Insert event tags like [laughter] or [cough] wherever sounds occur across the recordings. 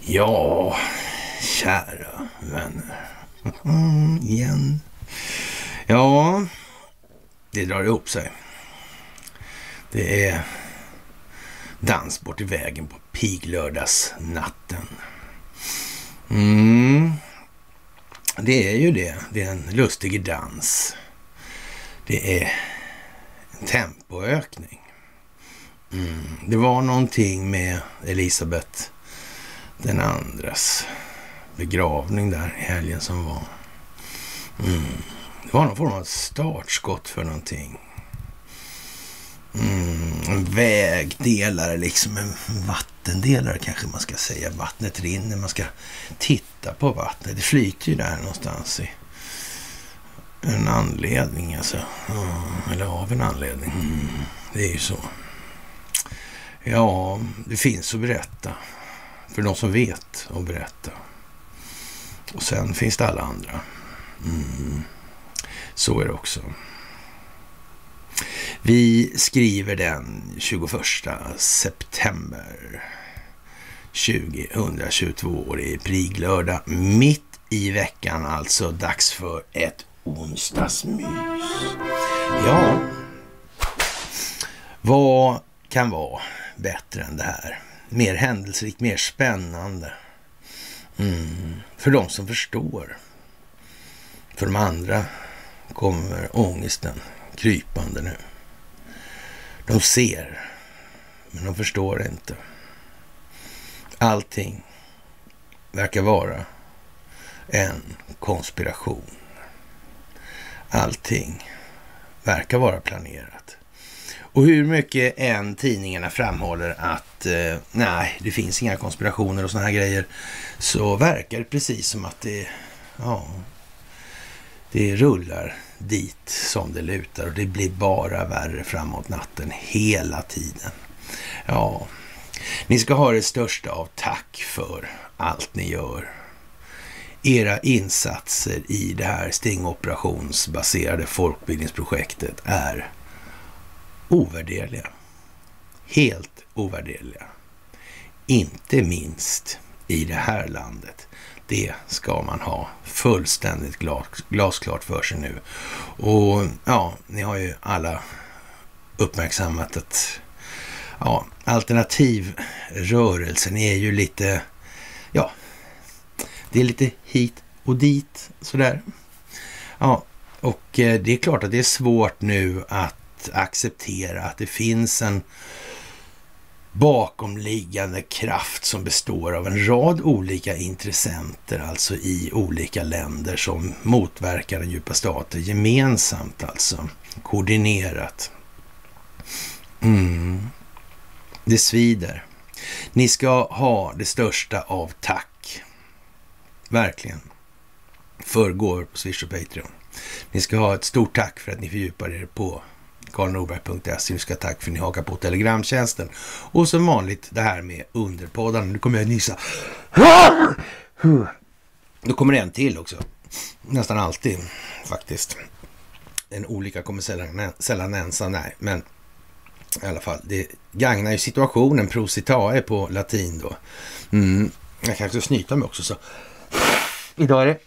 Ja, kära vänner. Mm, igen. Ja, det drar ihop sig. Det är dans bort i vägen på piglördagsnatten. Mm. Det är ju det. Det är en lustig dans. Det är tempoökning. Mm. Det var någonting med Elisabeth den andras begravning där i helgen som var. Mm. Det var någon form av startskott för någonting. Mm, en vägdelare, liksom en vattendelare kanske man ska säga. Vattnet rinner, man ska titta på vattnet. Det flyter ju där någonstans i en anledning alltså. Eller av en anledning. Mm, det är ju så. Ja, det finns att berätta. För de som vet och berätta. Och sen finns det alla andra. Mm. Så är det också. Vi skriver den 21 september 2022 år det är priglördag. Mitt i veckan alltså. Dags för ett onsdagsmys. Ja, vad kan vara bättre än det här? Mer händelserikt, mer spännande. Mm. För de som förstår. För de andra kommer ångesten krypande nu. De ser, men de förstår inte. Allting verkar vara en konspiration. Allting verkar vara planerat. Och hur mycket än tidningarna framhåller att eh, nej, det finns inga konspirationer och sådana här grejer, så verkar det precis som att det, ja, det rullar dit som det lutar och det blir bara värre framåt natten hela tiden. Ja, ni ska ha det största av tack för allt ni gör. Era insatser i det här stingoperationsbaserade folkbildningsprojektet är ovärderliga. Helt ovärderliga. Inte minst i det här landet. Det ska man ha fullständigt glasklart för sig nu. Och ja, ni har ju alla uppmärksammat att ja, alternativrörelsen är ju lite, ja, det är lite hit och dit sådär. Ja, och eh, det är klart att det är svårt nu att acceptera att det finns en bakomliggande kraft som består av en rad olika intressenter, alltså i olika länder som motverkar den djupa staten gemensamt, alltså koordinerat. Mm. Det svider. Ni ska ha det största av tack. Verkligen. För gåvor på Swish och Patreon. Ni ska ha ett stort tack för att ni fördjupar er på karlnorberg.se. Ni ska ha tack för att ni hakar på Telegramtjänsten. Och som vanligt det här med underpoddarna. Nu kommer jag nysa. Då kommer det en till också. Nästan alltid faktiskt. En olycka kommer sällan, sällan ensam, nej, men i alla fall, det gagnar ju situationen. Prositae på latin då. Mm. Jag kanske ska snyta mig också så. Idag är det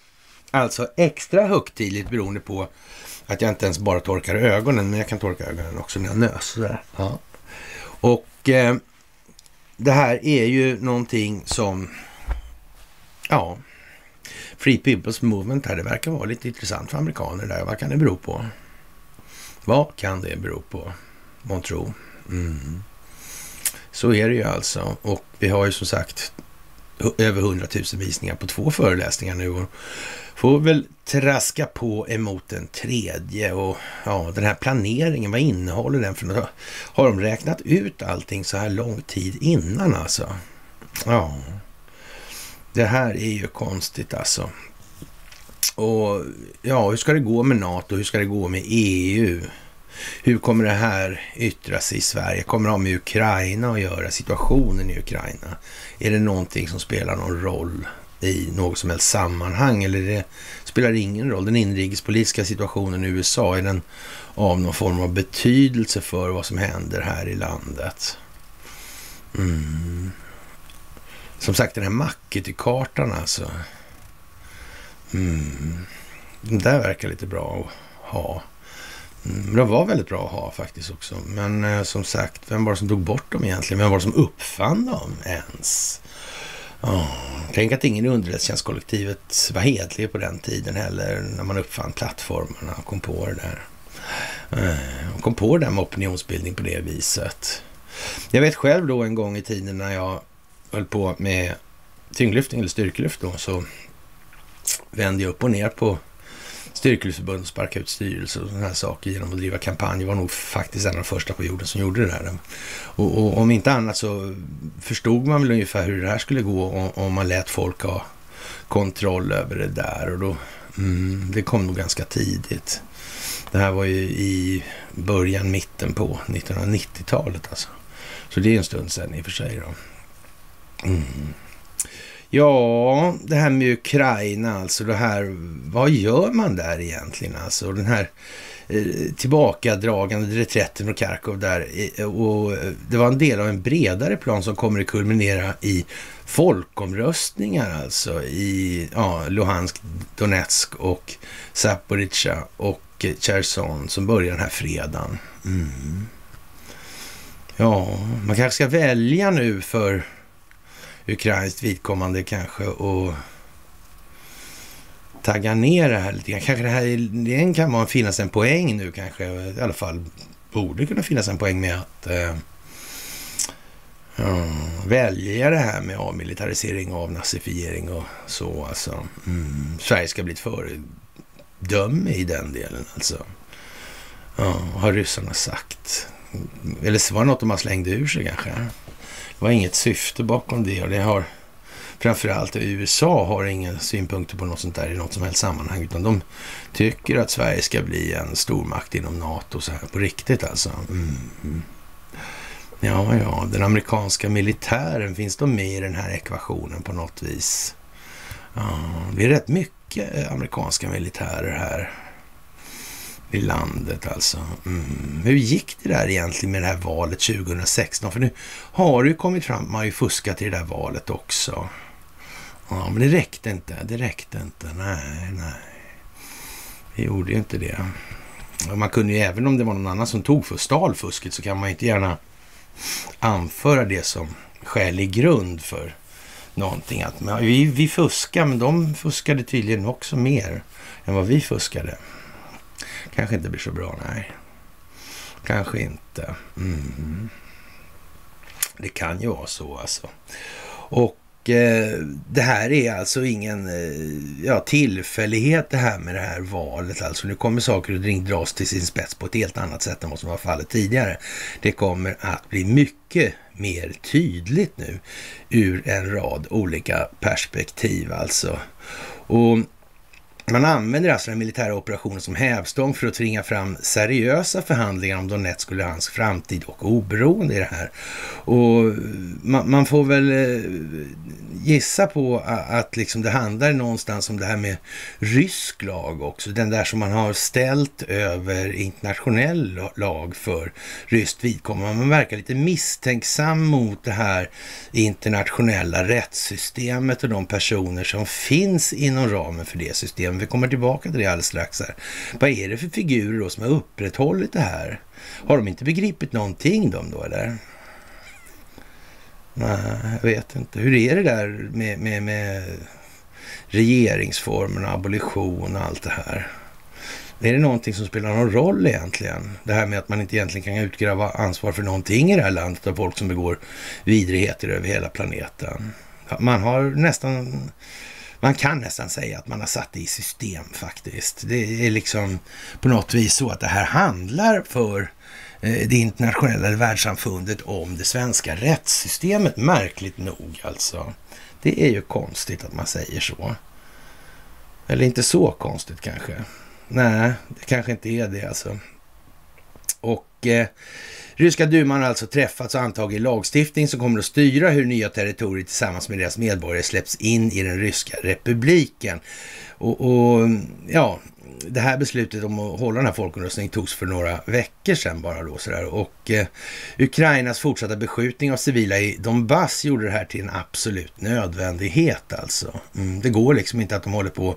alltså extra högtidligt beroende på att jag inte ens bara torkar ögonen, men jag kan torka ögonen också när jag nös. Ja. Och eh, det här är ju någonting som, ja, Free People's Movement här, det verkar vara lite intressant för amerikaner där. Vad kan det bero på? Vad kan det bero på, månntro? Mm. Så är det ju alltså. Och vi har ju som sagt över 100 000 visningar på två föreläsningar nu. Får väl traska på emot en tredje och ja, den här planeringen, vad innehåller den för något? Har de räknat ut allting så här lång tid innan alltså? Ja, det här är ju konstigt alltså. Och ja, hur ska det gå med NATO? Hur ska det gå med EU? Hur kommer det här yttra sig i Sverige? Kommer det ha med Ukraina att göra? Situationen i Ukraina? Är det någonting som spelar någon roll i något som helst sammanhang? Eller det, spelar ingen roll. Den inrikespolitiska situationen i USA är den av någon form av betydelse för vad som händer här i landet. Mm. Som sagt, den här Mackety-kartan alltså. Mm. Den där verkar lite bra att ha. Mm, de var väldigt bra att ha faktiskt också. Men eh, som sagt, vem var det som tog bort dem egentligen? Vem var det som uppfann dem ens? Oh, tänk att ingen i underrättelsetjänstkollektivet var hedlig på den tiden heller, när man uppfann plattformarna och kom på det där. Eh, och kom på det där med opinionsbildning på det viset. Jag vet själv då en gång i tiden när jag höll på med tyngdlyftning eller styrkelyft då, så vände jag upp och ner på styrkelseförbund och sparka ut styrelse och sådana här saker genom att driva kampanj. var nog faktiskt en av de första på jorden som gjorde det här. Och, och om inte annat så förstod man väl ungefär hur det här skulle gå om, om man lät folk ha kontroll över det där. Och då, mm, det kom nog ganska tidigt. Det här var ju i början, mitten på 1990-talet alltså. Så det är en stund sedan i och för sig då. Mm. Ja, det här med Ukraina alltså. Det här, vad gör man där egentligen alltså? Den här eh, tillbakadragande reträtten från Kharkov där. Eh, och eh, det var en del av en bredare plan som kommer att kulminera i folkomröstningar alltså i ja, Luhansk, Donetsk och Zaporizjzja och Cherson som börjar den här fredagen. Mm. Ja, man kanske ska välja nu för ukrainskt vidkommande kanske och tagga ner det här lite grann. Kanske det här det kan man finnas en poäng nu kanske, i alla fall borde kunna finnas en poäng med att eh, ja, välja det här med avmilitarisering, avnazifiering och så alltså. Mm. Sverige ska bli ett föredöme i den delen alltså. Ja, har ryssarna sagt. Eller var det något de har slängde ur sig kanske? Det var inget syfte bakom det och det har framförallt USA har inga synpunkter på något sånt där i något som helst sammanhang utan de tycker att Sverige ska bli en stormakt inom NATO så här på riktigt alltså. Mm. Ja, ja, den amerikanska militären, finns de med i den här ekvationen på något vis? Ja, det är rätt mycket amerikanska militärer här i landet alltså. Mm. Hur gick det där egentligen med det här valet 2016? För nu har det ju kommit fram, man har ju fuskat i det där valet också. Ja, men det räckte inte, det räckte inte. Nej, nej. Det gjorde ju inte det. Man kunde ju, även om det var någon annan som tog för stal fusket, så kan man ju inte gärna anföra det som skälig grund för någonting. Att vi, vi fuskar, men de fuskade tydligen också mer än vad vi fuskade kanske inte blir så bra. Nej, kanske inte. Mm. Det kan ju vara så alltså. Och eh, det här är alltså ingen eh, ja, tillfällighet det här med det här valet. Alltså nu kommer saker och ting dras till sin spets på ett helt annat sätt än vad som var fallet tidigare. Det kommer att bli mycket mer tydligt nu ur en rad olika perspektiv alltså. Och man använder alltså den militära operationen som hävstång för att tvinga fram seriösa förhandlingar om Donetsk och Luhansk framtid och oberoende i det här. Och eh, man, man får väl eh, gissa på att liksom det handlar någonstans om det här med rysk lag också. Den där som man har ställt över internationell lag för ryskt vidkommande. Man verkar lite misstänksam mot det här internationella rättssystemet och de personer som finns inom ramen för det systemet. Vi kommer tillbaka till det alldeles strax här. Vad är det för figurer då som har upprätthållit det här? Har de inte begripit någonting de då eller? Nej, jag vet inte. Hur är det där med, med, med regeringsformen, abolition och allt det här? Är det någonting som spelar någon roll egentligen? Det här med att man inte egentligen kan utkräva ansvar för någonting i det här landet av folk som begår vidrigheter över hela planeten. Man har nästan, man kan nästan säga att man har satt det i system faktiskt. Det är liksom på något vis så att det här handlar för eh, det internationella världssamfundet om det svenska rättssystemet, märkligt nog alltså. Det är ju konstigt att man säger så. Eller inte så konstigt kanske. Nej, det kanske inte är det alltså. Och eh, Ryska duman har alltså träffats och antagit lagstiftning som kommer att styra hur nya territorier tillsammans med deras medborgare släpps in i den ryska republiken. Och, och ja, det här beslutet om att hålla den här folkomröstningen togs för några veckor sedan bara då sådär. Och eh, Ukrainas fortsatta beskjutning av civila i Donbass gjorde det här till en absolut nödvändighet alltså. Mm, det går liksom inte att de håller på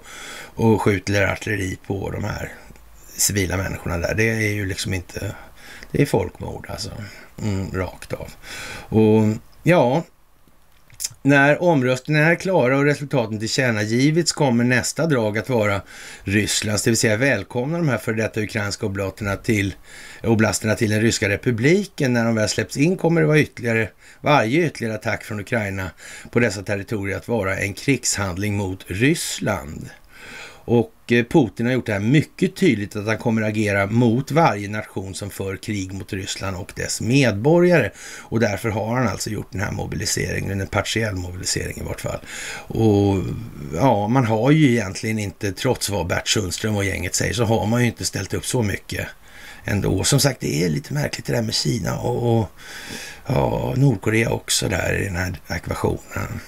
och skjuter artilleri på de här civila människorna där. Det är ju liksom inte, det är folkmord alltså. Mm, rakt av. Och ja, när omröstningarna är klara och resultaten tillkännagivits kommer nästa drag att vara Rysslands, det vill säga välkomna de här före detta ukrainska oblaterna till, oblasterna till den ryska republiken. När de väl släpps in kommer det vara ytterligare, varje ytterligare attack från Ukraina på dessa territorier att vara en krigshandling mot Ryssland. Och eh, Putin har gjort det här mycket tydligt att han kommer agera mot varje nation som för krig mot Ryssland och dess medborgare. Och därför har han alltså gjort den här mobiliseringen, en partiell mobilisering i vart fall. Och ja, man har ju egentligen inte, trots vad Bert Sundström och gänget säger, så har man ju inte ställt upp så mycket ändå. Som sagt, det är lite märkligt det där med Kina och, och ja, Nordkorea också där i den här ekvationen.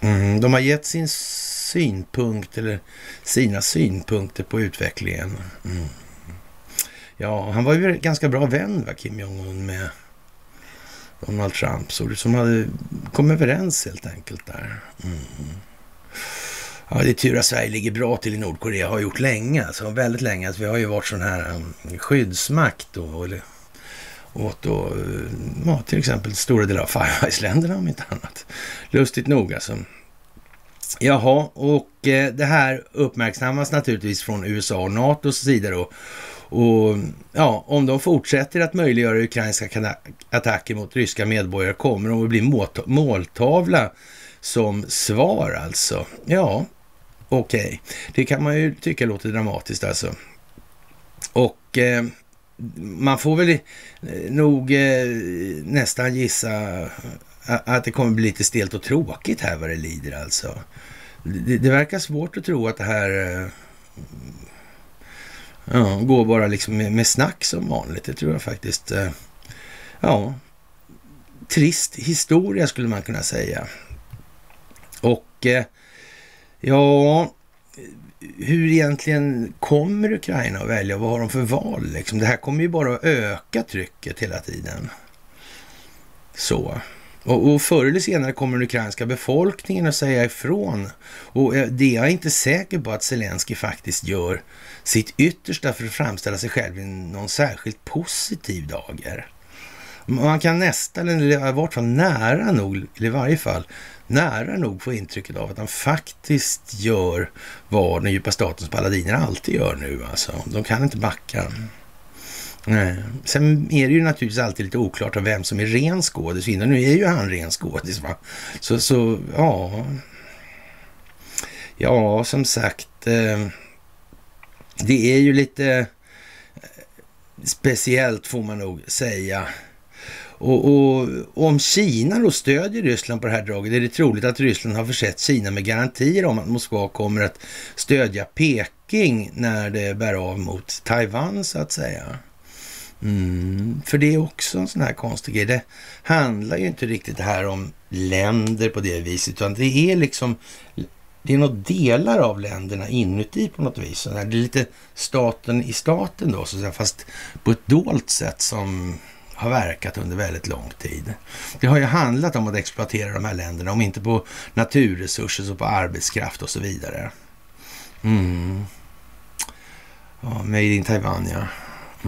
Mm, de har gett sin synpunkt eller sina synpunkter på utvecklingen. Mm. Ja, han var ju ganska bra vän, va, Kim Jong-Un med Donald Trump, så som hade kommit överens helt enkelt där. Mm. Ja, det är tur att Sverige ligger bra till i Nordkorea, har gjort länge, alltså väldigt länge. Alltså, vi har ju varit sån här um, skyddsmakt då, eller åt då, eh, ja, till exempel stora delar av Five Eyes-länderna om inte annat. Lustigt nog alltså. Jaha, och eh, det här uppmärksammas naturligtvis från USA och NATOs sida då. Och ja, om de fortsätter att möjliggöra ukrainska attacker mot ryska medborgare kommer de att bli måltavla som svar alltså. Ja, okej. Okay. Det kan man ju tycka låter dramatiskt alltså. Och eh, man får väl eh, nog eh, nästan gissa att det kommer bli lite stelt och tråkigt här vad det lider alltså. Det, det verkar svårt att tro att det här eh, ja, går bara liksom med, med snack som vanligt. Det tror jag faktiskt. Eh, ja, trist historia skulle man kunna säga. Och eh, ja, hur egentligen kommer Ukraina att välja? Vad har de för val? Liksom? Det här kommer ju bara att öka trycket hela tiden. Så. Och, och förr eller senare kommer den ukrainska befolkningen att säga ifrån. Och eh, det är jag inte säker på att Zelensky faktiskt gör sitt yttersta för att framställa sig själv i någon särskilt positiv dager. Man kan nästan, eller i vart fall nära nog, eller i varje fall nära nog få intrycket av att han faktiskt gör vad den djupa statens paladiner alltid gör nu. Alltså. De kan inte backa. Nej. Sen är det ju naturligtvis alltid lite oklart av vem som är ren skådis. Nu är ju han ren skådis. Va? Så, så ja. Ja, som sagt. Eh, det är ju lite eh, speciellt får man nog säga. Och, och, och, om Kina då stödjer Ryssland på det här draget är det troligt att Ryssland har försett Kina med garantier om att Moskva kommer att stödja Peking när det bär av mot Taiwan så att säga. Mm, för det är också en sån här konstig grej. Det handlar ju inte riktigt det här om länder på det viset, utan det är liksom det är nog delar av länderna inuti på något vis. Det är lite staten i staten då, så att säga, fast på ett dolt sätt som har verkat under väldigt lång tid. Det har ju handlat om att exploatera de här länderna, om inte på naturresurser så på arbetskraft och så vidare. Mm. Ja, Made in Taiwan, ja.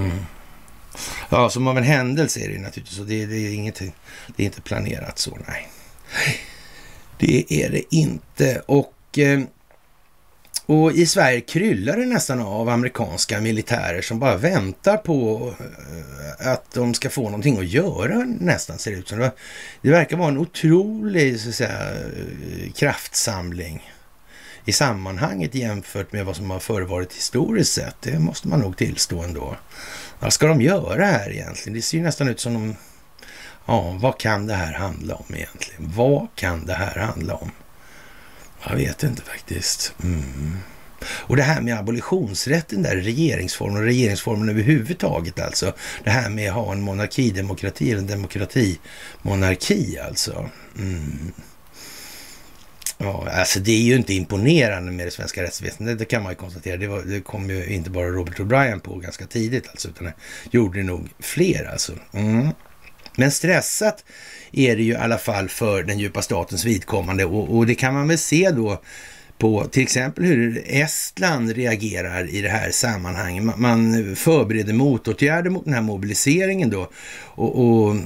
Mm. Ja, som av en händelse är det naturligtvis. Och det, det, är ingenting, det är inte planerat så, nej. Det är det inte. Och, eh, och i Sverige kryllar det nästan av amerikanska militärer som bara väntar på eh, att de ska få någonting att göra nästan, ser det ut som. Det verkar vara en otrolig så att säga, eh, kraftsamling i sammanhanget jämfört med vad som har förevarit historiskt sett. Det måste man nog tillstå ändå. Vad ska de göra här egentligen? Det ser ju nästan ut som de... Ja, vad kan det här handla om egentligen? Vad kan det här handla om? Jag vet inte faktiskt. Mm. Och det här med abolitionsrätten där, regeringsformen och regeringsformen överhuvudtaget alltså. Det här med att ha en monarkidemokrati eller en demokratimonarki alltså. Mm. Ja, alltså det är ju inte imponerande med det svenska rättsväsendet, det kan man ju konstatera. Det, var, det kom ju inte bara Robert O'Brien på ganska tidigt alltså, utan det gjorde det nog fler alltså. Mm. Men stressat är det ju i alla fall för den djupa statens vidkommande och, och det kan man väl se då på till exempel hur Estland reagerar i det här sammanhanget. Man förbereder motåtgärder mot den här mobiliseringen då och, och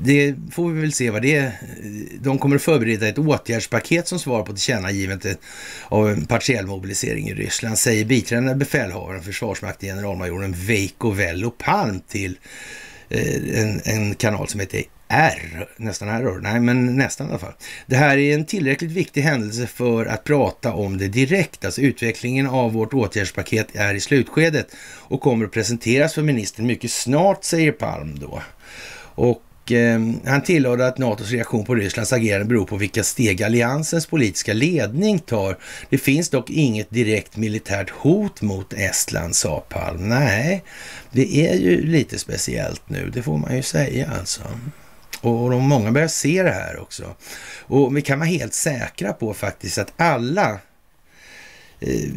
det får vi väl se vad det är. De kommer att förbereda ett åtgärdspaket som svar på tillkännagivandet av en partiell mobilisering i Ryssland, säger biträdande befälhavaren försvarsmakten generalmajoren Veikko Vello Palm till eh, en, en kanal som heter R, nästan R, nej men nästan i alla fall. Det här är en tillräckligt viktig händelse för att prata om det direkt. Alltså utvecklingen av vårt åtgärdspaket är i slutskedet och kommer att presenteras för ministern mycket snart, säger Palm då. Och Eh, han tillade att NATOs reaktion på Rysslands agerande beror på vilka steg alliansens politiska ledning tar. Det finns dock inget direkt militärt hot mot Estland, sa Palm. Nej, det är ju lite speciellt nu, det får man ju säga alltså. Och de många börjar se det här också. Och vi kan vara helt säkra på faktiskt att alla eh,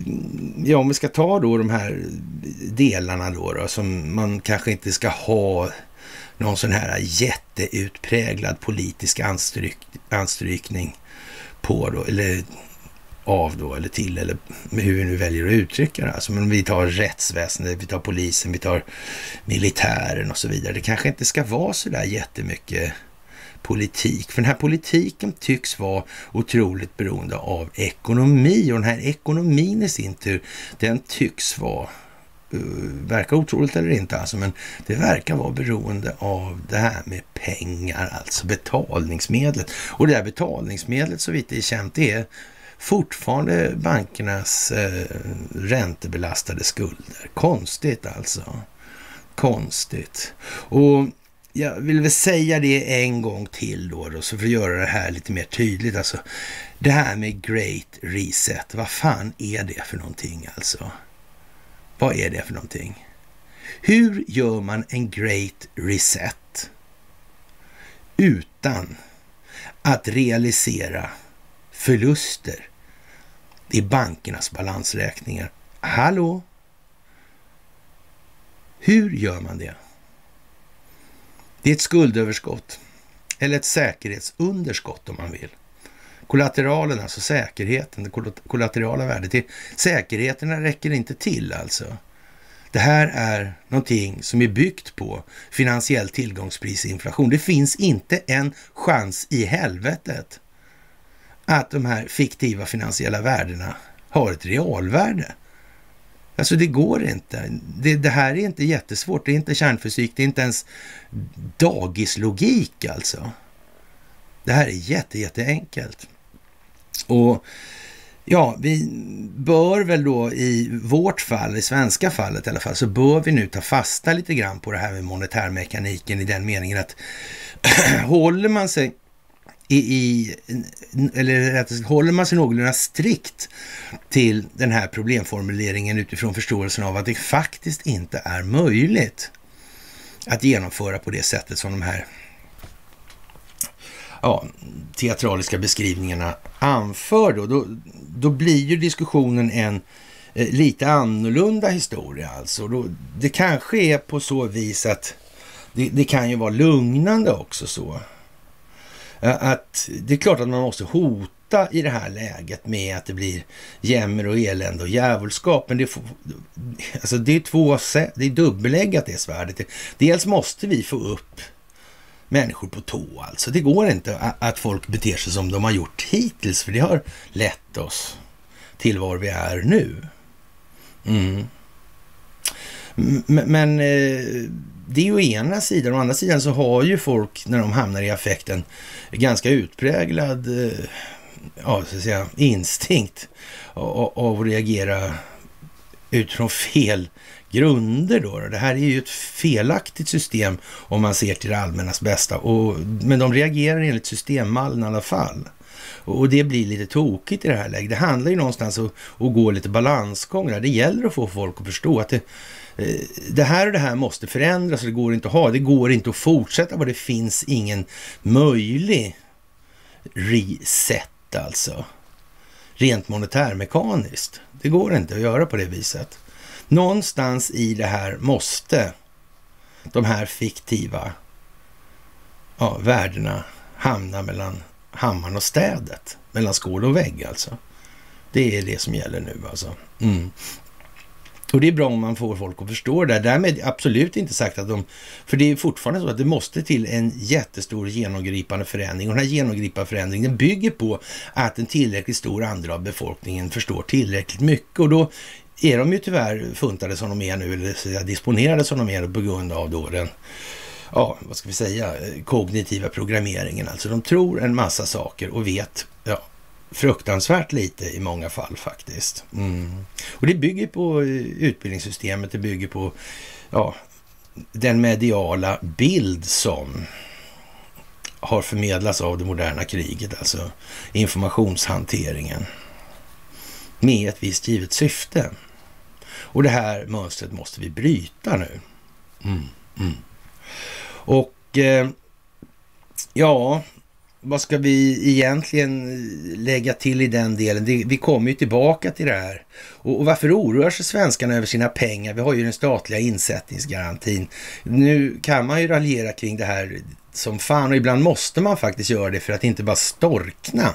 Ja, om vi ska ta då de här delarna då, då som man kanske inte ska ha någon sån här jätteutpräglad politisk anstryk, anstrykning på då, eller av då, eller till, eller hur vi nu väljer att uttrycka det. Alltså, men vi tar rättsväsendet, vi tar polisen, vi tar militären och så vidare. Det kanske inte ska vara så där jättemycket politik. För den här politiken tycks vara otroligt beroende av ekonomi och den här ekonomin i sin tur, den tycks vara eh, uh, verkar otroligt eller inte alltså, men det verkar vara beroende av det här med pengar, alltså betalningsmedlet. Och det här betalningsmedlet så vitt det är känt, det är fortfarande bankernas eh, räntebelastade skulder. Konstigt alltså. Konstigt. Och jag vill väl säga det en gång till då, då, så för att göra det här lite mer tydligt. Alltså, det här med Great Reset, vad fan är det för någonting alltså? Vad är det för någonting? Hur gör man en Great Reset utan att realisera förluster i bankernas balansräkningar? Hallå? Hur gör man det? Det är ett skuldöverskott eller ett säkerhetsunderskott om man vill. Kollateralen, alltså säkerheten, det kollaterala värdet. säkerheterna räcker inte till alltså. Det här är någonting som är byggt på finansiell tillgångsprisinflation. Det finns inte en chans i helvetet att de här fiktiva finansiella värdena har ett realvärde. Alltså det går inte. Det, det, här är inte jättesvårt. Det är inte kärnfysik. Det är inte ens dagislogik alltså. Det här är jätte, jätteenkelt. Och ja, vi bör väl då i vårt fall, i svenska fallet i alla fall, så bör vi nu ta fasta lite grann på det här med monetärmekaniken i den meningen att [clears throat] håller man sig i, i, eller rättare håller man sig någorlunda strikt till den här problemformuleringen utifrån förståelsen av att det faktiskt inte är möjligt att genomföra på det sättet som de här ja, teatraliska beskrivningarna anför då, då, då blir ju diskussionen en eh, lite annorlunda historia alltså. Då, det kanske är på så vis att det, det kan ju vara lugnande också så. Eh, att det är klart att man måste hota i det här läget med att det blir jämmer och elände och djävulskap. Men det, får, alltså det är två, det är dubbeläggat det svärdet. Dels måste vi få upp människor på tå alltså. Det går inte att folk beter sig som de har gjort hittills, för det har lett oss till var vi är nu. Mm. Men eh, det är ju ena sidan. Å andra sidan så har ju folk, när de hamnar i affekten, ganska utpräglad eh, ja, så att säga, instinkt av att reagera utifrån fel grunder då. Det här är ju ett felaktigt system om man ser till det allmännas bästa. Och, men de reagerar enligt systemmallen i alla fall. Och det blir lite tokigt i det här läget. Det handlar ju någonstans om att gå lite balansgång där. Det gäller att få folk att förstå att det, Eh, det här och det här måste förändras och det går inte att ha. Det går inte att fortsätta vad det finns ingen möjlig reset alltså. Rent monetärmekaniskt. Det går inte att göra på det viset. Någonstans i det här måste de här fiktiva ja, värdena hamna mellan hammaren och städet. Mellan skål och vägg alltså. Det är det som gäller nu alltså. Mm. Och det är bra om man får folk att förstå det. Därmed absolut inte sagt att de... För det är fortfarande så att det måste till en jättestor genomgripande förändring. Och den här genomgripande förändringen bygger på att en tillräckligt stor andel av befolkningen förstår tillräckligt mycket. Och då är de ju tyvärr funtade som de är nu, eller disponerade som de är på grund av då den ja, vad ska vi säga, kognitiva programmeringen. Alltså de tror en massa saker och vet fruktansvärt lite i många fall faktiskt. Mm. Och det bygger på eh, utbildningssystemet, det bygger på ja, den mediala bild som har förmedlats av det moderna kriget, alltså informationshanteringen med ett visst givet syfte. Och det här mönstret måste vi bryta nu. Mm, mm. Och eh, ja, vad ska vi egentligen lägga till i den delen? Det, vi kommer ju tillbaka till det här. Och, och, varför oroar sig svenskarna över sina pengar? Vi har ju den statliga insättningsgarantin. Nu kan man ju raljera kring det här som fan och ibland måste man faktiskt göra det för att inte bara storkna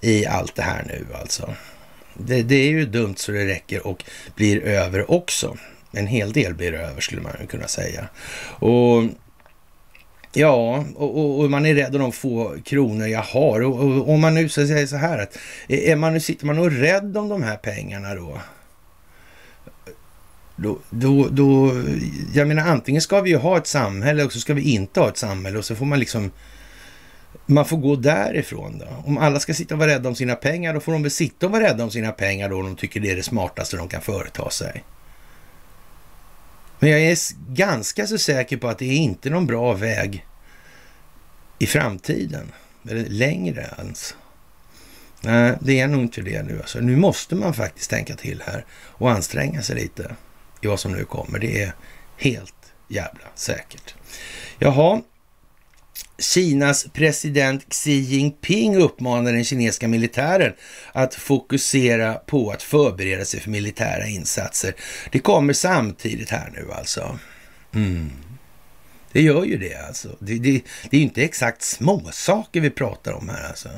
i allt det här nu alltså. Det, det är ju dumt så det räcker och blir över också. En hel del blir över skulle man kunna säga. Och Ja, och, och, och, man är rädd om de få kronor jag har. Och, om man nu så säger så här att är man, sitter man och rädd om de här pengarna då? Då, då, då, jag menar antingen ska vi ju ha ett samhälle och så ska vi inte ha ett samhälle och så får man liksom man får gå därifrån då. Om alla ska sitta och vara rädda om sina pengar, då får de väl sitta och vara rädda om sina pengar då om de tycker det är det smartaste de kan företa sig. Men jag är ganska så säker på att det är inte någon bra väg i framtiden. Eller längre ens. Nej, det är nog inte det nu. Alltså. Nu måste man faktiskt tänka till här och anstränga sig lite i vad som nu kommer. Det är helt jävla säkert. Jaha, Kinas president Xi Jinping uppmanar den kinesiska militären att fokusera på att förbereda sig för militära insatser. Det kommer samtidigt här nu alltså. Mm. Det gör ju det alltså. Det, det, det är ju inte exakt småsaker vi pratar om här alltså.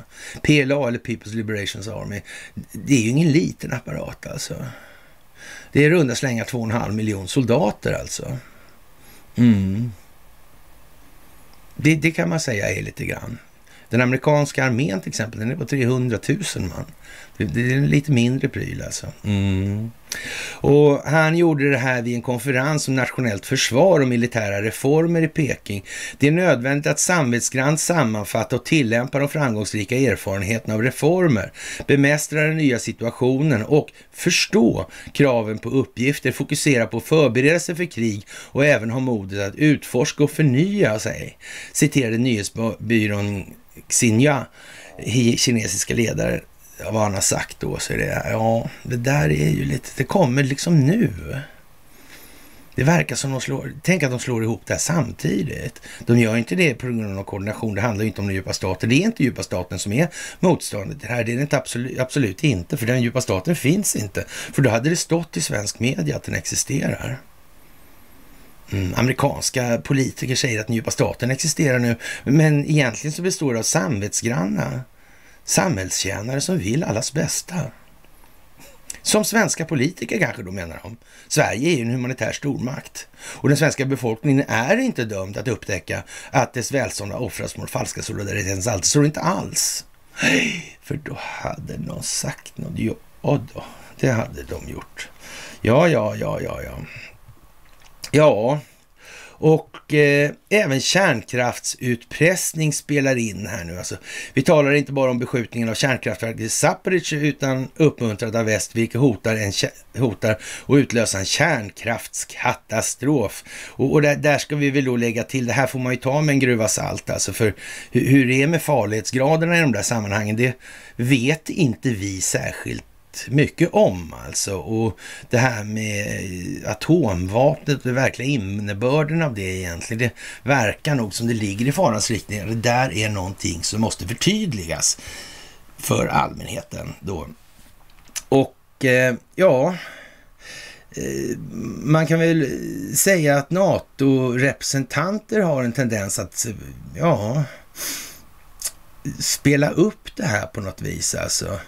PLA eller People's Liberations Army, det är ju ingen liten apparat alltså. Det är runda slänga 2,5 miljon soldater alltså. Mm. Det, det kan man säga är lite grann. Den amerikanska armén till exempel, den är på 300 000 man. Det, det är en lite mindre pryl alltså. Mm. Och han gjorde det här vid en konferens om nationellt försvar och militära reformer i Peking. Det är nödvändigt att samvetsgrant sammanfatta och tillämpa de framgångsrika erfarenheterna av reformer, bemästra den nya situationen och förstå kraven på uppgifter, fokusera på förberedelse för krig och även ha modet att utforska och förnya sig, citerade nyhetsbyrån Xinhua, kinesiska ledare vad han har sagt då så är det, ja, det där är ju lite, det kommer liksom nu. Det verkar som de slår, tänk att de slår ihop det här samtidigt. De gör inte det på grund av koordination, det handlar ju inte om den djupa staten. Det är inte djupa staten som är motståndet det här, det är det inte absolut, absolut inte, för den djupa staten finns inte. För då hade det stått i svensk media att den existerar. Mm, amerikanska politiker säger att den djupa staten existerar nu, men egentligen så består det av samvetsgranna samhällstjänare som vill allas bästa. Som svenska politiker kanske då menar de. Sverige är ju en humanitär stormakt och den svenska befolkningen är inte dömd att upptäcka att dess välstånd har offrats mot falska solidaritetens allt. Så inte alls. För då hade någon sagt något. Ja då, det hade de gjort. Ja, ja, ja, ja, ja. Ja, och eh, även kärnkraftsutpressning spelar in här nu. Alltså, vi talar inte bara om beskjutningen av kärnkraftverket i Zaporizjzja utan uppmuntrad av väst, vilket hotar, en, hotar att utlösa en kärnkraftskatastrof. Och, och där, där, ska vi väl då lägga till, det här får man ju ta med en gruva salt alltså, för hur, hur det är med farlighetsgraderna i de där sammanhangen, det vet inte vi särskilt mycket om alltså. Och det här med eh, atomvapnet och den verkliga innebörden av det egentligen, det verkar nog som det ligger i farans riktning. Det där är någonting som måste förtydligas för allmänheten då. Och eh, ja, eh, man kan väl säga att NATO-representanter har en tendens att, ja, spela upp det här på något vis alltså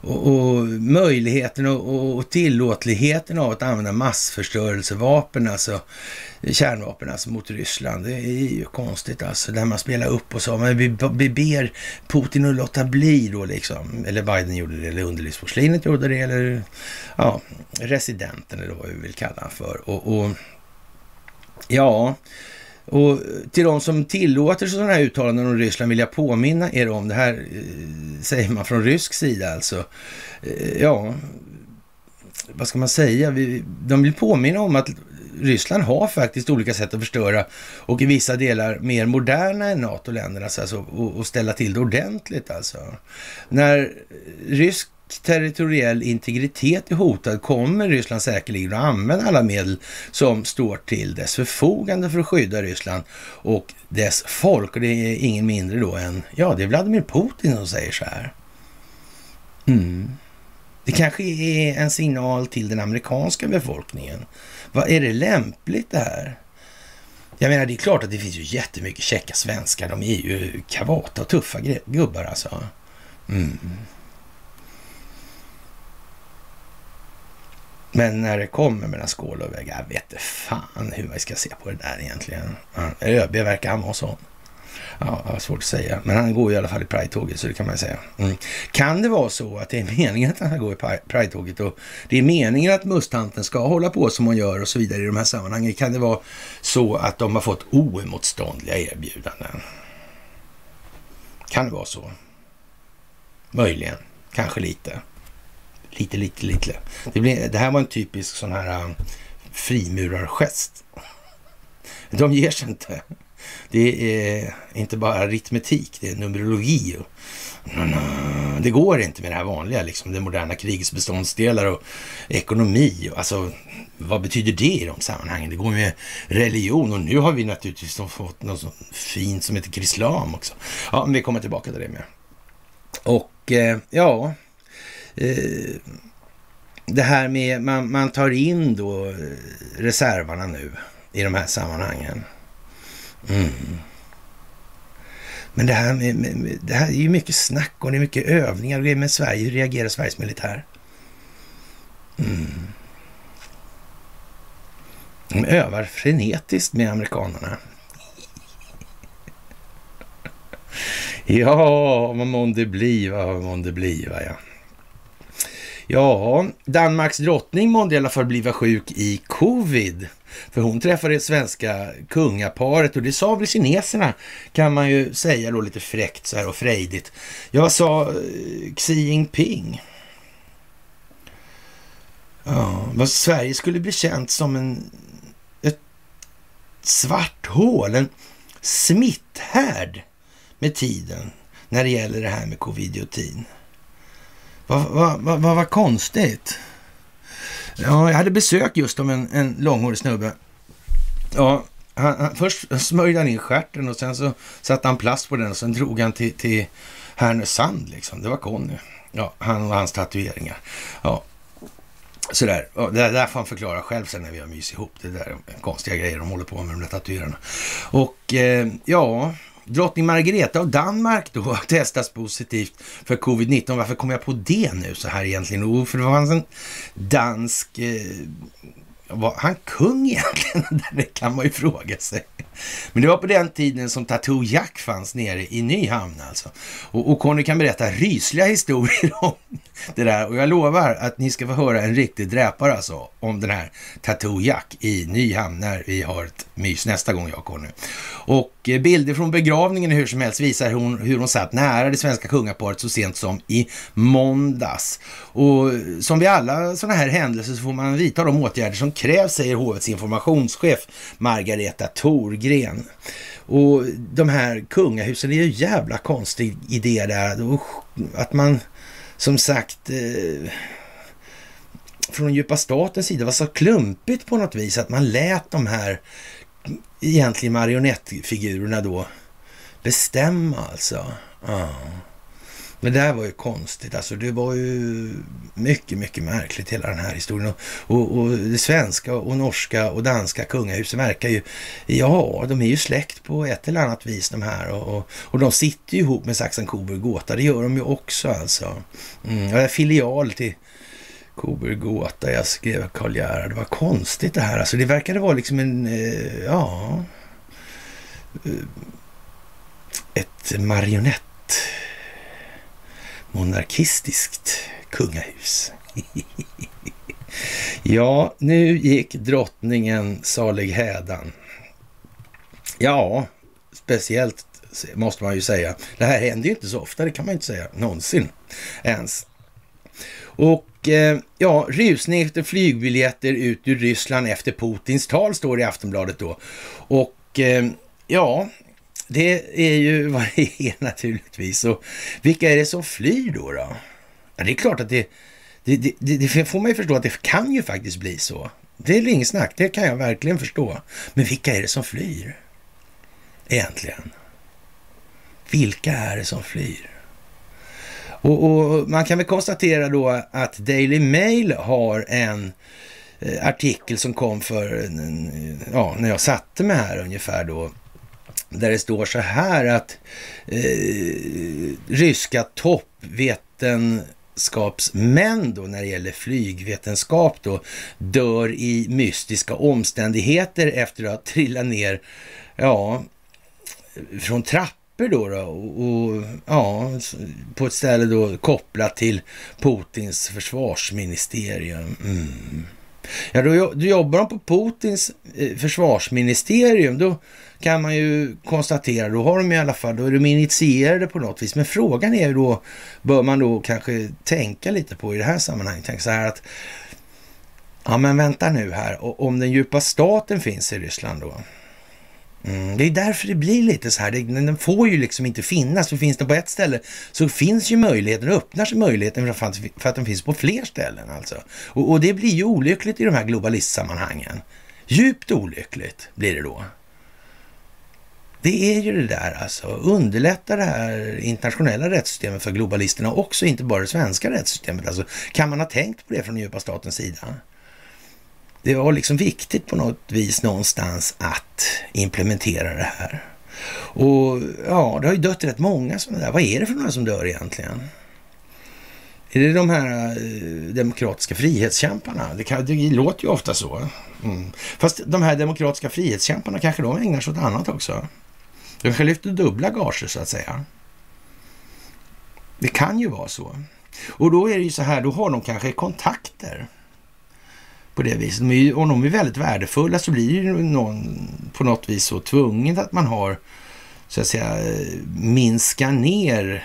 och, och möjligheten och, och tillåtligheten av att använda massförstörelsevapen, alltså kärnvapen alltså mot Ryssland. Det är ju konstigt alltså, där man spelar upp och så. Men vi, vi ber Putin att låta bli då liksom. Eller Biden gjorde det, eller underlivsporslinet gjorde det, eller ja, residenten eller vad vi vill kalla honom för. Och, och ja, och till de som tillåter sådana här uttalanden om Ryssland vill jag påminna er om, det här eh, säger man från rysk sida alltså. Eh, ja, vad ska man säga? De vill påminna om att Ryssland har faktiskt olika sätt att förstöra och i vissa delar mer moderna än NATO-länderna alltså, och, och ställa till det ordentligt alltså. När rysk territoriell integritet är hotad kommer Ryssland säkerligen att använda alla medel som står till dess förfogande för att skydda Ryssland och dess folk. Och det är ingen mindre då än, ja, det är Vladimir Putin som säger så här. Mm. Det kanske är en signal till den amerikanska befolkningen. Vad Är det lämpligt det här? Jag menar, det är klart att det finns ju jättemycket käcka svenskar. De är ju kavata och tuffa gubbar alltså. Mm. Men när det kommer mellan skål och vägg, jag vet inte fan hur man ska se på det där egentligen. ÖB verkar han vara sån. Ja, det var svårt att säga. Men han går i alla fall i Pride-tåget, så det kan man säga. Mm. Kan det vara så att det är meningen att han går i Pride-tåget och det är meningen att mustanten ska hålla på som hon gör och så vidare i de här sammanhangen? Kan det vara så att de har fått oemotståndliga erbjudanden? Kan det vara så? Möjligen, kanske lite. Lite, lite, lite. Det, blir, det här var en typisk sån här um, frimurargest. De ger sig inte. Det är inte bara aritmetik, det är numerologi. Och, det går inte med det här vanliga, liksom, det moderna krigets beståndsdelar och ekonomi. Alltså, vad betyder det i de sammanhangen? Det går med religion och nu har vi naturligtvis fått något så fint som heter krislam också. Ja, men vi kommer tillbaka till det med. Och eh, ja, Eh, det här med, man, man tar in då reserverna reservarna nu i de här sammanhangen. Mm. Men det här, med, med, det här är ju mycket snack och det är mycket övningar med Sverige. Hur reagerar Sveriges militär? Mm. De övar frenetiskt med amerikanerna. [laughs] ja, vad månde bliva, vad månde bliva, ja. Ja, Danmarks drottning månde i alla fall bliva sjuk i covid. För hon träffade det svenska kungaparet och det sa väl kineserna kan man ju säga då lite fräckt så här och frejdigt. Jag sa eh, Xi Jinping. Ja, vad Sverige skulle bli känt som en, ett svart hål, en smitthärd med tiden när det gäller det här med covid-19. Vad, va, va, va, va, konstigt. Ja, jag hade besök just av en, en långhårig snubbe. Ja, han, han, först smörjde han in stjärten och sen så satte han plast på den och sen drog han till, till Härnösand liksom. Det var Conny. Ja, han och hans tatueringar. Ja, sådär. Ja, det där får han förklara själv sen när vi har mys ihop. Det där är konstiga grejer de håller på med, de där tatuerarna. Och eh, ja, Drottning Margareta av Danmark då [laughs] testas positivt för covid-19. Varför kom jag på det nu så här egentligen? Jo, för det fanns en dansk... Eh, var han kung [laughs] egentligen? det kan man ju fråga sig. Men det var på den tiden som Tattoo Jack fanns nere i Nyhamn alltså. Och, och Conny kan berätta rysliga historier [laughs] om det där. Och jag lovar att ni ska få höra en riktig dräpare alltså om den här Tattoo Jack i Nyhamn när vi har ett mys nästa gång jag och Conny. Och eh, bilder från begravningen hur som helst visar hon, hur hon satt nära det svenska kungaparet så sent som i måndags. Och eh, som vid alla sådana här händelser så får man vidta de åtgärder som krävs, säger hovets informationschef Margareta Thorgren. Och de här kungahusen, det är ju jävla konstig idé där. Att man som sagt eh, från djupa statens sida var så klumpigt på något vis att man lät de här egentligen marionettfigurerna då bestämma alltså. Ja. Men det här var ju konstigt. Alltså det var ju mycket, mycket märkligt hela den här historien. Och, och det svenska och norska och danska kungahuset verkar ju, ja, de är ju släkt på ett eller annat vis de här. Och, och, och de sitter ju ihop med Saxen, Coburg, Gotha. Det gör de ju också alltså. Mm, filial till Coburg, Gåta. Jag skrev Karl Gerhard. Det var konstigt det här. Alltså det verkade vara liksom en, eh, ja, eh, ett marionett monarkistiskt kungahus. [laughs] ja, nu gick drottningen salig hädan. Ja, speciellt måste man ju säga. Det här händer ju inte så ofta, det kan man ju inte säga någonsin ens. Och Eh, ja, rusning efter flygbiljetter ut ur Ryssland efter Putins tal står det i Aftonbladet då. Och eh, ja, det är ju [laughs] vad det är naturligtvis. Och vilka är det som flyr då? då? Ja, det är klart att det, det, det, det får man ju förstå att det kan ju faktiskt bli så. Det är inget snack, det kan jag verkligen förstå. Men vilka är det som flyr? Egentligen. Vilka är det som flyr? Och, och, man kan väl konstatera då att Daily Mail har en eh, artikel som kom för, ja, när jag satte mig här ungefär då, där det står så här att eh, ryska toppvetenskapsmän då när det gäller flygvetenskap då dör i mystiska omständigheter efter att ha trillat ner, ja, från papper då, då och, och, ja, på ett ställe då kopplat till Putins försvarsministerium. Mm. Ja, då, då jobbar de på Putins eh, försvarsministerium. Då kan man ju konstatera, då har de i alla fall, då är de initierade på något vis. Men frågan är ju då, bör man då kanske tänka lite på i det här sammanhanget, tänka så här att Ja men vänta nu här, om den djupa staten finns i Ryssland då? Mm, det är därför det blir lite så här, den får ju liksom inte finnas, för finns den på ett ställe så finns ju möjligheten, öppnar sig möjligheten för att, för att den finns på fler ställen alltså. Och, och det blir ju olyckligt i de här globalistsammanhangen. Djupt olyckligt blir det då. Det är ju det där alltså, underlätta det här internationella rättssystemet för globalisterna också, inte bara det svenska rättssystemet. Alltså, kan man ha tänkt på det från den djupa statens sida? Det var liksom viktigt på något vis någonstans att implementera det här. Och ja, det har ju dött rätt många sådana där. Vad är det för några som dör egentligen? Är det de här eh, demokratiska frihetskämparna? Det, kan, det låter ju ofta så. Mm. Fast de här demokratiska frihetskämparna kanske de ägnar sig åt annat också. De kanske lyfter dubbla gager så att säga. Det kan ju vara så. Och då är det ju så här, då har de kanske kontakter på det viset. Om de är väldigt värdefulla så blir ju någon på något vis så tvunget att man har så att säga minska ner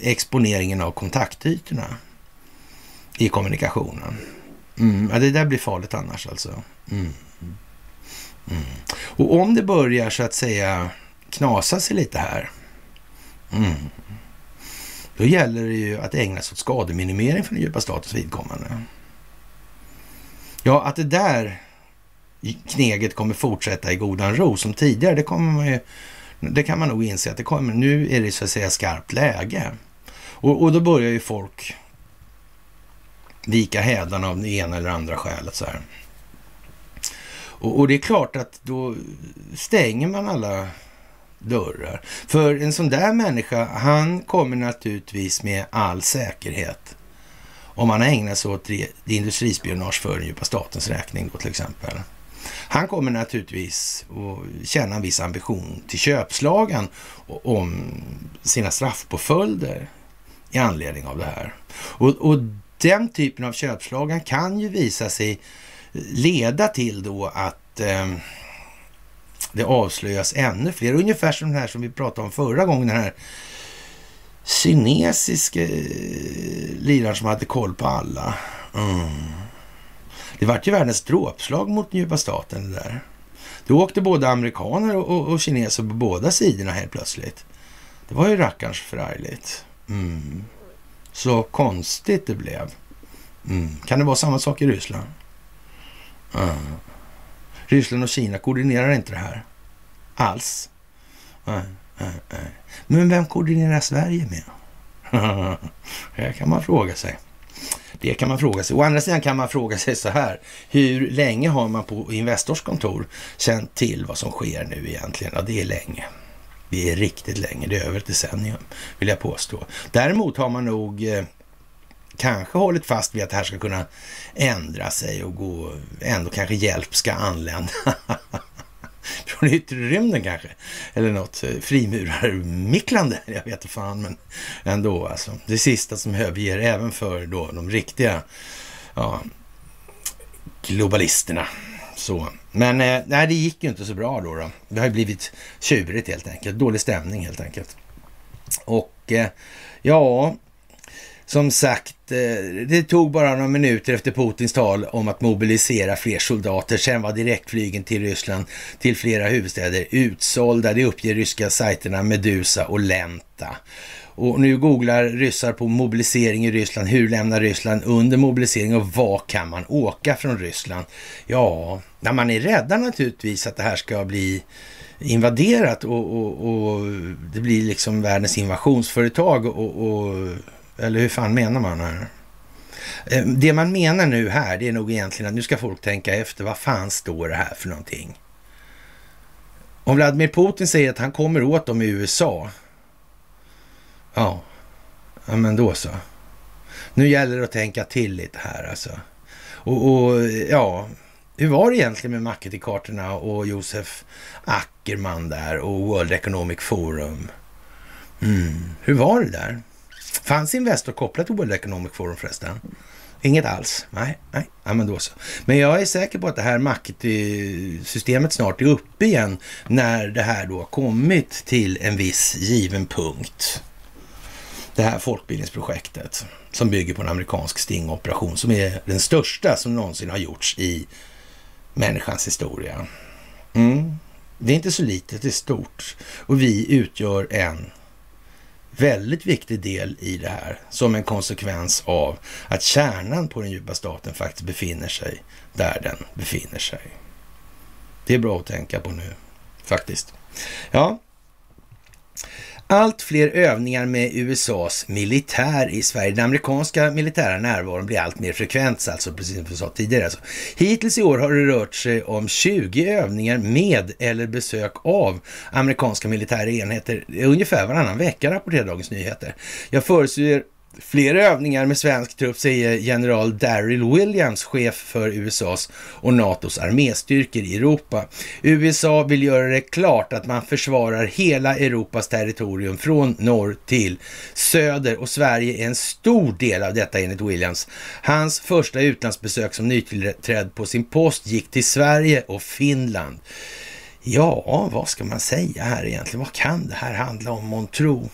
exponeringen av kontaktytorna i kommunikationen. Mm, ja, det där blir farligt annars alltså. Mm. Mm. Och om det börjar så att säga knasa sig lite här. Mm. Då gäller det ju att ägna sig åt skademinimering för den djupa statens vidkommande. Ja, att det där kneget kommer fortsätta i godan ro som tidigare, det kommer man ju, det kan man nog inse att det kommer. Nu är det så att säga skarpt läge. Och, och då börjar ju folk vika hädarna av det ena eller andra skälet så här. Och, och, det är klart att då stänger man alla dörrar. För en sån där människa, han kommer naturligtvis med all säkerhet om han ägnar sig åt industrispionage för den djupa statens räkning då till exempel. Han kommer naturligtvis att känna en viss ambition till köpslagen om sina straffpåföljder i anledning av det här. Och, och den typen av köpslagan kan ju visa sig leda till då att eh, det avslöjas ännu fler. Ungefär som den här som vi pratade om förra gången, den här kinesiske eh, liraren som hade koll på alla. Mm. Det vart ju världens dråpslag mot den djupa staten det där. Då åkte både amerikaner och, och, och kineser på båda sidorna helt plötsligt. Det var ju rackarns förargligt. Mm. Så konstigt det blev. Mm. Kan det vara samma sak i Ryssland? Mm. Ryssland och Kina koordinerar inte det här alls. Mm. Men vem koordinerar Sverige med? [laughs] det kan man fråga sig. Det kan man fråga sig. Å andra sidan kan man fråga sig så här. Hur länge har man på Investors kontor känt till vad som sker nu egentligen? Ja, det är länge. Det är riktigt länge. Det är över ett decennium, vill jag påstå. Däremot har man nog eh, kanske hållit fast vid att det här ska kunna ändra sig och gå, ändå kanske hjälp ska anlända. [laughs] [laughs] Från yttre rymden kanske. Eller något eh, frimurarmicklande. Jag vet inte fan, men ändå alltså. Det sista som överger även för då de riktiga ja, globalisterna. Så. Men eh, nej, det gick ju inte så bra då. då. Det har ju blivit tjurigt helt enkelt. Dålig stämning helt enkelt. Och eh, ja, som sagt, eh, det tog bara några minuter efter Putins tal om att mobilisera fler soldater. Sen var direktflygen till Ryssland till flera huvudstäder utsålda. Det uppger ryska sajterna Medusa och Lenta. Och nu googlar ryssar på mobilisering i Ryssland. Hur lämnar Ryssland under mobilisering och vad kan man åka från Ryssland? Ja, när man är rädda naturligtvis att det här ska bli invaderat och, och, och det blir liksom världens invasionsföretag och, och eller hur fan menar man här? Eh, det man menar nu här, det är nog egentligen att nu ska folk tänka efter. Vad fan står det här för någonting? Om Vladimir Putin säger att han kommer åt dem i USA. Ja, ja men då så. Nu gäller det att tänka till lite här alltså. Och, och ja, hur var det egentligen med Maketi-kartorna och Josef Ackerman där och World Economic Forum? Mm. Hur var det där? Fanns Investor kopplat till World Economic Forum förresten? Inget alls? Nej, nej, ja, men då så. Men jag är säker på att det här maktsystemet snart är uppe igen när det här då har kommit till en viss given punkt. Det här folkbildningsprojektet som bygger på en amerikansk stingoperation som är den största som någonsin har gjorts i människans historia. Mm. Det är inte så litet, det är stort. Och vi utgör en väldigt viktig del i det här som en konsekvens av att kärnan på den djupa staten faktiskt befinner sig där den befinner sig. Det är bra att tänka på nu faktiskt. Ja, allt fler övningar med USAs militär i Sverige. Den amerikanska militära närvaron blir allt mer frekvent, alltså precis som vi sa tidigare. Alltså. Hittills i år har det rört sig om 20 övningar med eller besök av amerikanska militära enheter ungefär varannan vecka, rapporterar Dagens Nyheter. Jag förutser Fler övningar med svensk trupp, säger general Daryl Williams, chef för USAs och NATOs arméstyrkor i Europa. USA vill göra det klart att man försvarar hela Europas territorium från norr till söder och Sverige är en stor del av detta enligt Williams. Hans första utlandsbesök som nytillträdd på sin post gick till Sverige och Finland. Ja, vad ska man säga här egentligen? Vad kan det här handla om, månntro?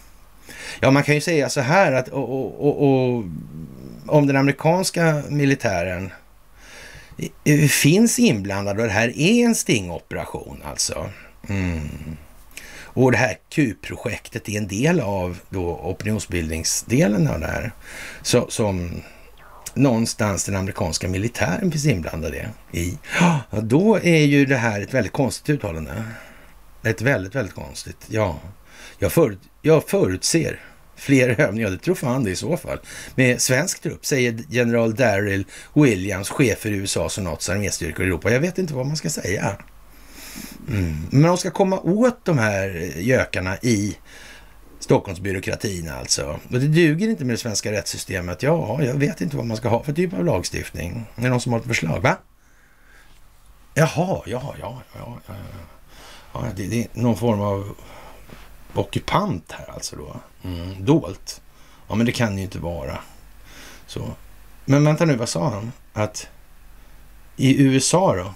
Ja, man kan ju säga så här att och, och, och, och om den amerikanska militären finns inblandad och det här är en stingoperation alltså. Mm. Och det här Q-projektet är en del av då opinionsbildningsdelen av det här. Så, som någonstans den amerikanska militären finns inblandad i. Ja, då är ju det här ett väldigt konstigt uttalande. Ett väldigt, väldigt konstigt. Ja, jag, förut, jag förutser fler övningar, det tror fan det i så fall, med svensk trupp, säger general Daryl Williams, chef för USAs och NATOs arméstyrkor i Europa. Jag vet inte vad man ska säga. Mm. Men de ska komma åt de här gökarna i Stockholmsbyråkratin alltså. Och det duger inte med det svenska rättssystemet. Ja, jag vet inte vad man ska ha för typ av lagstiftning. Är det någon som har ett förslag? Va? Jaha, ja, ja, ja. ja, ja. ja det, det, är någon form av ockupant här alltså då. Mm, dolt. Ja, men det kan ju inte vara så. Men vänta nu, vad sa han? Att i USA då?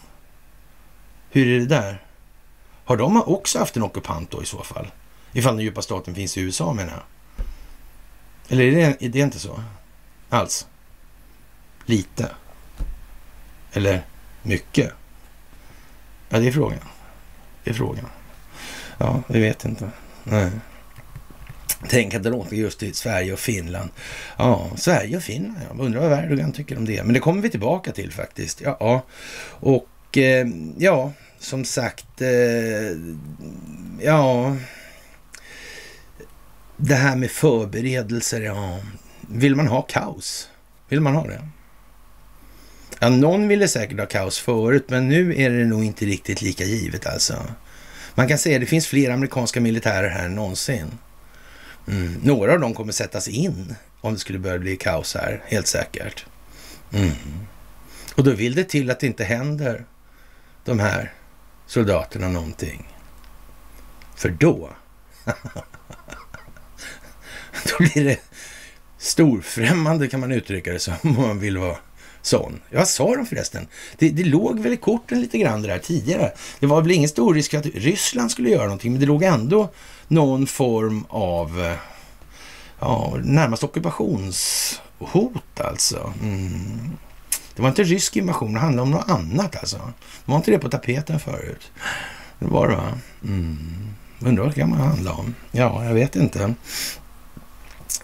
Hur är det där? Har de också haft en ockupant då i så fall? Ifall den djupa staten finns i USA menar jag. Eller är det, är det inte så? Alls? Lite? Eller mycket? Ja, det är frågan. Det är frågan. Ja, vi vet inte. Nej. Tänk att det låter just i Sverige och Finland. Ja, Sverige och Finland. Jag undrar vad Erdogan tycker om det. Men det kommer vi tillbaka till faktiskt. Ja, och eh, ja, som sagt. Eh, ja, det här med förberedelser. Ja, vill man ha kaos? Vill man ha det? Ja, någon ville säkert ha kaos förut, men nu är det nog inte riktigt lika givet alltså. Man kan säga att det finns fler amerikanska militärer här än någonsin. Mm. Några av dem kommer sättas in om det skulle börja bli kaos här, helt säkert. Mm. Och då vill det till att det inte händer de här soldaterna någonting. För då, [laughs] då blir det storfrämmande kan man uttrycka det som om man vill vara sån. Vad sa de förresten? Det, det låg väl i korten lite grann det där tidigare. Det var väl ingen stor risk att Ryssland skulle göra någonting, men det låg ändå någon form av eh, ja, närmast ockupationshot alltså. Mm. Det var inte rysk invasion, det handlade om något annat alltså. Det Var inte det på tapeten förut? Det var det va? Mm. Undrar vad det kan man handla om? Ja, jag vet inte.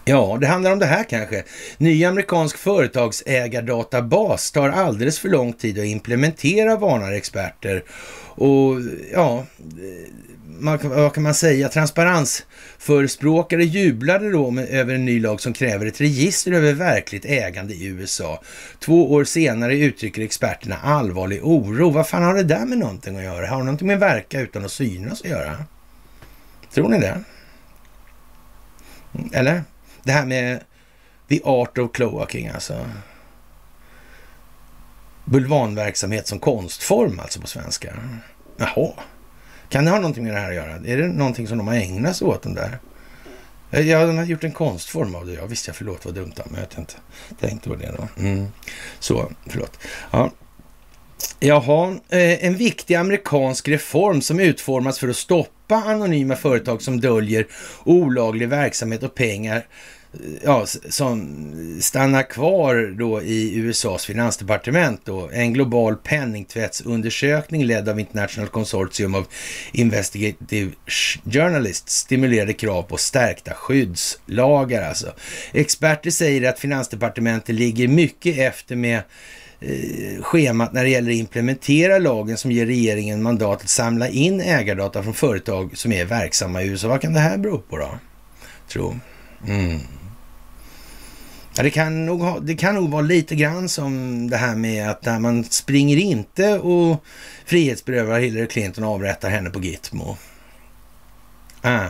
Ja, det handlar om det här kanske. Ny amerikansk företagsägardatabas tar alldeles för lång tid att implementera, varnar experter. Och ja, man, vad kan man säga? Transparensförespråkare jublade då med, över en ny lag som kräver ett register över verkligt ägande i USA. Två år senare uttrycker experterna allvarlig oro. Vad fan har det där med någonting att göra? Har det någonting med verka utan att synas att göra? Tror ni det? Eller? Det här med the art of cloaking alltså. Bulvanverksamhet som konstform alltså på svenska. Jaha. Kan det ha någonting med det här att göra? Är det någonting som de har ägnat sig åt den där? Eh, ja, de har gjort en konstform av det. Ja, visst, jag förlåt vad dumt men jag inte tänkte på det då. Mm. Så, förlåt. Ja. Jaha, eh, en viktig amerikansk reform som utformas för att stoppa anonyma företag som döljer olaglig verksamhet och pengar ja, som stannar kvar då i USAs finansdepartement. Då. En global penningtvättsundersökning ledd av International Consortium of Investigative Journalists stimulerade krav på stärkta skyddslagar. Alltså. Experter säger att finansdepartementet ligger mycket efter med eh, schemat när det gäller att implementera lagen som ger regeringen mandat att samla in ägardata från företag som är verksamma i USA. Vad kan det här bero på då? Tro. Mm. Ja, det, kan nog ha, det kan nog vara lite grann som det här med att när man springer inte och frihetsberövar Hillary Clinton och avrättar henne på Gitmo. Ah.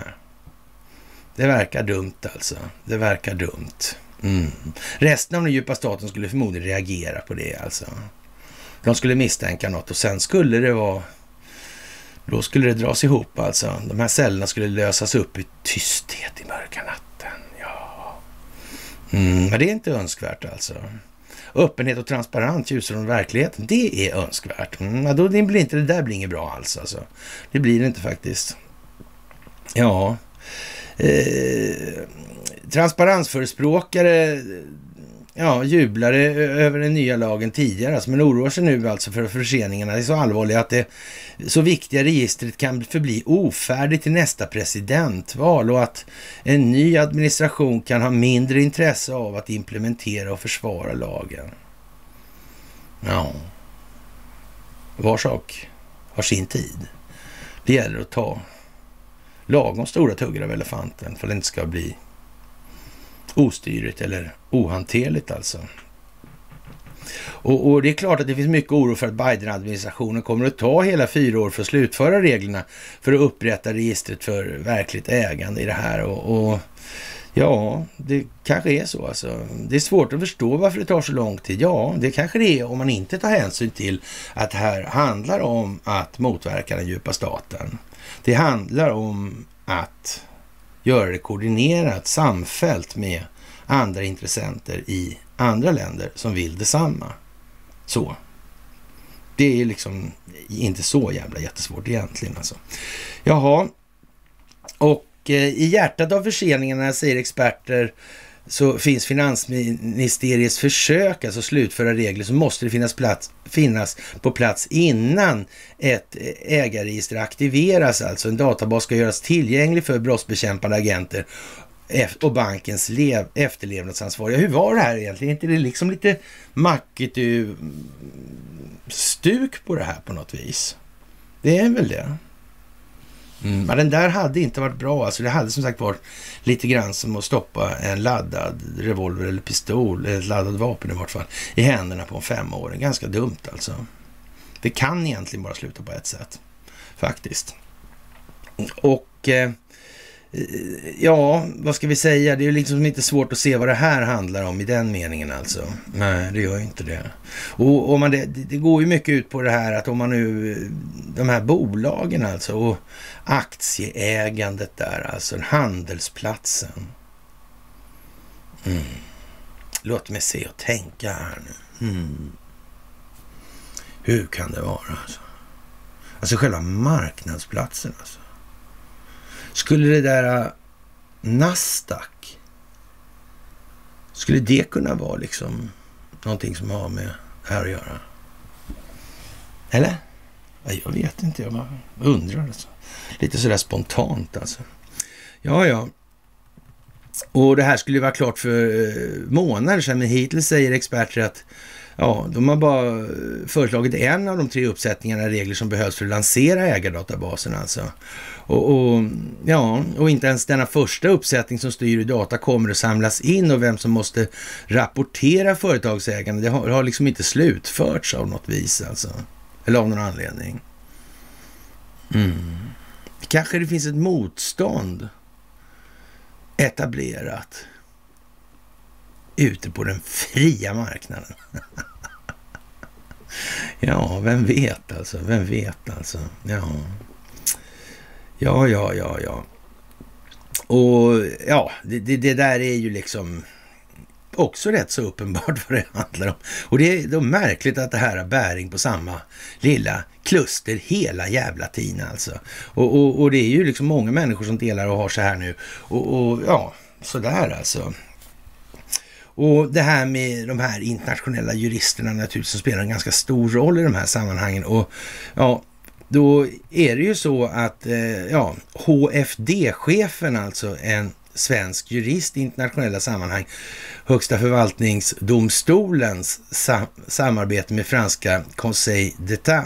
Det verkar dumt alltså. Det verkar dumt. Mm. Resten av den djupa staten skulle förmodligen reagera på det alltså. De skulle misstänka något och sen skulle det vara... Då skulle det dras ihop alltså. De här cellerna skulle lösas upp i tysthet i mörka natt. Mm, men det är inte önskvärt alltså. Öppenhet och transparens, ljus från verkligheten, det är önskvärt. Mm, då blir inte, det där blir inget bra alls alltså. Det blir det inte faktiskt. Ja. Eh, transparensförespråkare ja, jublade över den nya lagen tidigare, alltså, men oroar sig nu alltså för förseningarna. Det är så allvarliga att det så viktiga registret kan förbli ofärdigt till nästa presidentval och att en ny administration kan ha mindre intresse av att implementera och försvara lagen. Ja, var sak har sin tid. Det gäller att ta lagom stora tuggar av elefanten för att det inte ska bli ostyrigt eller ohanterligt alltså. Och, och, det är klart att det finns mycket oro för att Biden-administrationen kommer att ta hela fyra år för att slutföra reglerna för att upprätta registret för verkligt ägande i det här. Och, och Ja, det kanske är så alltså. Det är svårt att förstå varför det tar så lång tid. Ja, det kanske det är om man inte tar hänsyn till att det här handlar om att motverka den djupa staten. Det handlar om att göra det koordinerat, samfällt med andra intressenter i andra länder som vill detsamma. Så. Det är liksom inte så jävla jättesvårt egentligen alltså. Jaha, och eh, i hjärtat av förseningarna säger experter så finns finansministeriets försök, alltså slutföra regler, så måste det finnas, plats, finnas på plats innan ett ägarregister aktiveras. Alltså en databas ska göras tillgänglig för brottsbekämpande agenter och bankens lev, efterlevnadsansvariga. Hur var det här egentligen? Är inte det liksom lite mackigt eh, stuk på det här på något vis? Det är väl det. Mm. Men den där hade inte varit bra. Alltså det hade som sagt varit lite grann som att stoppa en laddad revolver eller pistol, eller ett laddat vapen i vart fall, i händerna på en femåring. Ganska dumt alltså. Det kan egentligen bara sluta på ett sätt, faktiskt. Och eh, ja, vad ska vi säga? Det är liksom inte svårt att se vad det här handlar om i den meningen alltså. Nej, det gör ju inte det. Och, och man, det, det, går ju mycket ut på det här att om man nu, de här bolagen alltså och aktieägandet där, alltså handelsplatsen. Mm. Låt mig se och tänka här nu. Mm. Hur kan det vara alltså? Alltså själva marknadsplatsen alltså. Skulle det där äh, Nasdaq, skulle det kunna vara liksom någonting som har med det här att göra? Eller? Jag vet inte, jag bara undrar. Alltså. Lite sådär spontant alltså. Ja, ja. Och det här skulle vara klart för äh, månader sedan, men hittills säger experter att Ja, de har bara eh, föreslagit en av de tre uppsättningarna regler som behövs för att lansera ägardatabasen alltså. Och, och, ja, och inte ens denna första uppsättning som styr hur data kommer att samlas in och vem som måste rapportera företagsägande, det har, har liksom inte slutförts av något vis alltså. Eller av någon anledning. Mm. Kanske det finns ett motstånd etablerat ute på den fria marknaden. [laughs] ja, vem vet alltså, vem vet alltså. Ja, ja, ja, ja. ja. Och ja, det, det, det där är ju liksom också rätt så uppenbart [laughs] vad det handlar om. Och det är då märkligt att det här har bäring på samma lilla kluster hela jävla tiden alltså. Och, och, och det är ju liksom många människor som delar och har så här nu. Och, och ja, sådär alltså. Och det här med de här internationella juristerna naturligtvis som spelar en ganska stor roll i de här sammanhangen. Och ja, då är det ju så att eh, ja, HFD-chefen, alltså en svensk jurist i internationella sammanhang, Högsta förvaltningsdomstolens sam samarbete med franska Conseil d'État,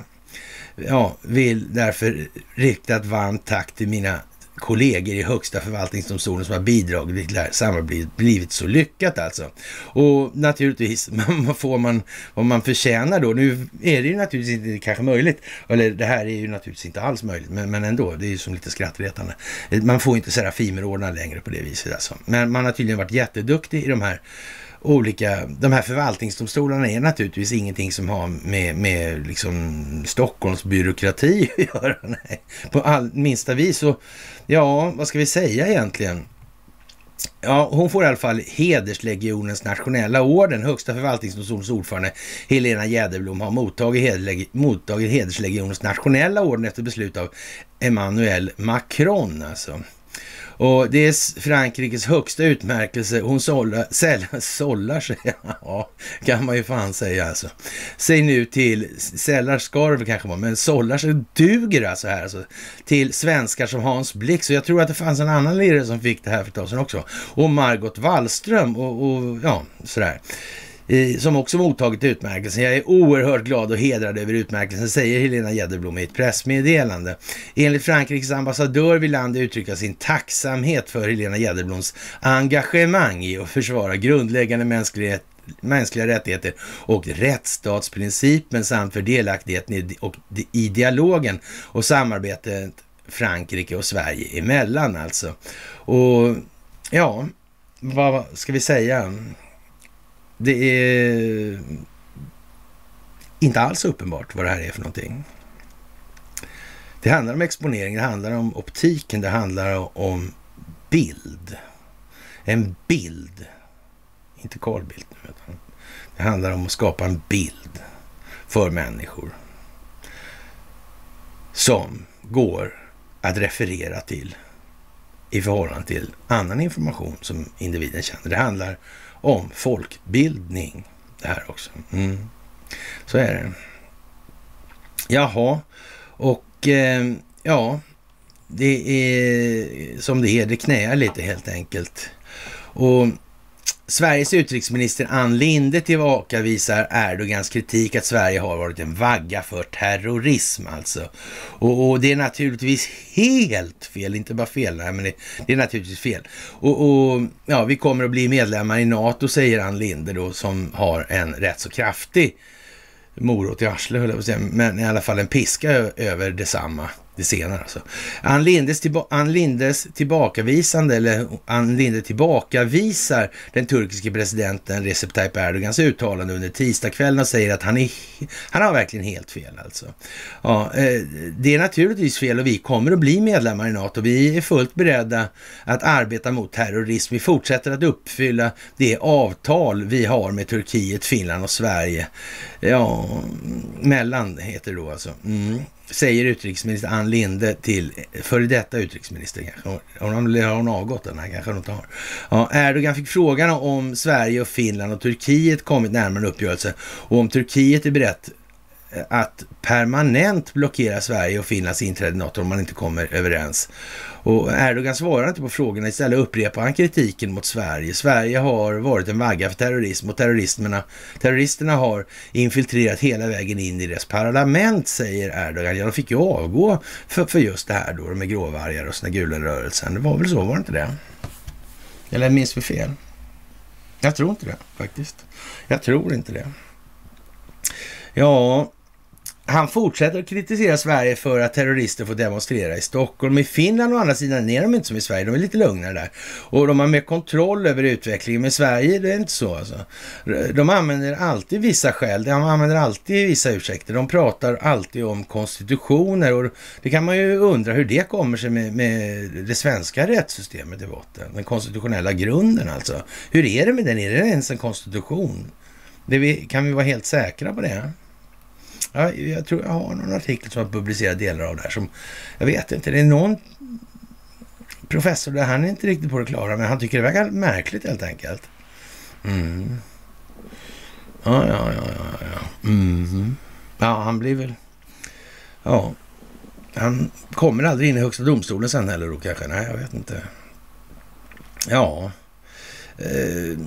ja, vill därför rikta ett varmt tack till mina kollegor i Högsta förvaltningsdomstolen som har bidragit till det här samarbetet blivit så lyckat alltså. Och naturligtvis [laughs] får man vad man förtjänar då. Nu är det ju naturligtvis inte kanske möjligt, eller det här är ju naturligtvis inte alls möjligt, men, men ändå, det är ju som lite skrattretande. Man får inte Serafimerordnar längre på det viset alltså. Men man har tydligen varit jätteduktig i de här olika, de här förvaltningsdomstolarna är naturligtvis ingenting som har med, med liksom Stockholms byråkrati [laughs] att göra. Nej. På all, minsta vis så, ja, vad ska vi säga egentligen? Ja, hon får i alla fall hederslegionens nationella orden. Högsta förvaltningsdomstolens ordförande Helena Jäderblom har mottagit, mottagit hederslegionens nationella orden efter beslut av Emmanuel Macron. Alltså. Och det är Frankrikes högsta utmärkelse. Hon sålla, sällan, sållar sig, [laughs] ja, kan man ju fan säga alltså. Säg nu till, sällar ska det kanske vara, men sållar sig duger alltså här alltså. Till svenskar som Hans Blix. Och jag tror att det fanns en annan lirare som fick det här för ett tag sedan också. Och Margot Wallström och, och ja, sådär som också mottagit utmärkelsen. Jag är oerhört glad och hedrad över utmärkelsen, säger Helena Jäderblom i ett pressmeddelande. Enligt Frankrikes ambassadör vill landet uttrycka sin tacksamhet för Helena Jäderbloms engagemang i att försvara grundläggande mänsklighet mänskliga rättigheter och rättsstatsprincipen samt för delaktigheten i, och, i dialogen och samarbetet Frankrike och Sverige emellan alltså. Och ja, vad ska vi säga? Det är inte alls uppenbart vad det här är för någonting. Det handlar om exponering, det handlar om optiken, det handlar om bild. En bild. Inte Carl Bildt nu, utan det handlar om att skapa en bild för människor som går att referera till i förhållande till annan information som individen känner. Det handlar om folkbildning det här också. Mm. Så är det. Jaha, och eh, ja, det är som det är. Det knäar lite helt enkelt. Och Sveriges utrikesminister Ann Linde tillbakavisar Erdogans kritik att Sverige har varit en vagga för terrorism alltså. Och, och det är naturligtvis helt fel, inte bara fel, nej, men det, det är naturligtvis fel. Och, och, ja, vi kommer att bli medlemmar i NATO, säger Ann Linde då, som har en rätt så kraftig morot i arslet, höll jag på att säga, men i alla fall en piska över detsamma det senare alltså. Ann Lindes, tillba Ann Lindes tillbakavisande, eller Ann Linde tillbakavisar den turkiske presidenten Recep Tayyip Erdogans uttalande under tisdagskvällen och säger att han, är, han har verkligen helt fel alltså. Ja, eh, det är naturligtvis fel och vi kommer att bli medlemmar i NATO. Vi är fullt beredda att arbeta mot terrorism. Vi fortsätter att uppfylla det avtal vi har med Turkiet, Finland och Sverige. Ja, mellan heter det då alltså. Mm säger utrikesminister Ann Linde till före detta utrikesminister kanske. Hon har hon avgått den här kanske hon inte har. Ja, Erdogan fick frågan om Sverige och Finland och Turkiet kommit närmare en uppgörelse och om Turkiet är berett eh, att permanent blockera Sverige och Finlands inträde i NATO om man inte kommer överens. Och Erdogan svarar inte på frågorna, istället upprepar han kritiken mot Sverige. Sverige har varit en vagga för terrorism och terroristerna, terroristerna har infiltrerat hela vägen in i deras parlament, säger Erdogan. Ja, de fick ju avgå för, för just det här då, med gråvargar och såna Gulenrörelsen. Det var väl så, var det inte det? Eller minns vi fel? Jag tror inte det faktiskt. Jag tror inte det. Ja, han fortsätter att kritisera Sverige för att terrorister får demonstrera i Stockholm. I Finland å andra sidan är de inte som i Sverige, de är lite lugnare där. Och de har mer kontroll över utvecklingen, men i Sverige det är inte så. Alltså. De använder alltid vissa skäl, de använder alltid vissa ursäkter. De pratar alltid om konstitutioner och det kan man ju undra hur det kommer sig med, med det svenska rättssystemet i botten. Den konstitutionella grunden alltså. Hur är det med den? Är det ens en konstitution? Det kan vi vara helt säkra på det? Ja, jag tror jag har någon artikel som har publicerat delar av det här som, jag vet inte, det är någon professor där, han är inte riktigt på det klara, men han tycker det verkar märkligt helt enkelt. Mm. Ja, ja, ja, ja, ja. Mm. Ja, han blir väl... Ja, han kommer aldrig in i Högsta domstolen sen heller då kanske? Nej, jag vet inte. Ja. Eh,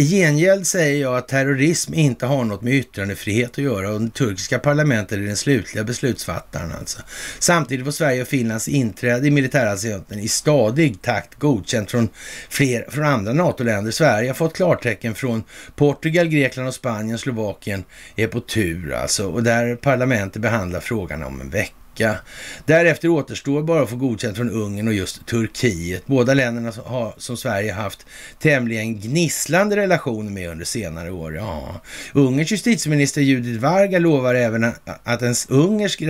i gengäld säger jag att terrorism inte har något med yttrandefrihet att göra och det turkiska parlamentet är den slutliga beslutsfattaren alltså. Samtidigt får Sverige och Finlands inträde i militäralliansen i stadig takt godkänt från, fler, från andra NATO-länder. Sverige har fått klartecken från Portugal, Grekland och Spanien. Slovakien är på tur alltså och där parlamentet behandlar frågan om en vecka vecka. Därefter återstår bara att få godkänt från Ungern och just Turkiet. Båda länderna har, som Sverige haft tämligen gnisslande relationer med under senare år. Ja. Ungerns justitieminister Judith Varga lovar även att en ungersk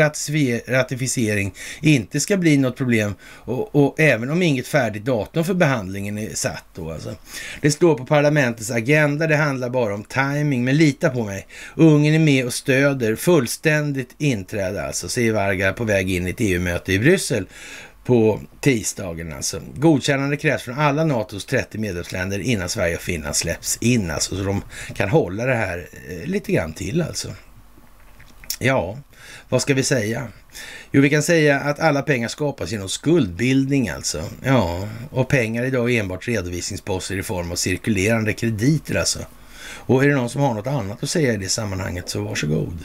ratificering inte ska bli något problem och, och, även om inget färdigt datum för behandlingen är satt då alltså. Det står på parlamentets agenda, det handlar bara om timing, men lita på mig. Ungern är med och stöder fullständigt inträde alltså, säger Varga på väg in i ett EU-möte i Bryssel på tisdagen alltså. Godkännande krävs från alla NATOs 30 medlemsländer innan Sverige och Finland släpps in alltså, så de kan hålla det här eh, lite grann till alltså. Ja, vad ska vi säga? Jo, vi kan säga att alla pengar skapas genom skuldbildning alltså. Ja, och pengar idag är enbart redovisningsposter i form av cirkulerande krediter alltså. Och är det någon som har något annat att säga i det sammanhanget så varsågod.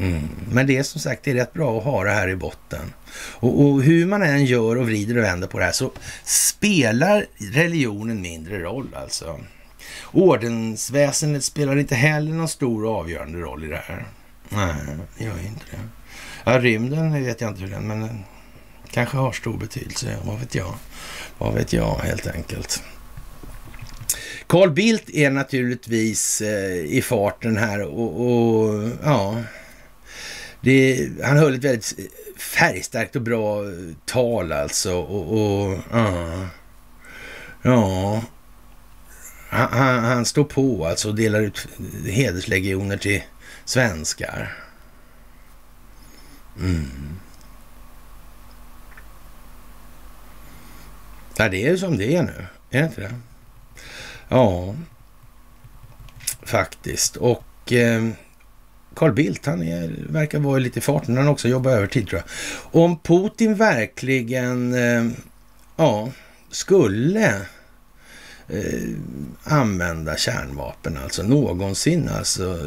Mm. Men det är som sagt det är rätt bra att ha det här i botten. Och, och, hur man än gör och vrider och vänder på det här så spelar religionen mindre roll alltså. Ordensväsendet spelar inte heller någon stor och avgörande roll i det här. Nej, det gör ju inte det. Ja, rymden vet jag inte hur den, men den kanske har stor betydelse. Vad vet jag? Vad vet jag helt enkelt. Carl Bildt är naturligtvis eh, i farten här och, och ja, det, han höll ett väldigt färgstarkt och bra tal alltså. Och, och ja, ja. Han, han, står på alltså och delar ut hederslegioner till svenskar. Mm. Ja, det är som det är nu. Är det inte det? Ja, faktiskt. Och eh, Carl Bildt, han är, verkar vara lite i farten. Han också jobbar övertid tror jag. Om Putin verkligen, eh, ja, skulle eh, använda kärnvapen, alltså någonsin, alltså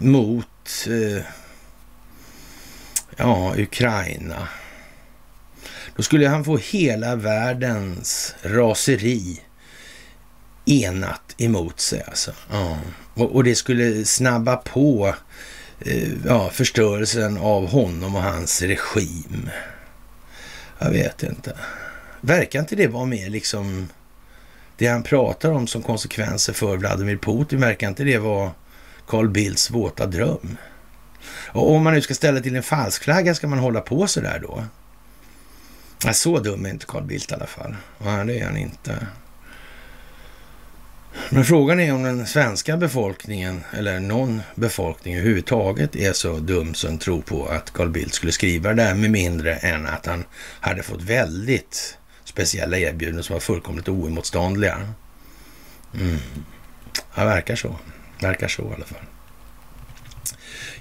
mot, eh, ja, Ukraina. Då skulle han få hela världens raseri enat emot sig. Alltså. Ja. Och, och, det skulle snabba på eh, ja, förstörelsen av honom och hans regim. Jag vet inte. Verkar inte det vara mer liksom det han pratar om som konsekvenser för Vladimir Putin? Verkar inte det vara Carl Bildts våta dröm? Och om man nu ska ställa till en falskflagga, ska man hålla på så där då? Ja, så dum är inte Carl Bildt i alla fall. Ja, det är han inte. Men frågan är om den svenska befolkningen, eller någon befolkning överhuvudtaget, är så dum som tror på att Carl Bildt skulle skriva det där med mindre än att han hade fått väldigt speciella erbjudanden som var fullkomligt oemotståndliga. Mm. Ja, verkar så. Verkar så i alla fall.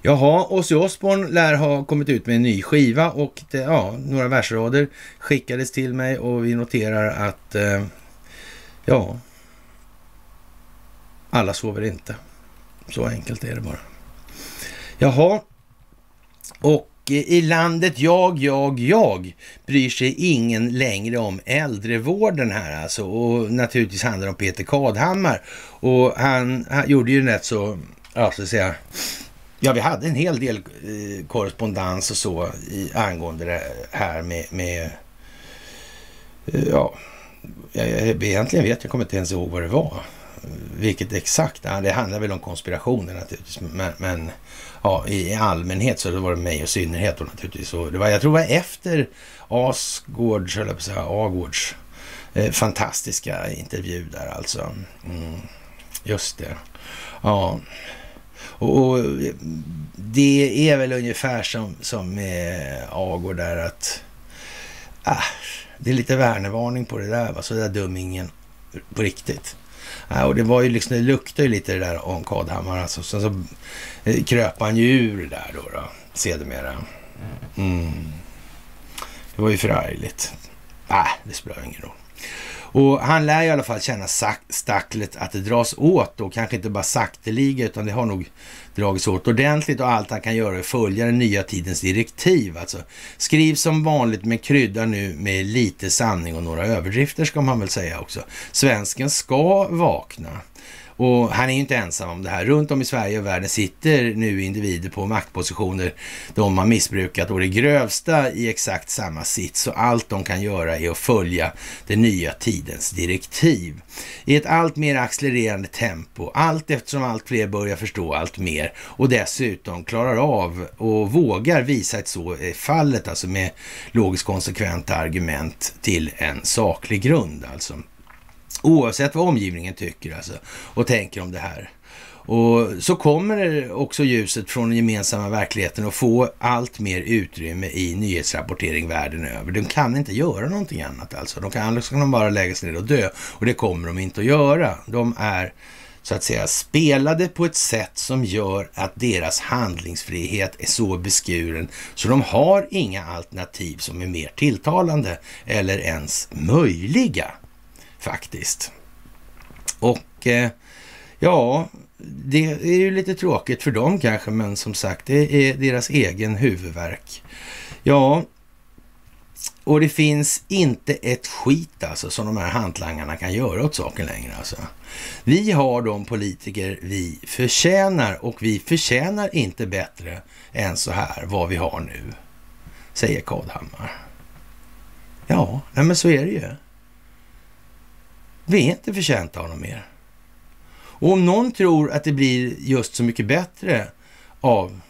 Jaha, Ozzy Osbourne lär ha kommit ut med en ny skiva och det, ja, några versrader skickades till mig och vi noterar att eh, ja, alla sover inte. Så enkelt är det bara. Jaha, och eh, i landet jag, jag, jag bryr sig ingen längre om äldrevården här alltså. Och naturligtvis handlar det om Peter Kadhammar. Och han, han gjorde ju rätt så, ja, så att säga, ja vi hade en hel del eh, korrespondens och så i, angående det här med, med eh, ja, jag, egentligen vet jag kommer inte ens ihåg vad det var vilket exakt, ja, det handlar väl om konspirationer naturligtvis, men, men ja, i allmänhet så var det mig och synnerhet då naturligtvis. Och det var, jag tror det var efter Asgårds, höll jag på att säga, Agårds eh, fantastiska intervju där alltså. Mm, just det. Ja. Och, och, det är väl ungefär som, som med Agård där att äh, det är lite värnevarning på det där. Va? Så där dum ingen på riktigt. Ja, och det var ju liksom, det luktade ju lite det där om Kadhammar alltså. Sen så eh, kröp han ju ur det där då, då sedermera. Mm. Det var ju förargligt. Nej, det spelar ingen roll. Och han lär i alla fall känna stacklet att det dras åt och kanske inte bara sakteliga utan det har nog dragits åt ordentligt och allt han kan göra är att följa den nya tidens direktiv. Alltså skriv som vanligt men krydda nu med lite sanning och några överdrifter ska man väl säga också. Svensken ska vakna. Och han är ju inte ensam om det här. Runt om i Sverige och världen sitter nu individer på maktpositioner de har missbrukat och det grövsta i exakt samma sits. Och allt de kan göra är att följa den nya tidens direktiv. I ett allt mer accelererande tempo, allt eftersom allt fler börjar förstå allt mer och dessutom klarar av och vågar visa att så är fallet, alltså med logiskt konsekventa argument till en saklig grund alltså. Oavsett vad omgivningen tycker alltså, och tänker om det här. Och så kommer också ljuset från den gemensamma verkligheten att få allt mer utrymme i nyhetsrapportering världen över. De kan inte göra någonting annat alltså. De kan, kan de bara lägga sig ner och dö och det kommer de inte att göra. De är så att säga spelade på ett sätt som gör att deras handlingsfrihet är så beskuren så de har inga alternativ som är mer tilltalande eller ens möjliga faktiskt. Och eh, ja, det är ju lite tråkigt för dem kanske, men som sagt, det är deras egen huvudverk. Ja, och det finns inte ett skit alltså som de här hantlangarna kan göra åt saken längre alltså. Vi har de politiker vi förtjänar och vi förtjänar inte bättre än så här vad vi har nu, säger Kadhammar. Ja, nej men så är det ju. Vi är inte förtjänta av dem mer. Och om någon tror att det blir just så mycket bättre av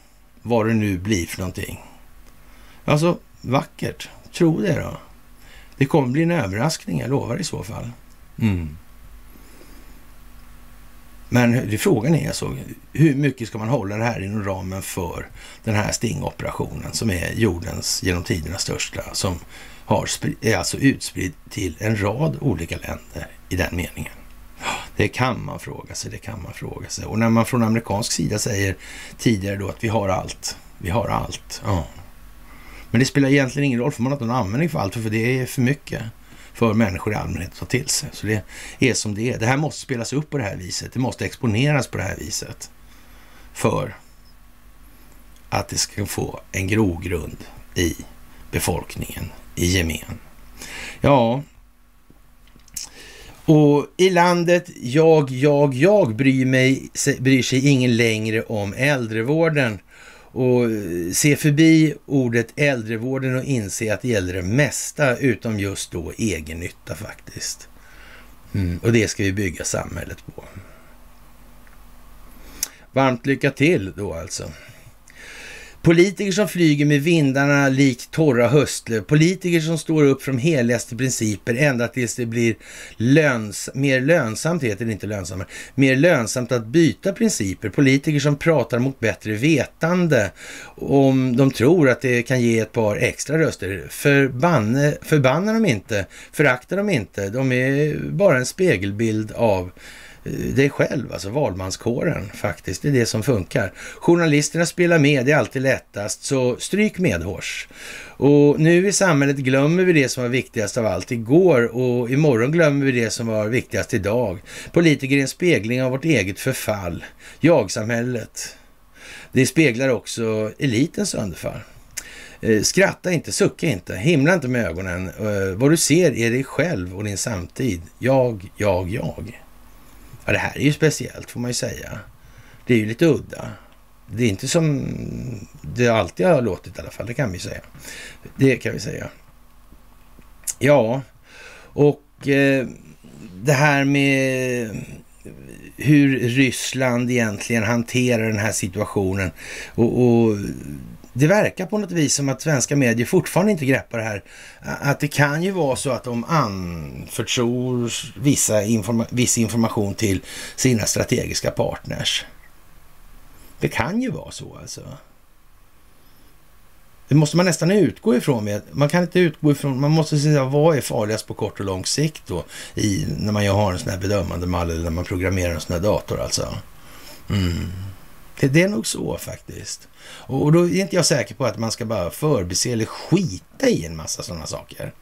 vad det nu blir för någonting. Alltså, vackert. Tro det då. Det kommer bli en överraskning, jag lovar i så fall. Mm. Men frågan är alltså, hur mycket ska man hålla det här inom ramen för den här stingoperationen som är jordens genom tiderna största, som har, är alltså utspridd till en rad olika länder i den meningen. Det kan man fråga sig, det kan man fråga sig. Och när man från amerikansk sida säger tidigare då att vi har allt, vi har allt. Ja. Men det spelar egentligen ingen roll, för man har inte någon användning för allt, för det är för mycket för människor i allmänhet att ta till sig. Så det är som det är. Det här måste spelas upp på det här viset. Det måste exponeras på det här viset. För att det ska få en grogrund i befolkningen i gemen. Ja, och i landet jag, jag, jag bryr, mig, bryr sig ingen längre om äldrevården och eh, se förbi ordet äldrevården och inse att det gäller det mesta utom just då egennytta faktiskt. Mm. Och det ska vi bygga samhället på. Varmt lycka till då alltså. Politiker som flyger med vindarna likt torra höstlöv. Politiker som står upp för de heligaste principer ända tills det blir löns mer lönsamt, heter det inte lönsammare, mer lönsamt att byta principer. Politiker som pratar mot bättre vetande om de tror att det kan ge ett par extra röster. Förbanne, förbannar de inte, föraktar de inte. De är bara en spegelbild av Eh, dig själv, alltså valmanskåren faktiskt. Det är det som funkar. Journalisterna spelar med, det är alltid lättast, så stryk medhårs. Och nu i samhället glömmer vi det som var viktigast av allt igår och imorgon glömmer vi det som var viktigast idag. Politiker är en spegling av vårt eget förfall. Jag-samhället. Det speglar också elitens sönderfall. Eh, skratta inte, sucka inte, himla inte med ögonen. Eh, vad du ser är dig själv och din samtid. Jag, jag, jag. Ja, det här är ju speciellt får man ju säga. Det är ju lite udda. Det är inte som det alltid har låtit i alla fall, det kan vi säga. Det kan vi säga. Ja, och eh, det här med hur Ryssland egentligen hanterar den här situationen och, och det verkar på något vis som att svenska medier fortfarande inte greppar det här. Att det kan ju vara så att de anförtror vissa informa viss information till sina strategiska partners. Det kan ju vara så alltså. Det måste man nästan utgå ifrån. Med. Man kan inte utgå ifrån, man måste säga vad är farligast på kort och lång sikt då i, när man har en sån här bedömande mall eller när man programmerar en sån här dator alltså. Mm. Det, det är nog så faktiskt. Och då är inte jag säker på att man ska bara förbise eller skita i en massa sådana saker.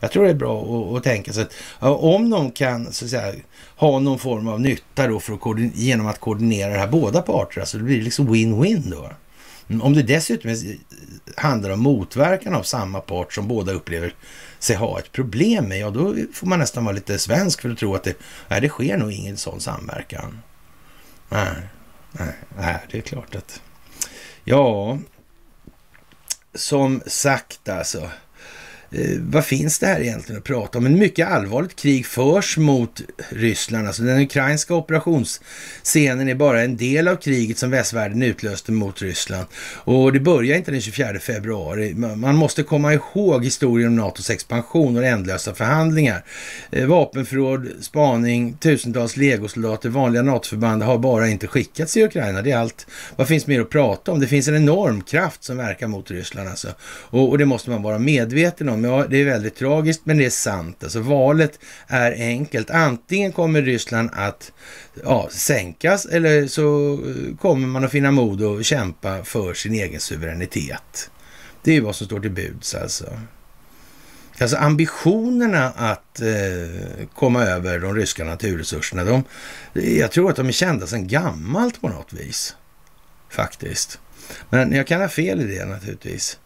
Jag tror det är bra att, att tänka sig att om de kan så att säga, ha någon form av nytta då för att genom att koordinera det här båda parter, alltså det blir liksom win-win då. Mm, om det dessutom handlar om motverkan av samma part som båda upplever sig ha ett problem med, ja då får man nästan vara lite svensk för att tro att det, nej, det sker nog ingen sån samverkan. Nej, nej, nej, det är klart att Ja, som sagt alltså. Eh, vad finns det här egentligen att prata om? En mycket allvarligt krig förs mot Ryssland. Alltså den ukrainska operationsscenen är bara en del av kriget som västvärlden utlöste mot Ryssland. Och det börjar inte den 24 februari. Man måste komma ihåg historien om NATOs expansion och ändlösa förhandlingar. Eh, vapenförråd, spaning, tusentals legosoldater, vanliga NATO-förband har bara inte skickats i Ukraina. Det är allt. Vad finns mer att prata om? Det finns en enorm kraft som verkar mot Ryssland alltså. Och, och det måste man vara medveten om. Ja, det är väldigt tragiskt, men det är sant. Alltså valet är enkelt. Antingen kommer Ryssland att ja, sänkas eller så eh, kommer man att finna mod och kämpa för sin egen suveränitet. Det är ju vad som står till buds alltså. Alltså ambitionerna att eh, komma över de ryska naturresurserna, de, jag tror att de är kända sedan gammalt på något vis. Faktiskt. Men jag kan ha fel i det naturligtvis.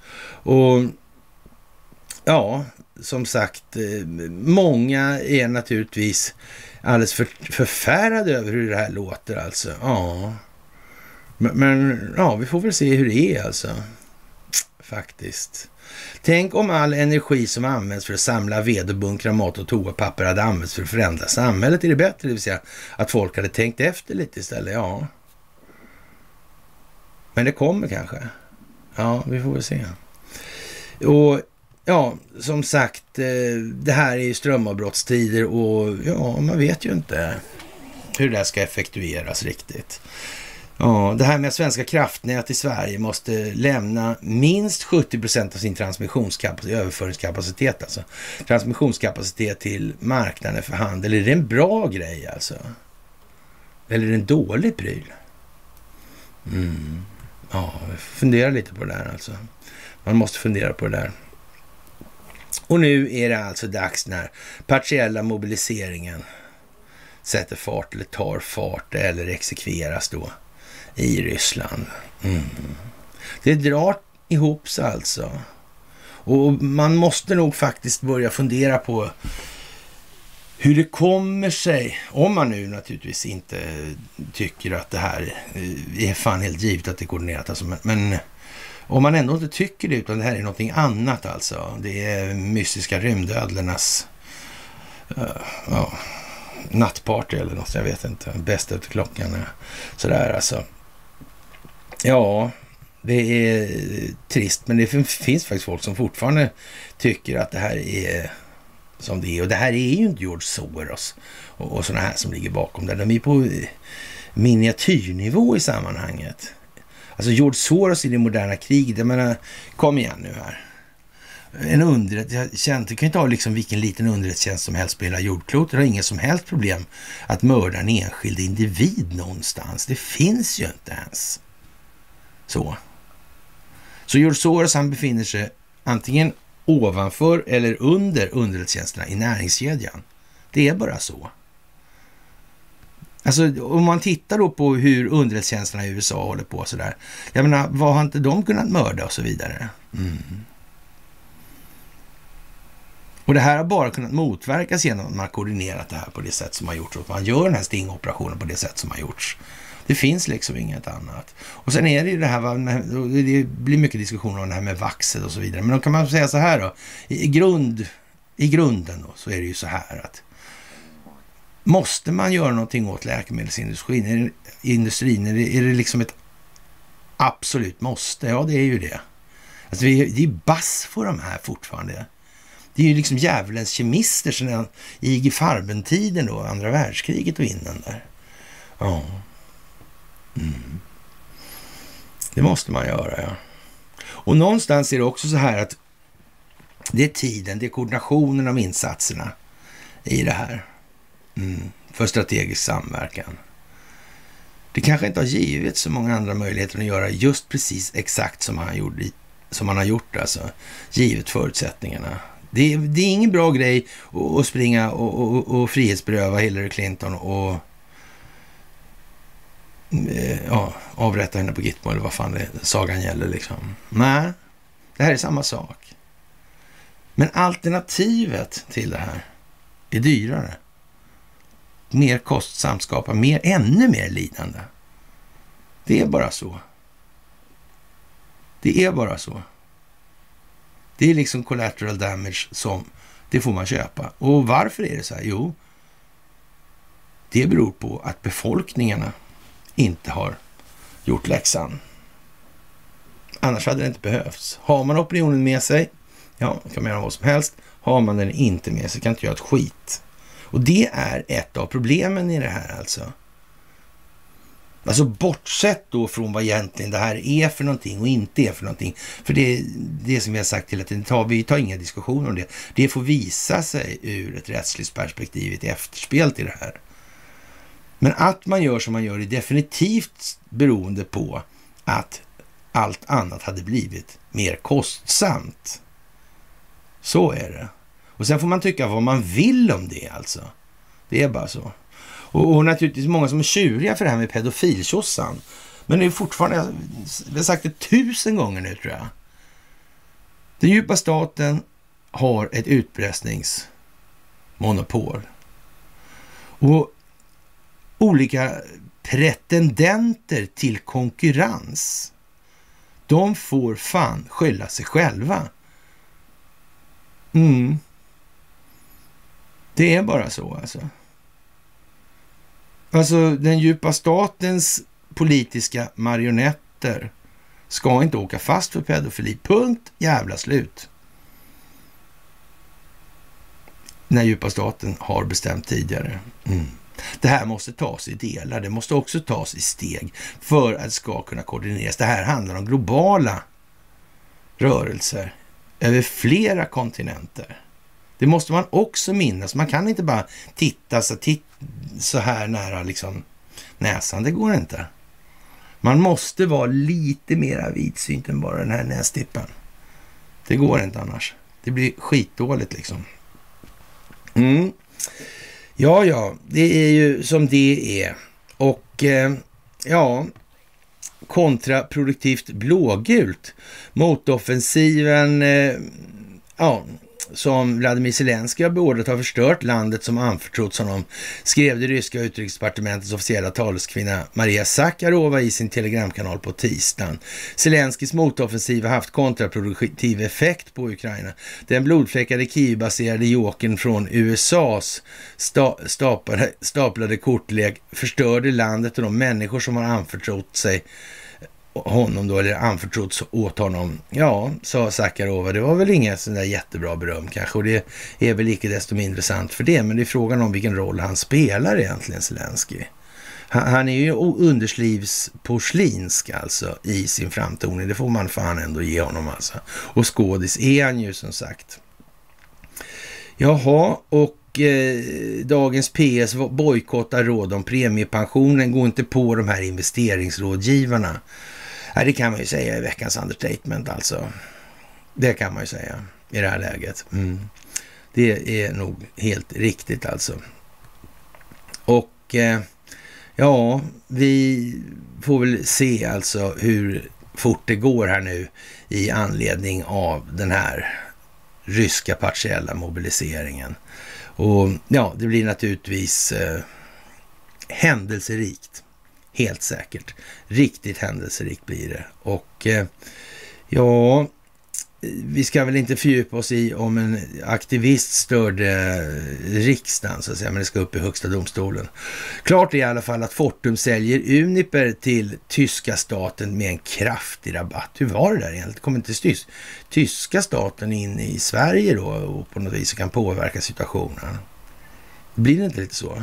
Och Ja, som sagt, eh, många är naturligtvis alldeles för, förfärade över hur det här låter alltså. Ja. Men, men, ja, vi får väl se hur det är alltså. Faktiskt. Tänk om all energi som används för att samla ved och bunkra mat och toapapper hade använts för att förändra samhället. Är det bättre? Det vill säga att folk hade tänkt efter lite istället. Ja. Men det kommer kanske. Ja, vi får väl se. Och ja, som sagt, eh, det här är ju strömavbrottstider och ja, man vet ju inte hur det här ska effektueras riktigt. Ja, det här med att Svenska kraftnät i Sverige måste lämna minst 70 procent av sin transmissionskapacitet, överföringskapacitet alltså. Transmissionskapacitet till marknaden för handel. Är det en bra grej alltså? Eller är det en dålig pryl? Mm. Ja, fundera lite på det där alltså. Man måste fundera på det där. Och nu är det alltså dags när partiella mobiliseringen sätter fart eller tar fart eller exekveras då i Ryssland. Mm. Det drar ihop sig alltså. Och man måste nog faktiskt börja fundera på hur det kommer sig, om man nu naturligtvis inte tycker att det här eh, är fan helt givet att det är koordinerat, alltså, men om man ändå inte tycker det, utan det här är någonting annat alltså. Det är mystiska rymdödlornas uh, ja, nattparty eller något, jag vet inte. Bäst efter klockan. Sådär alltså. Ja, det är trist, men det finns faktiskt folk som fortfarande tycker att det här är som det är. Och det här är ju inte George Soros och, och sådana här som ligger bakom det. De är på miniatyrnivå i sammanhanget. Alltså George Soros i det moderna kriget, jag menar, kom igen nu här. En underrättelsetjänst, du kan ju inte ha liksom vilken liten underrättelsetjänst som helst på hela jordklotet. du har inga som helst problem att mörda en enskild individ någonstans. Det finns ju inte ens. Så. Så George Soros han befinner sig antingen ovanför eller under underrättelsetjänsterna i näringskedjan. Det är bara så. Alltså om man tittar då på hur underrättelsetjänsterna i USA håller på sådär. Jag menar, vad har inte de kunnat mörda och så vidare? Mm. Och det här har bara kunnat motverkas genom att man har koordinerat det här på det sätt som har gjorts. Och att man gör den här stingoperationen på det sätt som har gjorts. Det finns liksom inget annat. Och sen är det ju det här, det blir mycket diskussioner om det här med vaxet och så vidare. Men då kan man säga så här då, i, grund, i grunden då, så är det ju så här att måste man göra någonting åt läkemedelsindustrin? Är det, industrin, är det, är det liksom ett absolut måste? Ja, det är ju det. Alltså, det är ju bass för de här fortfarande. Det är ju liksom djävulens kemister sedan IG Farben-tiden då, andra världskriget och innan där. Ja. Mm. Det måste man göra, ja. Och någonstans är det också så här att det är tiden, det är koordinationen av insatserna i det här. Mm. För strategisk samverkan. Det kanske inte har givit så många andra möjligheter att göra just precis exakt som han, gjorde, som han har gjort, alltså. Givet förutsättningarna. Det, det är ingen bra grej att springa och, och, och frihetsberöva Hillary Clinton och eh, ja, avrätta henne på Gitmo eller vad fan det, sagan gäller liksom. Nej, det här är samma sak. Men alternativet till det här är dyrare. Mer kostsamt, skapar mer, ännu mer lidande. Det är bara så. Det är bara så. Det är liksom collateral damage som det får man köpa. Och varför är det så här? Jo, det beror på att befolkningarna inte har gjort läxan. Annars hade det inte behövts. Har man opinionen med sig, ja, kan man göra vad som helst. Har man den inte med sig kan inte göra ett skit. Och det är ett av problemen i det här alltså. Alltså bortsett då från vad egentligen det här är för någonting och inte är för någonting. För det, det som vi har sagt hela tiden, tar, vi tar inga diskussioner om det. Det får visa sig ur ett rättsligt perspektiv, ett efterspel till det här. Men att man gör som man gör är definitivt beroende på att allt annat hade blivit mer kostsamt. Så är det. Och sen får man tycka vad man vill om det alltså. Det är bara så. Och, och naturligtvis många som är tjuriga för det här med pedofiltjossan. Men det är fortfarande, vi har sagt det tusen gånger nu tror jag. Den djupa staten har ett utpressningsmonopol. Och olika pretendenter till konkurrens, de får fan skylla sig själva Mm. Det är bara så alltså. Alltså den djupa statens politiska marionetter ska inte åka fast för pedofili. Punkt jävla slut. När djupa staten har bestämt tidigare. Mm. Det här måste tas i delar. Det måste också tas i steg för att det ska kunna koordineras. Det här handlar om globala rörelser över flera kontinenter. Det måste man också minnas. Man kan inte bara titta så, titt, så här nära liksom näsan. Det går inte. Man måste vara lite mera vidsynt än bara den här nästippen. Det går inte annars. Det blir skitdåligt liksom. Mm. Ja, ja, det är ju som det är. Och eh, ja, kontraproduktivt blågult. Motoffensiven, eh, ja, som Vladimir Zelenskyj har beordrat har förstört landet som anförtrotts honom, skrev det ryska utrikesdepartementets officiella taleskvinna Maria Sakarova i sin telegramkanal på tisdagen. Zelenskyjs motoffensiv har haft kontraproduktiv effekt på Ukraina. Den blodfläckade Kiev-baserade jokern från USAs sta staplade, staplade kortlek förstörde landet och de människor som har anförtrott sig honom då, eller anförtrotts åt honom. Ja, sa Sakarova, det var väl inget sån där jättebra beröm kanske och det är väl icke desto mindre sant för det, men det är frågan om vilken roll han spelar egentligen, Zelensky. Han, han är ju underslivsporslinsk alltså i sin framtoning, det får man fan ändå ge honom alltså. Och skådis är han ju som sagt. Jaha, och eh, dagens PS bojkottar råd om premiepensionen, går inte på de här investeringsrådgivarna. Ja, det kan man ju säga i veckans understatement alltså. Det kan man ju säga i det här läget. Mm. Det är nog helt riktigt alltså. Och eh, ja, vi får väl se alltså hur fort det går här nu i anledning av den här ryska partiella mobiliseringen. Och ja, det blir naturligtvis eh, händelserikt. Helt säkert. Riktigt händelserikt blir det. Och eh, ja, vi ska väl inte fördjupa oss i om en aktivist störde eh, riksdagen, så att säga, men det ska upp i högsta domstolen. Klart är i alla fall att Fortum säljer Uniper till tyska staten med en kraftig rabatt. Hur var det där egentligen? Kommer inte tyst. tyska staten in i Sverige då och på något vis kan påverka situationen? Blir det inte lite så?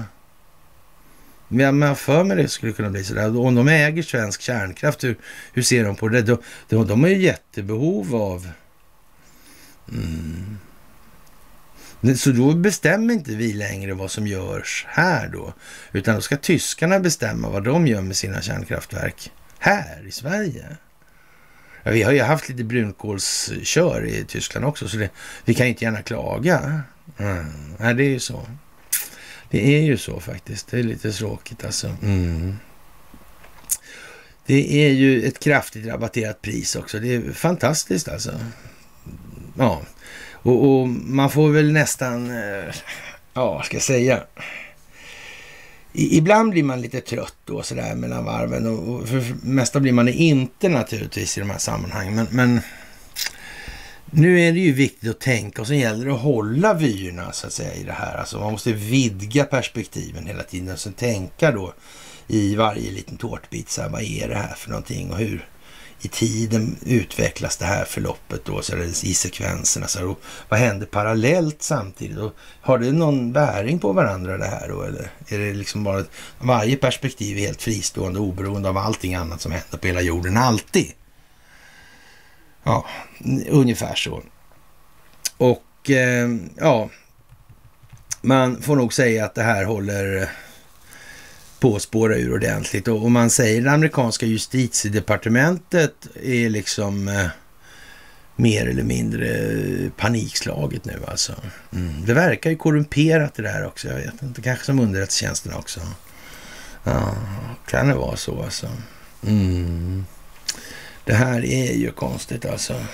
Men jag för mig det skulle kunna bli sådär. Om de äger svensk kärnkraft, hur, hur ser de på det? De, de, de har ju jättebehov av... Mm. Så då bestämmer inte vi längre vad som görs här då. Utan då ska tyskarna bestämma vad de gör med sina kärnkraftverk här i Sverige. Ja, vi har ju haft lite brunkolskör i Tyskland också, så det, vi kan ju inte gärna klaga. Mm. Nej, det är ju så. Det är ju så faktiskt. Det är lite tråkigt alltså. Mm. Det är ju ett kraftigt rabatterat pris också. Det är fantastiskt alltså. Ja, och, och man får väl nästan, eh, ja, vad ska jag säga? ibland blir man lite trött då sådär mellan varven och, och för det mesta blir man inte naturligtvis i de här sammanhangen. Men, men nu är det ju viktigt att tänka och så gäller det att hålla vyerna så att säga i det här. Alltså man måste vidga perspektiven hela tiden och sen tänka då i varje liten tårtbit. Så här, vad är det här för någonting och hur i tiden utvecklas det här förloppet då, så det, i sekvenserna. Så här, och vad händer parallellt samtidigt? Och har det någon bäring på varandra det här då? Eller är det liksom bara varje perspektiv är helt fristående oberoende av allting annat som händer på hela jorden alltid? Ja, ungefär så. Och eh, ja, man får nog säga att det här håller på att spåra ur ordentligt. Och, och man säger det amerikanska justitiedepartementet är liksom eh, mer eller mindre panikslaget nu alltså. Mm. Det verkar ju korrumperat det där också. Jag vet inte, kanske som underrättelsetjänsten också. Ja, kan det vara så alltså. Mm. Det här är ju konstigt alltså.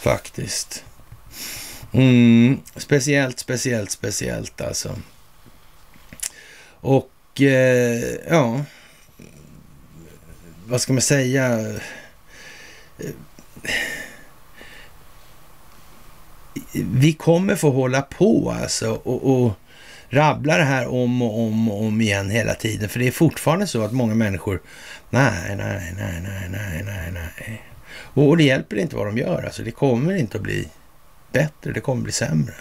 Faktiskt. Mm, speciellt, speciellt, speciellt alltså. Och eh, ja, vad ska man säga? vi kommer få hålla på alltså och, och rabbla det här om och om och om igen hela tiden. För det är fortfarande så att många människor, nej, nej, nej, nej, nej, nej, nej. Och det hjälper inte vad de gör. Alltså, det kommer inte att bli bättre, det kommer att bli sämre.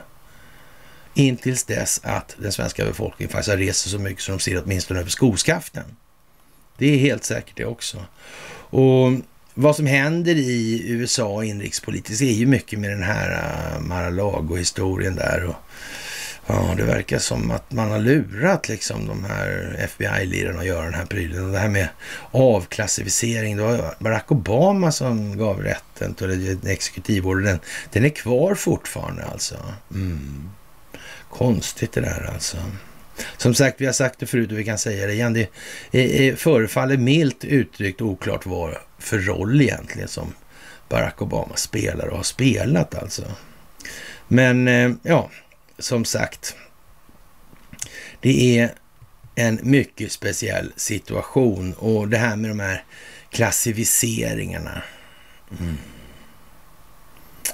Intills dess att den svenska befolkningen faktiskt har rest sig så mycket så de ser åtminstone över skoskaften. Det är helt säkert det också. Och vad som händer i USA inrikespolitiskt är ju mycket med den här äh, Mar-a-Lago-historien där. Och, ja, det verkar som att man har lurat liksom de här FBI-lirarna att göra den här prylen. Och det här med avklassificering, det var Barack Obama som gav rätten till exekutivorden. Den, är kvar fortfarande alltså. Mm. Konstigt det där alltså. Som sagt, vi har sagt det förut och vi kan säga det igen. Det är, förefaller milt uttryckt oklart vad för roll egentligen som Barack Obama spelar och har spelat alltså. Men eh, ja, som sagt. Det är en mycket speciell situation och det här med de här klassificeringarna. Mm.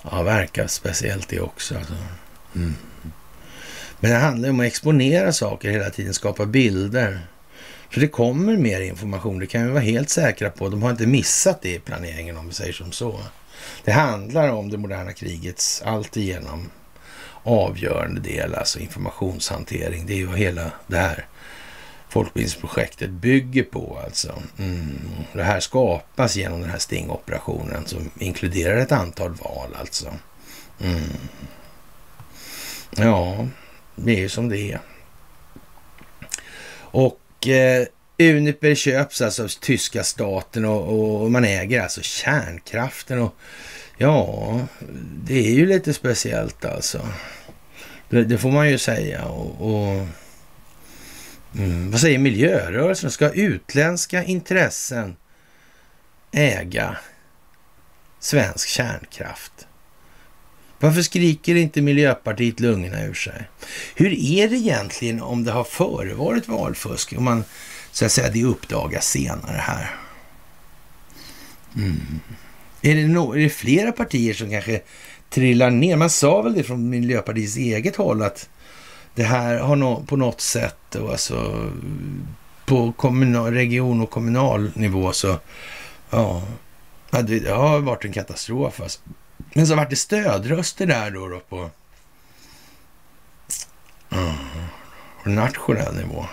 Ja, verkar speciellt det också. Alltså. Mm. Men det handlar om att exponera saker hela tiden, skapa bilder. Så det kommer mer information, det kan vi vara helt säkra på. De har inte missat det i planeringen om vi säger som så. Det handlar om det moderna krigets alltigenom avgörande del, alltså informationshantering. Det är ju vad hela det här folkbildningsprojektet bygger på alltså. Mm. Det här skapas genom den här stingoperationen som inkluderar ett antal val alltså. Mm. Ja, det är ju som det är. Och eh, Uniper köps alltså av tyska staten och, och, man äger alltså kärnkraften. och Ja, det är ju lite speciellt alltså. Det, det får man ju säga. och, och mm, Vad säger miljörörelsen? Ska utländska intressen äga svensk kärnkraft? Varför skriker inte Miljöpartiet lungorna ur sig? Hur är det egentligen om det har förevarit valfusk? Om man så att säga det uppdagas senare här. Mm. Är, det no är det flera partier som kanske trillar ner? Man sa väl det från Miljöpartiets eget håll att det här har no på något sätt, då, alltså på region och kommunal nivå så, ja, det har varit en katastrof. Alltså. Men så vart det stödröster där då, då på mm, nationell nivå.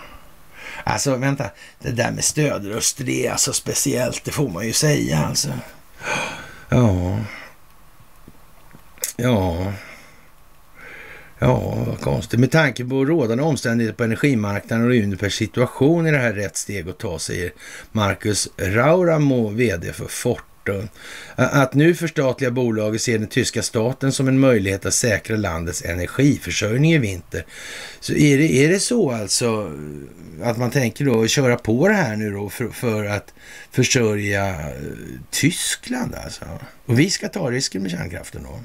Alltså vänta, det där med stödröster, det är alltså speciellt, det får man ju säga alltså. Ja. Ja. Ja, vad konstigt. Med tanke på rådande omständigheter på energimarknaden och Unipers situation är det här rätt steg att ta, säger Marcus Rauramo, vd för Fort att nu förstatliga bolaget ser den tyska staten som en möjlighet att säkra landets energiförsörjning i vinter. Så är det, är det så alltså eh, att man tänker då köra på det här nu då för, för att försörja eh, Tyskland alltså? Och vi ska ta risken med kärnkraften då?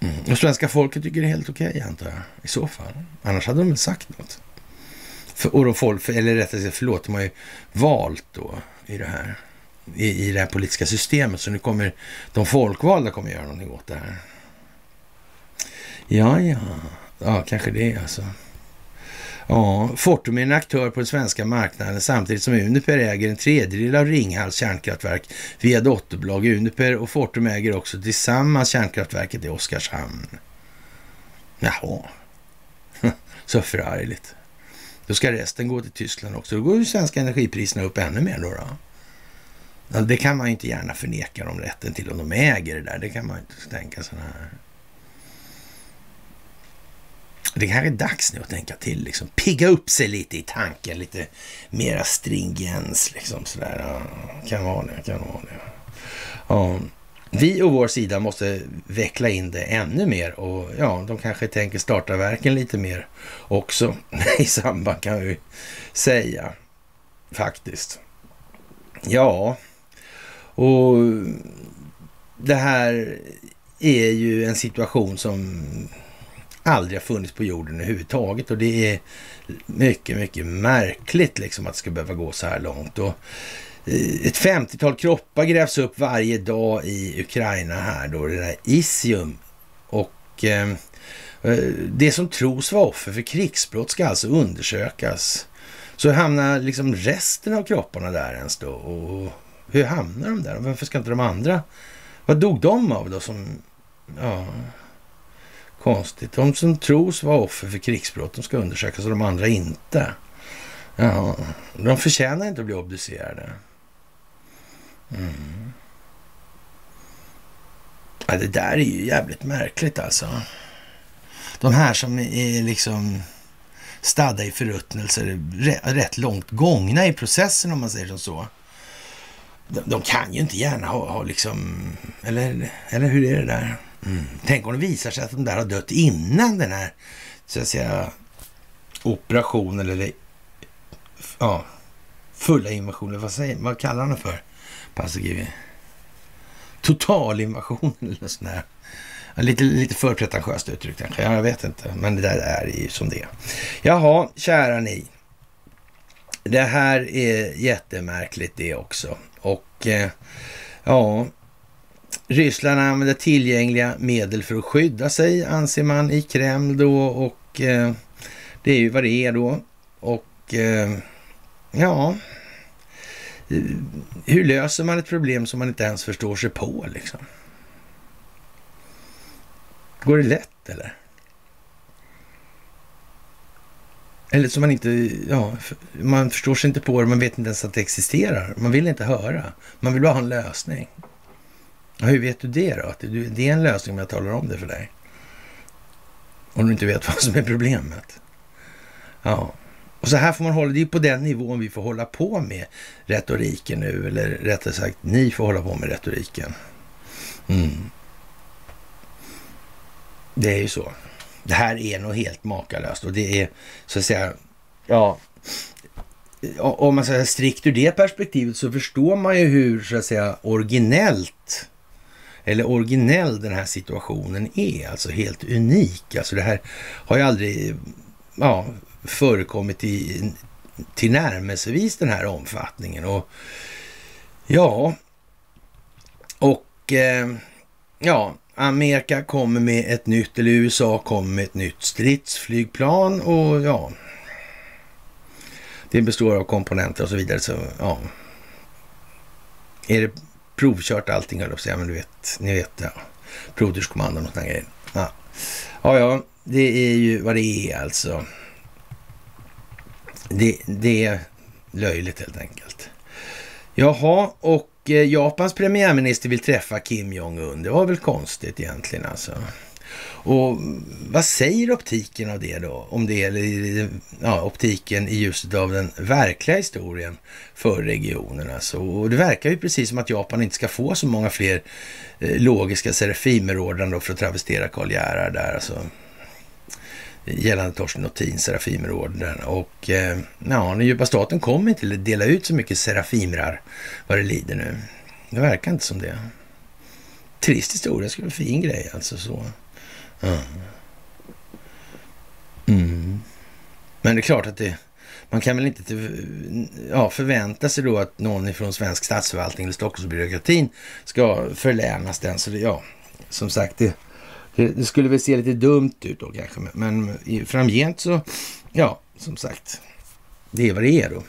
Mm. Och svenska folket tycker det är helt okej okay, antar jag, i så fall. Annars hade de väl sagt något. För, och då folk, eller rättare sagt, förlåt, de har ju valt då i det här i, i det här politiska systemet. Så nu kommer de folkvalda kommer göra någonting åt det här. Ja, ja, ja, kanske det alltså. Ja, Fortum är en aktör på den svenska marknaden samtidigt som Uniper äger en tredjedel av Ringhals kärnkraftverk via dotterbolag. Uniper och Fortum äger också tillsammans kärnkraftverket i Oskarshamn. Jaha, [laughs] så förargligt. Då ska resten gå till Tyskland också. Då går ju svenska energipriserna upp ännu mer då. då. Det kan man ju inte gärna förneka dem rätten till om de äger det där. Det kan man inte tänka sådana här. Det kanske är dags nu att tänka till, liksom. Pigga upp sig lite i tanken, lite mera stringens, liksom sådär. Ja, kan vara det, kan vara det. Ja. Vi och vår sida måste veckla in det ännu mer och ja, de kanske tänker starta verken lite mer också [laughs] i samband kan vi säga faktiskt. Ja, och det här är ju en situation som aldrig har funnits på jorden överhuvudtaget och det är mycket, mycket märkligt liksom att det ska behöva gå så här långt. Och eh, ett 50-tal kroppar grävs upp varje dag i Ukraina här då, det där Isium. Och eh, eh, det som tros vara offer för krigsbrott ska alltså undersökas. Så hamnar liksom resten av kropparna där ens då? Och hur hamnar de där? Varför ska inte de andra... Vad dog de av då som... Ja, konstigt. De som tros vara offer för krigsbrott, de ska undersökas och de andra inte. Ja, de förtjänar inte att bli obducerade. Mm. Ja, det där är ju jävligt märkligt alltså. De här som är liksom stadda i förruttnelse, rätt långt gångna i processen om man säger som så. De, de kan ju inte gärna ha, ha liksom, eller, eller hur är det där? Mm. Tänk om det visar sig att de där har dött innan den här, så att säga, operationen eller ja, fulla invasionen. Vad, säger, vad kallar han det för? Paasikivi? Totalinvasion eller något sånt där. Lite, lite för pretentiöst uttryckt kanske. Jag vet inte. Men det där är ju som det är. Jaha, kära ni. Det här är jättemärkligt det också. Och eh, ja, Ryssland använder tillgängliga medel för att skydda sig, anser man i Kreml då. Och eh, det är ju vad det är då. Och eh, ja, hur löser man ett problem som man inte ens förstår sig på liksom? Går det lätt eller? Eller som man inte, ja, man förstår sig inte på det, man vet inte ens att det existerar. Man vill inte höra. Man vill bara ha en lösning. Ja, hur vet du det då? Att det är en lösning om jag talar om det för dig? Om du inte vet [laughs] vad som är problemet. Ja, och så här får man hålla, det är på den nivån vi får hålla på med retoriken nu, eller rättare sagt, ni får hålla på med retoriken. Mm. Det är ju så. Det här är nog helt makalöst och det är så att säga, ja, om man säger strikt ur det perspektivet så förstår man ju hur så att säga originellt eller originell den här situationen är. Alltså helt unik. Alltså det här har ju aldrig ja, förekommit i tillnärmelsevis den här omfattningen. Och ja, och eh, ja, Amerika kommer med ett nytt, eller USA kommer med ett nytt stridsflygplan och ja, det består av komponenter och så vidare. Så ja, är det provkört allting höll jag säga, men du vet, ni vet, ja, provturskommandon och sådana grejer. Ja. ja, ja, det är ju vad det är alltså. Det, det är löjligt helt enkelt. Jaha, och Eh, Japans premiärminister vill träffa Kim Jong-Un. Det var väl konstigt egentligen alltså. Och vad säger optiken av det då? Om det eller ja, optiken i ljuset av den verkliga historien för regionen alltså. Och det verkar ju precis som att Japan inte ska få så många fler eh, logiska då för att travestera Karl Gerhard där alltså gällande Torsten Notin, Serafimerorden. Och eh, ja, den djupa staten kommer inte att dela ut så mycket Serafimrar vad det lider nu. Det verkar inte som det. Trist historia, skulle vara en fin grej alltså så. Mm. Mm. Men det är klart att det, man kan väl inte ja, förvänta sig då att någon från svensk statsförvaltning eller Stockholmsbyråkratin ska förlänas den. Så det, ja, som sagt, det, det, det, skulle väl se lite dumt ut då kanske, men framgent så, ja, som sagt, det är vad det är då.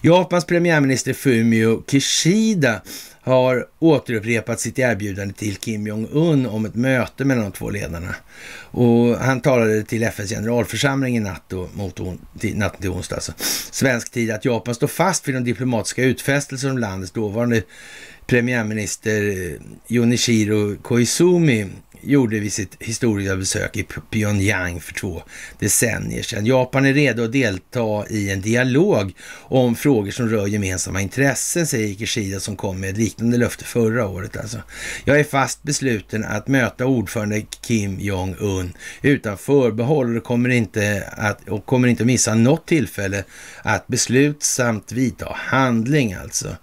Japans premiärminister Fumio Kishida har återupprepat sitt erbjudande till Kim Jong-Un om ett möte mellan de två ledarna. Och han talade till FNs generalförsamling i natt, och, mot on, till, natten till onsdag, alltså. svensk tid, att Japan står fast vid de diplomatiska utfästelser som landets dåvarande premiärminister eh, Junichiro Koizumi gjorde vid sitt historiska besök i Pyongyang för två decennier sedan. Japan är redo att delta i en dialog om frågor som rör gemensamma intressen, säger Kishida som kom med ett liknande löfte förra året. Alltså. Jag är fast besluten att möta ordförande Kim Jong-Un utan förbehåll och kommer inte att, och kommer inte att missa något tillfälle att beslutsamt vidta handling alltså.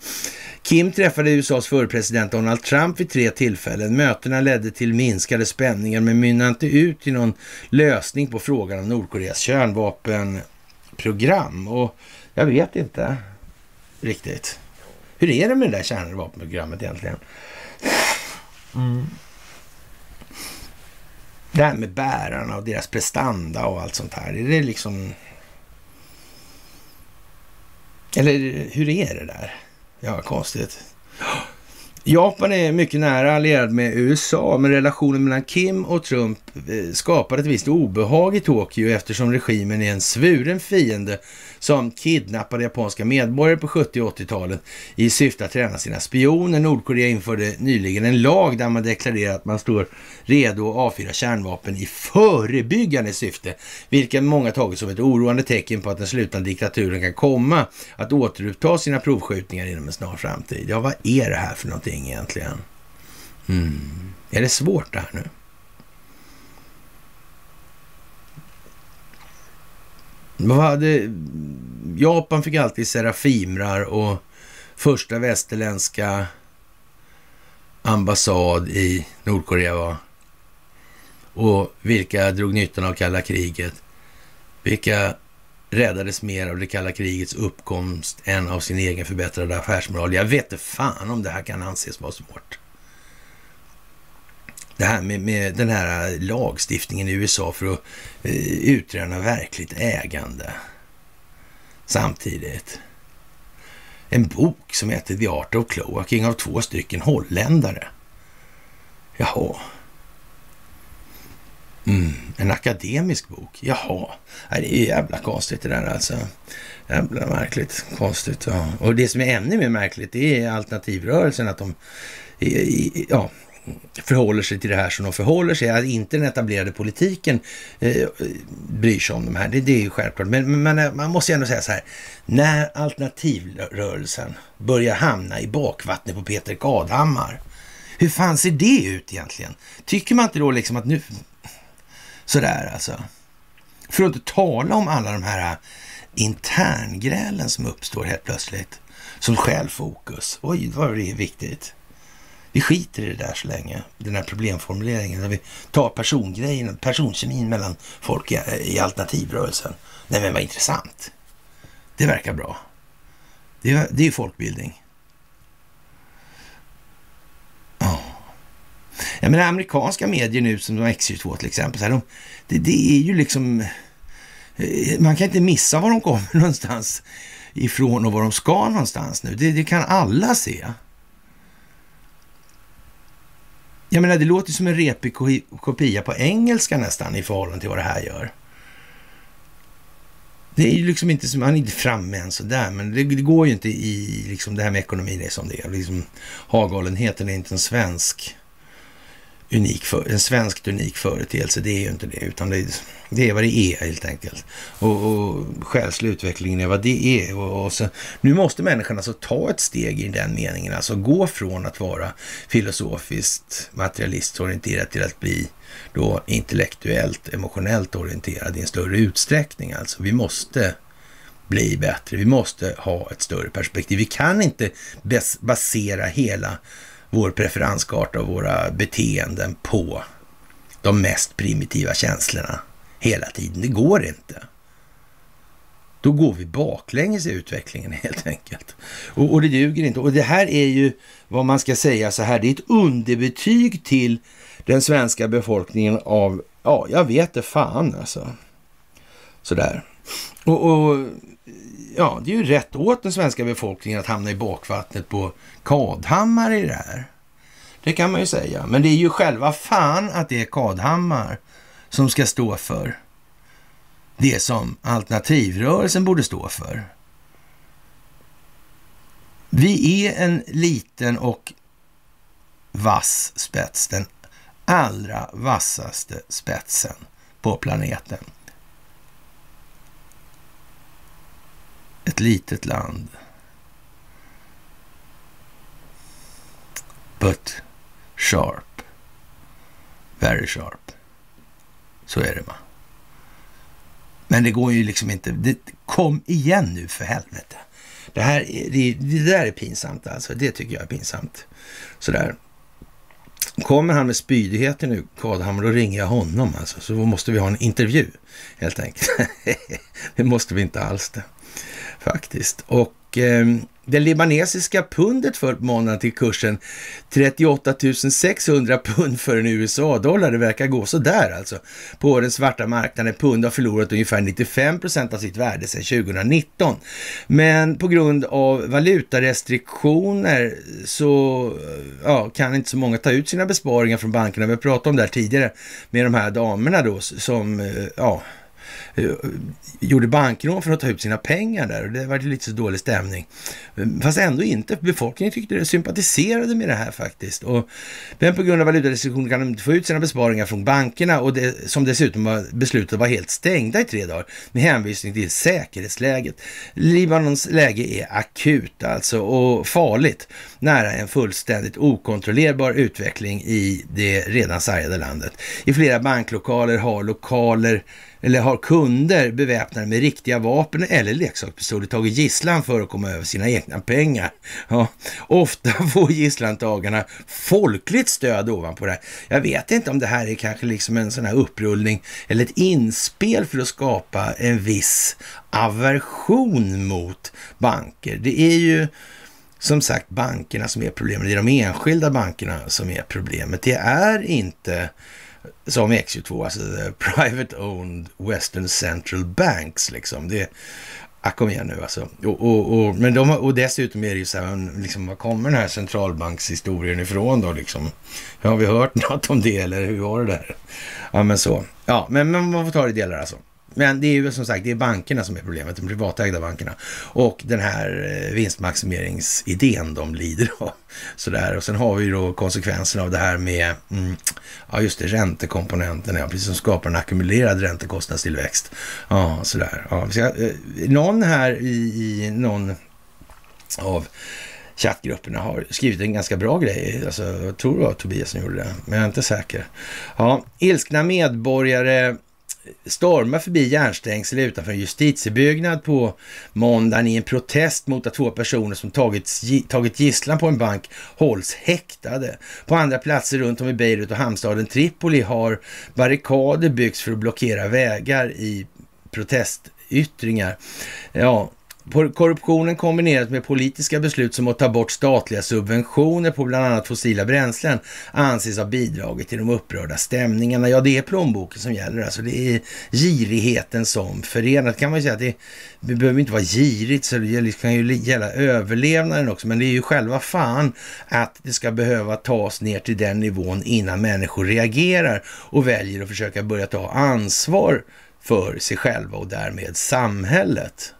Kim träffade USAs förre president Donald Trump vid tre tillfällen. Mötena ledde till minskade spänningar men mynnade inte ut i någon lösning på frågan om Nordkoreas kärnvapenprogram. Och jag vet inte. riktigt. Hur är det med det där kärnvapenprogrammet egentligen? Mm. Det här med bärarna och deras prestanda och allt sånt här. Är det liksom... Eller hur är det där? Ja, konstigt. Japan är mycket nära allierad med USA, men relationen mellan Kim och Trump eh, skapade ett visst obehag i Tokyo eftersom regimen är en svuren fiende som kidnappade japanska medborgare på 70 och 80-talet i syfte att träna sina spioner. Nordkorea införde nyligen en lag där man deklarerar att man står redo att avfyra kärnvapen i förebyggande syfte, vilket många tagit som ett oroande tecken på att den slutna diktaturen kan komma att återuppta sina provskjutningar inom en snar framtid. Ja, vad är det här för någonting egentligen? Mm. Är det svårt det här nu? Vad hade... Japan fick alltid serafimrar och första västerländska ambassad i Nordkorea var. Och vilka drog nyttan av kalla kriget? Vilka räddades mer av det kalla krigets uppkomst än av sin egen förbättrade affärsmoral? Jag vet inte fan om det här kan anses vara svårt. Det här med, med den här lagstiftningen i USA för att eh, utröna verkligt ägande. Samtidigt. En bok som heter The Art of Cloaking av två stycken holländare. Jaha. Mm, en akademisk bok. Jaha. Det är jävla konstigt det där alltså. Jävla märkligt. Konstigt. Ja. Och det som är ännu mer märkligt det är alternativrörelsen. Att de ja, förhåller sig till det här som de förhåller sig. Att inte den etablerade politiken eh, bryr sig om de här, det, det är ju självklart. Men, men, eh, man måste ju ändå säga så här, när alternativrörelsen börjar hamna i bakvattnet på Peter Kadhammar, hur fan ser det ut egentligen? Tycker man inte då liksom att nu... Sådär alltså. För att inte tala om alla de här eh, interngrälen som uppstår helt plötsligt. Som självfokus. Oj, vad det är viktigt. Vi skiter i det där så länge, den här problemformuleringen. Där vi tar persongrejen, personkemin mellan folk i, i alternativrörelsen. Nej men vad intressant. Det verkar bra. Det, är, det är ju folkbildning. Ja. Jag menar amerikanska medier nu som X22 till exempel. Så här, de, det, det är ju liksom... Eh, man kan inte missa var de kommer [laughs] någonstans ifrån och var de ska någonstans nu. Det, det kan alla se. Jag menar, det låter som en repig kopia på engelska nästan i förhållande till vad det här gör. Det är ju liksom inte som, han är inte framme än sådär, men det, det, går ju inte i liksom det här med ekonomin det är som det är. Liksom, Hagalenheten är inte en svensk unik för, en svenskt unik företeelse. Det är ju inte det, utan det, det är vad det är helt enkelt. Och, och själslig utveckling är vad det är. Och, och så, nu måste människan alltså ta ett steg i den meningen, alltså gå från att vara filosofiskt materialistorienterad till att bli då intellektuellt, emotionellt orienterad i en större utsträckning. Alltså vi måste bli bättre. Vi måste ha ett större perspektiv. Vi kan inte basera hela vår preferenskarta och våra beteenden på de mest primitiva känslorna hela tiden. Det går inte. Då går vi baklänges i utvecklingen [laughs] helt enkelt. Och, och det duger inte. Och det här är ju vad man ska säga så här, det är ett underbetyg till den svenska befolkningen av, ja, jag vet det fan alltså. Sådär. Och, och ja, det är ju rätt åt den svenska befolkningen att hamna i bakvattnet på Kadhammar i det här. Det kan man ju säga. Men det är ju själva fan att det är Kadhammar som ska stå för det som alternativrörelsen borde stå för. Vi är en liten och vass spets, den allra vassaste spetsen på planeten. Ett litet land. But sharp. Very sharp. Så är det va. Men det går ju liksom inte. Det, kom igen nu för helvete. Det här det, det där är pinsamt alltså. Det tycker jag är pinsamt. Sådär. Kommer han med spydigheter nu, Kadhammar, då ringer jag honom alltså. Så måste vi ha en intervju helt enkelt. [laughs] det måste vi inte alls det. Faktiskt. Och eh, det libanesiska pundet föll på måndagen till kursen 38 600 pund för en USA-dollar. Det verkar gå sådär alltså. På den svarta marknaden pund har förlorat ungefär 95 procent av sitt värde sedan 2019. Men på grund av valutarestriktioner så eh, ja, kan inte så många ta ut sina besparingar från bankerna. Vi har pratat om det här tidigare med de här damerna då som eh, ja, Eh, gjorde bankrån för att ta ut sina pengar där och det var lite så dålig stämning. Eh, fast ändå inte, befolkningen tyckte det sympatiserade med det här faktiskt. Och, men på grund av valutarestriktioner kan de inte få ut sina besparingar från bankerna och det, som dessutom var beslutat var helt stängda i tre dagar med hänvisning till säkerhetsläget. Libanons läge är akut alltså och farligt nära en fullständigt okontrollerbar utveckling i det redan sargade landet. I flera banklokaler har lokaler eller har kunder beväpnade med riktiga vapen eller leksakspistoler tagit gisslan för att komma över sina egna pengar. Ja, ofta [laughs] får gisslantagarna folkligt stöd ovanpå det här. Jag vet inte om det här är kanske liksom en sån här upprullning eller ett inspel för att skapa en viss aversion mot banker. Det är ju som sagt bankerna som är problemet. Det är de enskilda bankerna som är problemet. Det är inte som X22, alltså eh, [laughs] Private Owned Western Central Banks liksom. Det, ah, kom igen nu alltså. Och, och, och, men de, och dessutom är det ju så här, liksom, var kommer den här centralbankshistorien ifrån då liksom? Har vi hört [laughs] något om det eller hur var det där? Ja men så. Ja, men, men man får ta det i delar alltså. Men det är ju som sagt, det är bankerna som är problemet, de privatägda bankerna. Och den här eh, vinstmaximeringsidén de lider av. [laughs] Sådär. Och sen har vi då konsekvenserna av det här med, mm, ja just det, räntekomponenten, ja, precis som skapar en ackumulerad räntekostnadstillväxt. Ja, sådär. Ja, ska, eh, någon här i, i någon av chattgrupperna har skrivit en ganska bra grej. Alltså, jag tror det var Tobias som gjorde det, men jag är inte säker. Ja, ilskna medborgare stormar förbi järnstängsel utanför en justitiebyggnad på måndagen i en protest mot att två personer som tagit, tagit gisslan på en bank hålls häktade. På andra platser runt om i Beirut och hamnstaden Tripoli har barrikader byggts för att blockera vägar i protestyttringar. Ja, Korruptionen kombinerat med politiska beslut som att ta bort statliga subventioner på bland annat fossila bränslen anses ha bidragit till de upprörda stämningarna. Ja, det är plånboken som gäller. Alltså det är girigheten som förenar. Kan man ju säga att det, det behöver inte vara girigt, så det kan ju gälla överlevnaden också. Men det är ju själva fan att det ska behöva tas ner till den nivån innan människor reagerar och väljer att försöka börja ta ansvar för sig själva och därmed samhället.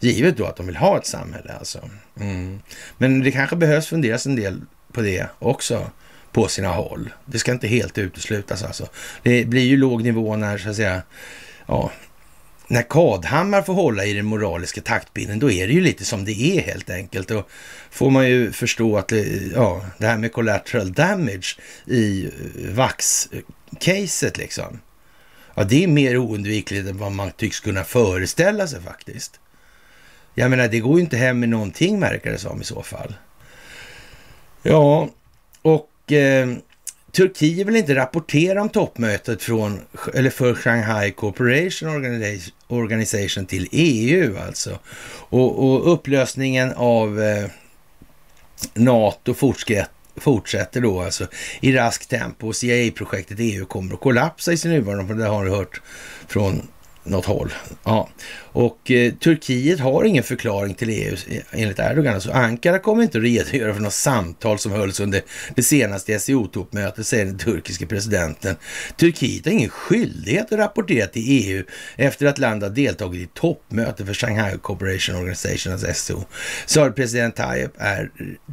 Givet då att de vill ha ett samhälle alltså. Mm. Men det kanske behövs funderas en del på det också på sina håll. Det ska inte helt uteslutas alltså. Det blir ju låg nivå när så att säga, ja, när Kadhammar får hålla i den moraliska taktpinnen, då är det ju lite som det är helt enkelt. Då får man ju förstå att det, ja, det här med collateral damage i eh, Vax-caset liksom. Ja, det är mer oundvikligt än vad man tycks kunna föreställa sig faktiskt. Jag menar, det går ju inte hem med någonting märker det som i så fall. Ja, och eh, Turkiet vill inte rapportera om toppmötet från, eller för Shanghai Cooperation Organization till EU alltså. Och, och upplösningen av eh, NATO fortsätter fortsätter då alltså i rask tempo. CIA-projektet EU kommer att kollapsa i sin nuvarande, form. det har du hört från något håll. Ja. Och eh, Turkiet har ingen förklaring till EU eh, enligt Erdogan. Alltså Ankara kommer inte att redogöra för något samtal som hölls under det senaste SEO-toppmötet, säger den turkiske presidenten. Turkiet har ingen skyldighet att rapportera till EU efter att landet har deltagit i toppmöte för Shanghai Cooperation Organization, alltså SEO, sa president Tayyip er,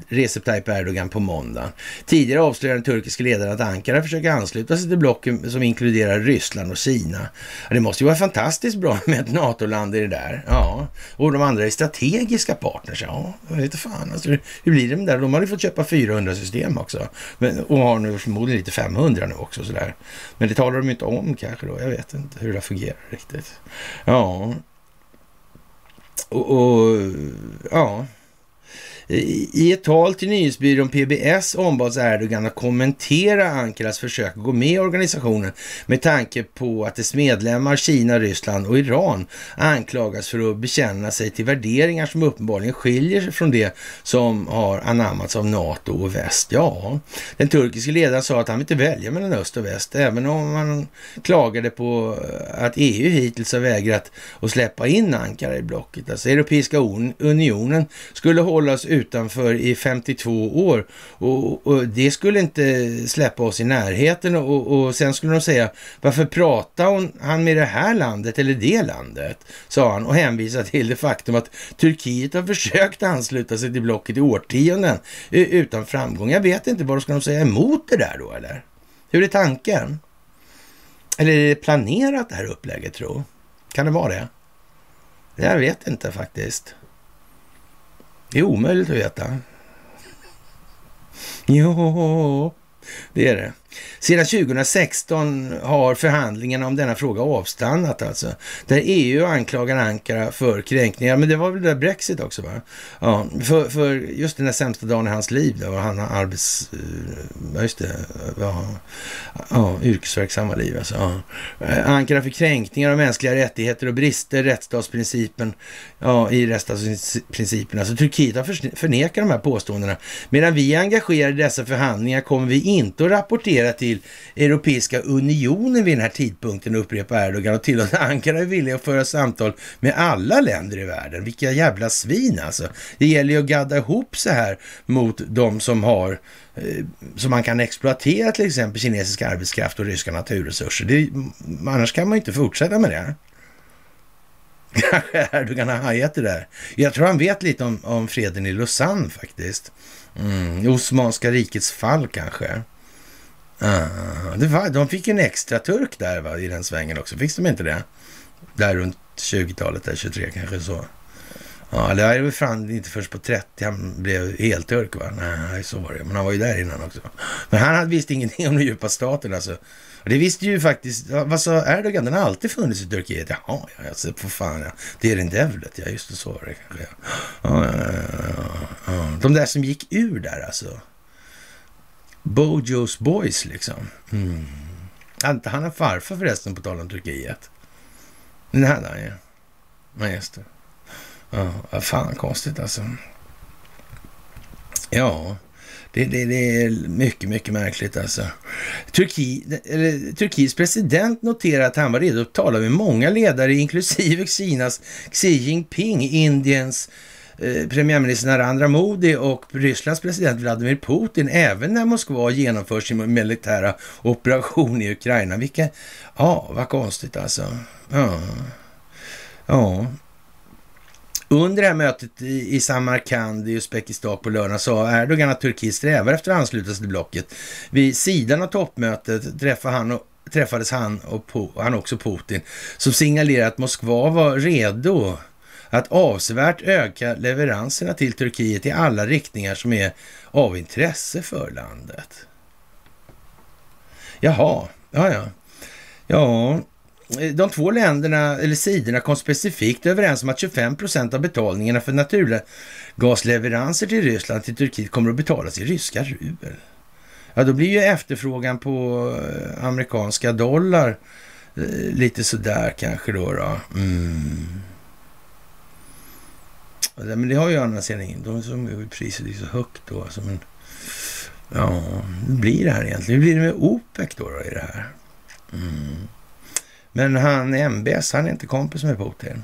Recep Tayyip Erdogan på måndag. Tidigare avslöjade den turkiske ledaren att Ankara försöker ansluta sig till blocken som inkluderar Ryssland och Kina. Det måste ju vara fantastiskt bra med ett NATO-land i det där. Ja, och de andra är strategiska partners. Ja, jag vet fan. Alltså, hur blir det med det där? De har ju fått köpa 400 system också. Men, och har nu förmodligen lite 500 nu också sådär. Men det talar de inte om kanske då. Jag vet inte hur det fungerar riktigt. Ja. Och, och ja. I ett tal till nyhetsbyrån PBS ombads Erdogan att kommentera Ankaras försök att gå med i organisationen med tanke på att dess medlemmar Kina, Ryssland och Iran anklagas för att bekänna sig till värderingar som uppenbarligen skiljer sig från det som har anammats av NATO och väst. Ja, den turkiske ledaren sa att han inte välja mellan öst och väst, även om han klagade på eh, att EU hittills har vägrat att släppa in Ankara i blocket. Alltså Europeiska unionen skulle hållas utanför i 52 år och, och det skulle inte släppa oss i närheten och, och sen skulle de säga varför pratar hon, han med det här landet eller det landet? Sa han och hänvisade till det faktum att Turkiet har försökt ansluta sig till blocket i årtionden utan framgång. Jag vet inte, vad ska de säga emot det där då eller? Hur är tanken? Eller är det planerat det här upplägget tro? Kan det vara det? Jag vet inte faktiskt. Det är omöjligt att veta. Jo, det är det. Sedan 2016 har förhandlingarna om denna fråga avstannat alltså. Där EU anklagar Ankara för kränkningar. Men det var väl det där Brexit också va? Ja, för, för just den där sämsta dagen i hans liv. Där var han arbets... Eh, ja, just det. Ja, ja, yrkesverksamma liv alltså. Ja. Eh, Ankara för kränkningar av mänskliga rättigheter och brister rättsstatsprincipen. Ja, i rättsstatsprincipen. Alltså Turkiet har förnekat de här påståendena. Medan vi är engagerade i dessa förhandlingar kommer vi inte att rapportera referera till Europeiska unionen vid den här tidpunkten, upprepar Erdogan och tillåter [laughs] Ankara är villiga att föra samtal med alla länder i världen. Vilka jävla svin alltså. Det gäller ju att gadda ihop så här mot de som har eh, som man kan exploatera till exempel kinesisk arbetskraft och ryska naturresurser. Det, annars kan man ju inte fortsätta med det. [laughs] Kanske Erdogan har hajat det där. Jag tror han vet lite om, om freden i Lausanne faktiskt. Mm, Osmanska rikets fall kanske. Det var, de fick en extra turk där va, i den svängen också. Fick de inte det? Där runt 20-talet, där 23 kanske så. Ja, det var fan inte först på 30 han blev helturk va? Nej, så var det. Men han var ju där innan också. Men han visste ingenting om den djupa staten alltså. Och det visste ju faktiskt, vad sa Erdogan? Den har alltid funnits i Turkiet. Jaha, ja, alltså, för fan ja. Det är den Devlet, ja just det, så var det kanske. Ja, ja, ja, ja. De där som gick ur där alltså. Bojos Boys liksom. Mm. Hade han en farfar förresten på tal om Turkiet? Det hade han ju. Ja, just det. Ja, fan konstigt alltså. Ja, det, det, det, är mycket, mycket märkligt alltså. Turki, eller, Turkiets president noterar att han var redo att tala med många ledare, inklusive Kinas Xi Jinping, Indiens Eh, premiärminister Narendra Modi och Rysslands president Vladimir Putin även när Moskva genomför sin militära operation i Ukraina. Vilka, ja, vad konstigt alltså. Ja, ja. Under det här mötet i, Samarkand i Uzbekistan på lördag sa Erdogan att Turkiet strävar efter att ansluta sig till blocket. Vid sidan av toppmötet träffade han och träffades han och han också Putin, som signalerade att Moskva var redo att avsevärt öka leveranserna till Turkiet i alla riktningar som är av intresse för landet. Jaha, ja, ja. Ja, de två länderna, eller sidorna, kom specifikt överens om att 25 procent av betalningarna för naturgasleveranser till Ryssland till Turkiet kommer att betalas i ryska rubel. Ja, då blir ju efterfrågan på eh, amerikanska dollar eh, lite sådär kanske då. då. Mm. Men det har ju andra sidan De som priset är så högt då. Alltså, men, ja, hur blir det här egentligen? Hur blir det med OPEC då, då i det här? Mm. Men han MBS, han är inte kompis med Putin.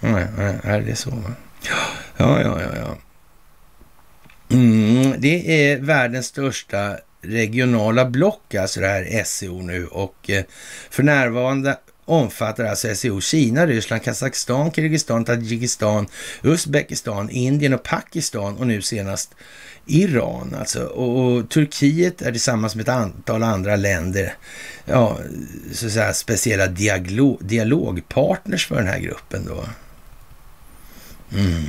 Nej, nej, är det så? Va? Ja, ja, ja, ja. Mm, det är världens största regionala block, alltså det här SEO nu och eh, för närvarande omfattar alltså SEO Kina, Ryssland, Kazakstan, Kirgizistan, Tadzjikistan, Uzbekistan, Indien och Pakistan och nu senast Iran alltså. Och, och, Turkiet är tillsammans med ett antal andra länder, ja, så att säga speciella dialog, dialogpartners för den här gruppen då. Mm.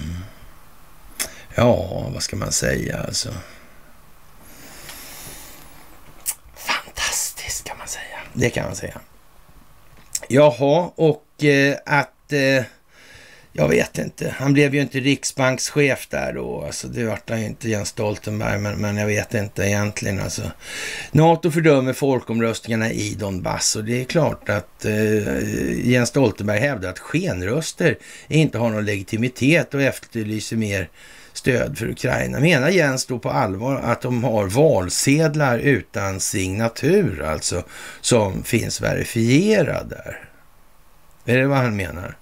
Ja, vad ska man säga alltså? Fantastiskt kan man säga. Det kan man säga. Jaha, och eh, att eh, jag vet inte. Han blev ju inte riksbankschef där då. Alltså, det vart han ju inte, Jens Stoltenberg, men, men jag vet inte egentligen. Alltså. NATO fördömer folkomröstningarna i Donbass och det är klart att eh, Jens Stoltenberg hävdar att skenröster inte har någon legitimitet och efterlyser mer stöd för Ukraina. Menar Jens då på allvar att de har valsedlar utan signatur, alltså, som finns verifierad där? Är det vad han menar?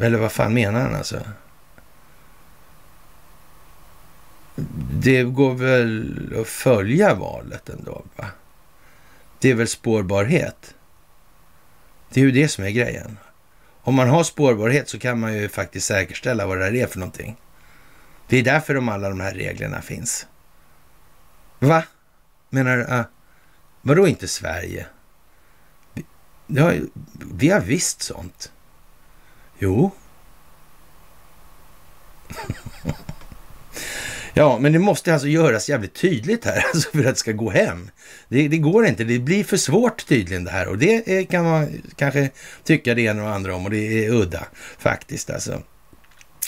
Eller vad fan menar han alltså? Det går väl att följa valet ändå, va? Det är väl spårbarhet? Det är ju det som är grejen. Om man har spårbarhet så kan man ju faktiskt säkerställa vad det här är för någonting. Det är därför de alla de här reglerna finns. Va? Menar du? Uh, vadå inte Sverige? Vi, har, vi har visst sånt. Jo. [laughs] ja, men det måste alltså göras jävligt tydligt här [laughs] alltså för att det ska gå hem. Det, det, går inte, det blir för svårt tydligen det här och det kan man kanske tycka det ena och andra om och det är udda faktiskt alltså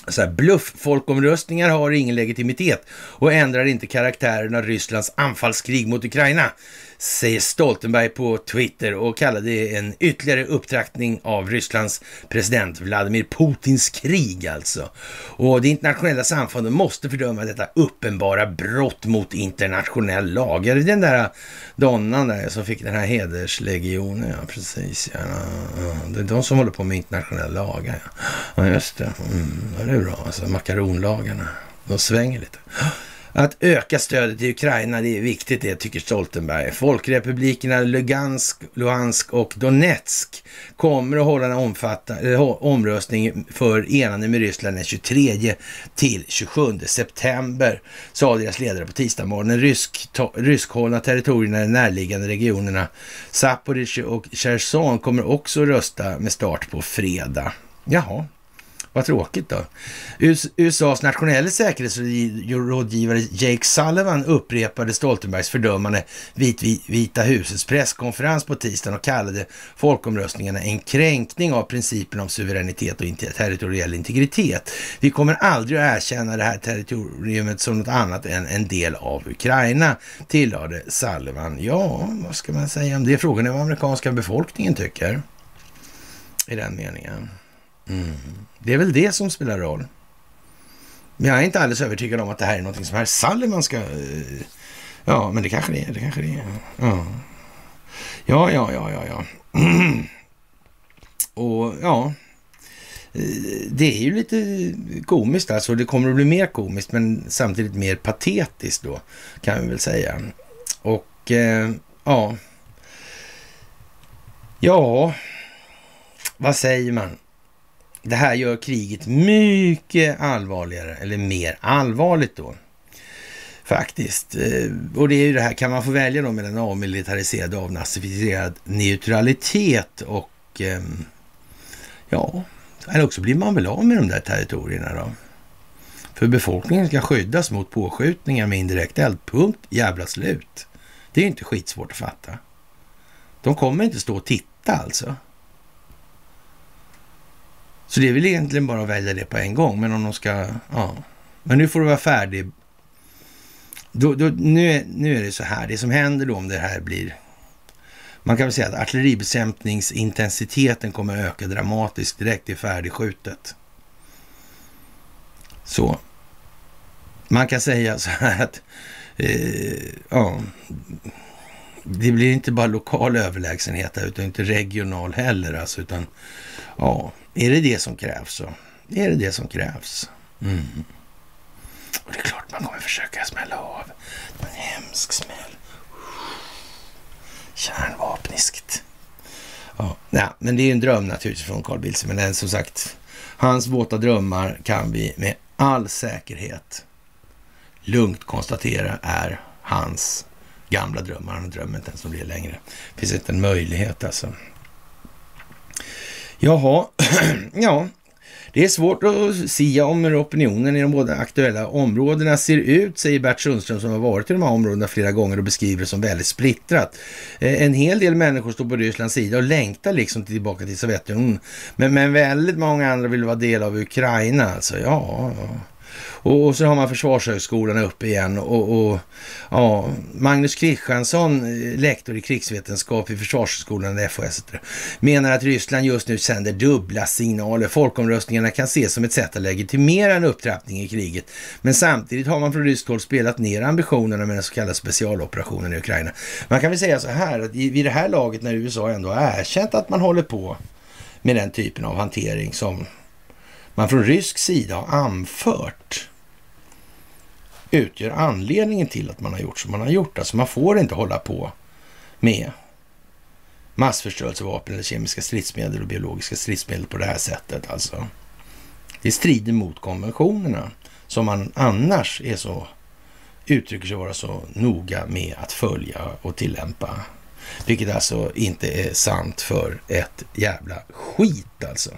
så här, bluff-folkomröstningar har ingen legitimitet och ändrar inte karaktären av Rysslands anfallskrig mot Ukraina säger Stoltenberg på Twitter och kallar det en ytterligare upptraktning av Rysslands president Vladimir Putins krig alltså. Och det internationella samfundet måste fördöma detta uppenbara brott mot internationell lag. Är det den där äh, donnan där som fick den här hederslegionen? Ja, precis. Ja, det är de som håller på med internationella lagar. Ja, ja just det. Mm, det är bra. Alltså makaronlagarna. De svänger lite. Att öka stödet till Ukraina, det är viktigt det, tycker Stoltenberg. Folkrepublikerna Lugansk, Luhansk och Donetsk kommer att hålla en omfattande eh, omröstning för enande med Ryssland den 23 till 27 september, sa deras ledare på tisdagsmorgonen. Rysk, ryskhållna territorierna i de närliggande regionerna Zaporizjzja och Cherson kommer också att rösta med start på fredag. Jaha, vad tråkigt då. USAs nationella säkerhetsrådgivare Jake Sullivan upprepade Stoltenbergs fördömande vid Vita husets presskonferens på tisdagen och kallade folkomröstningarna en kränkning av principen om suveränitet och territoriell integritet. Vi kommer aldrig att erkänna det här territoriet som något annat än en del av Ukraina, tillade Sullivan. Ja, vad ska man säga om det? Frågan är vad amerikanska befolkningen tycker i den meningen. Mm. Det är väl det som spelar roll. Men jag är inte alldeles övertygad om att det här är någonting som herr Salliman ska... Eh, ja, men det kanske det är. Det kanske det är. Ja, ja, ja, ja, ja. ja. [clears throat] Och ja, eh, det är ju lite komiskt alltså. Det kommer att bli mer komiskt, men samtidigt mer patetiskt då, kan vi väl säga. Och eh, ja, ja, vad säger man? Det här gör kriget mycket allvarligare, eller mer allvarligt då. Faktiskt. Eh, och det är ju det här, kan man få välja då mellan avmilitariserad och avnazifierad neutralitet och ehm, ja, eller också blir man väl av med de där territorierna då. För befolkningen ska skyddas mot påskjutningar med indirekt eld. Punkt. Jävla slut. Det är ju inte skitsvårt att fatta. De kommer inte stå och titta alltså. Så det är väl egentligen bara att välja det på en gång. Men om de ska, ja. Men nu får du vara färdig. Då, då, nu, är, nu är det så här, det som händer då om det här blir... Man kan väl säga att artilleribekämpningsintensiteten kommer att öka dramatiskt direkt i färdigskjutet. Så. Man kan säga så här att, eh, ja, det blir inte bara lokal överlägsenhet utan inte regional heller alltså, utan ja, är det det som krävs så är det det som krävs. Mm. Och det är klart man kommer försöka smälla av. En hemsk smäll. Kärnvapniskt. Ja, ja, men det är en dröm naturligtvis från Carl Bildt. Men som sagt, hans våta drömmar kan vi med all säkerhet lugnt konstatera är hans gamla drömmar. Han drömmer inte ens om det längre. Det finns inte en möjlighet alltså. Jaha, [clears throat] ja, Det är svårt att sia om hur opinionen i de båda aktuella områdena ser ut, säger Bert Sundström som har varit i de här områdena flera gånger och beskriver det som väldigt splittrat. Eh, en hel del människor står på Rysslands sida och längtar liksom tillbaka till Sovjetunionen. Men, men väldigt många andra vill vara del av Ukraina alltså. Ja, ja. Och, och så har man Försvarshögskolan upp igen och, och ja, Magnus Kristiansson, eh, lektor i krigsvetenskap vid Försvarshögskolan, FHS, menar att Ryssland just nu sänder dubbla signaler. Folkomröstningarna kan ses som ett sätt att legitimera en upptrappning i kriget. Men samtidigt har man från ryskt håll spelat ner ambitionerna med den så kallade specialoperationen i Ukraina. Man kan väl säga så här att vid det här laget när USA ändå har erkänt att man håller på med den typen av hantering som man från rysk sida har anfört utgör anledningen till att man har gjort som man har gjort. Alltså man får inte hålla på med massförstörelsevapen eller kemiska stridsmedel och biologiska stridsmedel på det här sättet. Alltså. Det strider mot konventionerna som man annars är så uttrycker sig vara så noga med att följa och tillämpa. Vilket alltså inte är sant för ett jävla skit alltså.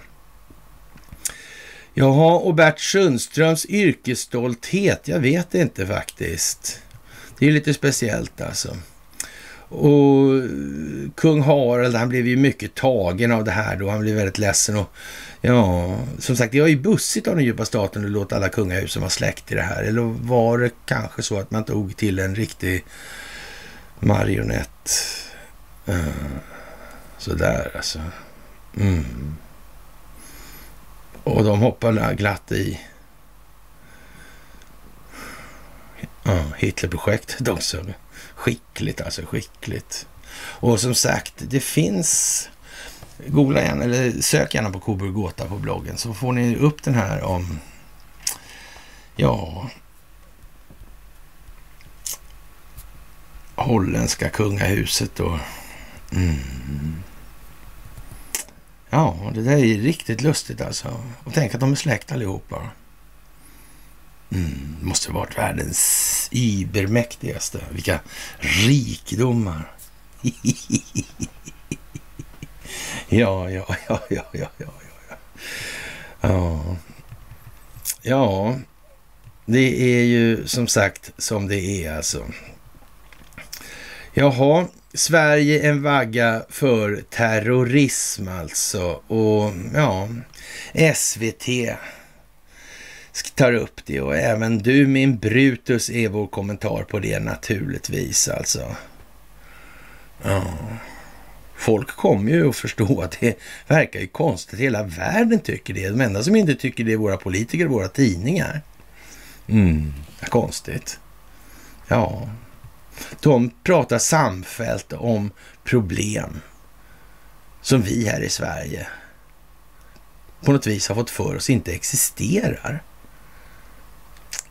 Jaha, och Bert Sundströms yrkesstolthet, jag vet inte faktiskt. Det är lite speciellt alltså. Och eh, kung Harald, han blev ju mycket tagen av det här då. Han blev väldigt ledsen och ja, som sagt, det var ju bussigt av den djupa staten att låta alla kungahus som var släkt i det här. Eller var det kanske så att man tog till en riktig marionett? Uh, sådär alltså. Mm. Och de hoppar glatt i ja, Hitlerprojektet också. Skickligt alltså, skickligt. Och som sagt, det finns... Googla gärna, eller sök gärna på Coburg Gåta på bloggen så får ni upp den här om... Ja... Holländska kungahuset och... Mm. Ja, det där är riktigt lustigt alltså. Och tänk att de är släkt allihopa. Mm, måste varit världens ibermäktigaste. Vilka rikedomar. [laughs] ja, ja, ja, ja, ja, ja, ja. Ja, ja, det är ju som sagt som det är alltså. Jaha, Sverige en vagga för terrorism alltså. Och ja, SVT tar upp det och även du min Brutus är vår kommentar på det naturligtvis alltså. Ja. Folk kommer ju att förstå att det verkar ju konstigt. Hela världen tycker det. De enda som inte tycker det är våra politiker och våra tidningar. Mm, konstigt. Ja, de pratar samfällt om problem som vi här i Sverige på något vis har fått för oss inte existerar.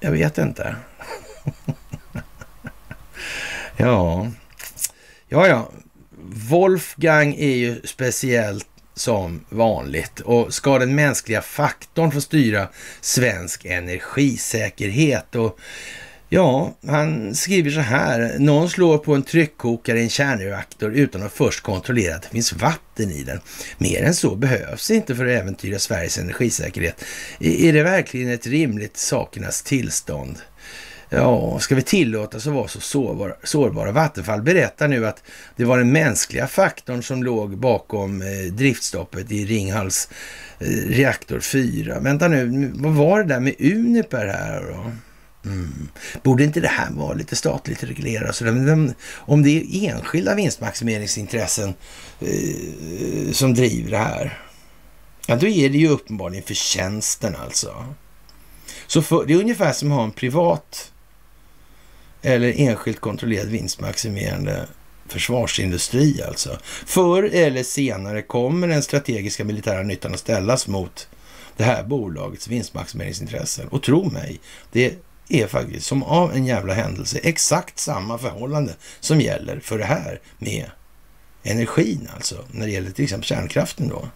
Jag vet inte. [laughs] ja, ja, ja. Wolfgang är ju speciellt som vanligt och ska den mänskliga faktorn få styra svensk energisäkerhet och Ja, han skriver så här. Någon slår på en tryckkokare i en kärnreaktor utan att först kontrollera att det finns vatten i den. Mer än så behövs inte för att äventyra Sveriges energisäkerhet. Är det verkligen ett rimligt sakernas tillstånd? Ja, ska vi tillåtas att vara så sårbara, sårbara? Vattenfall berättar nu att det var den mänskliga faktorn som låg bakom eh, driftstoppet i Ringhals eh, reaktor 4. Vänta nu, vad var det där med Uniper här då? Mm. Borde inte det här vara lite statligt reglerat? Så den, om det är enskilda vinstmaximeringsintressen eh, som driver det här, ja då är det ju uppenbarligen förtjänsten alltså. Så för, det är ungefär som att ha en privat eller enskilt kontrollerad vinstmaximerande försvarsindustri alltså. Förr eller senare kommer den strategiska militära nyttan att ställas mot det här bolagets vinstmaximeringsintressen. Och tro mig, det är faktiskt som av en jävla händelse exakt samma förhållande som gäller för det här med energin alltså, när det gäller till exempel kärnkraften då.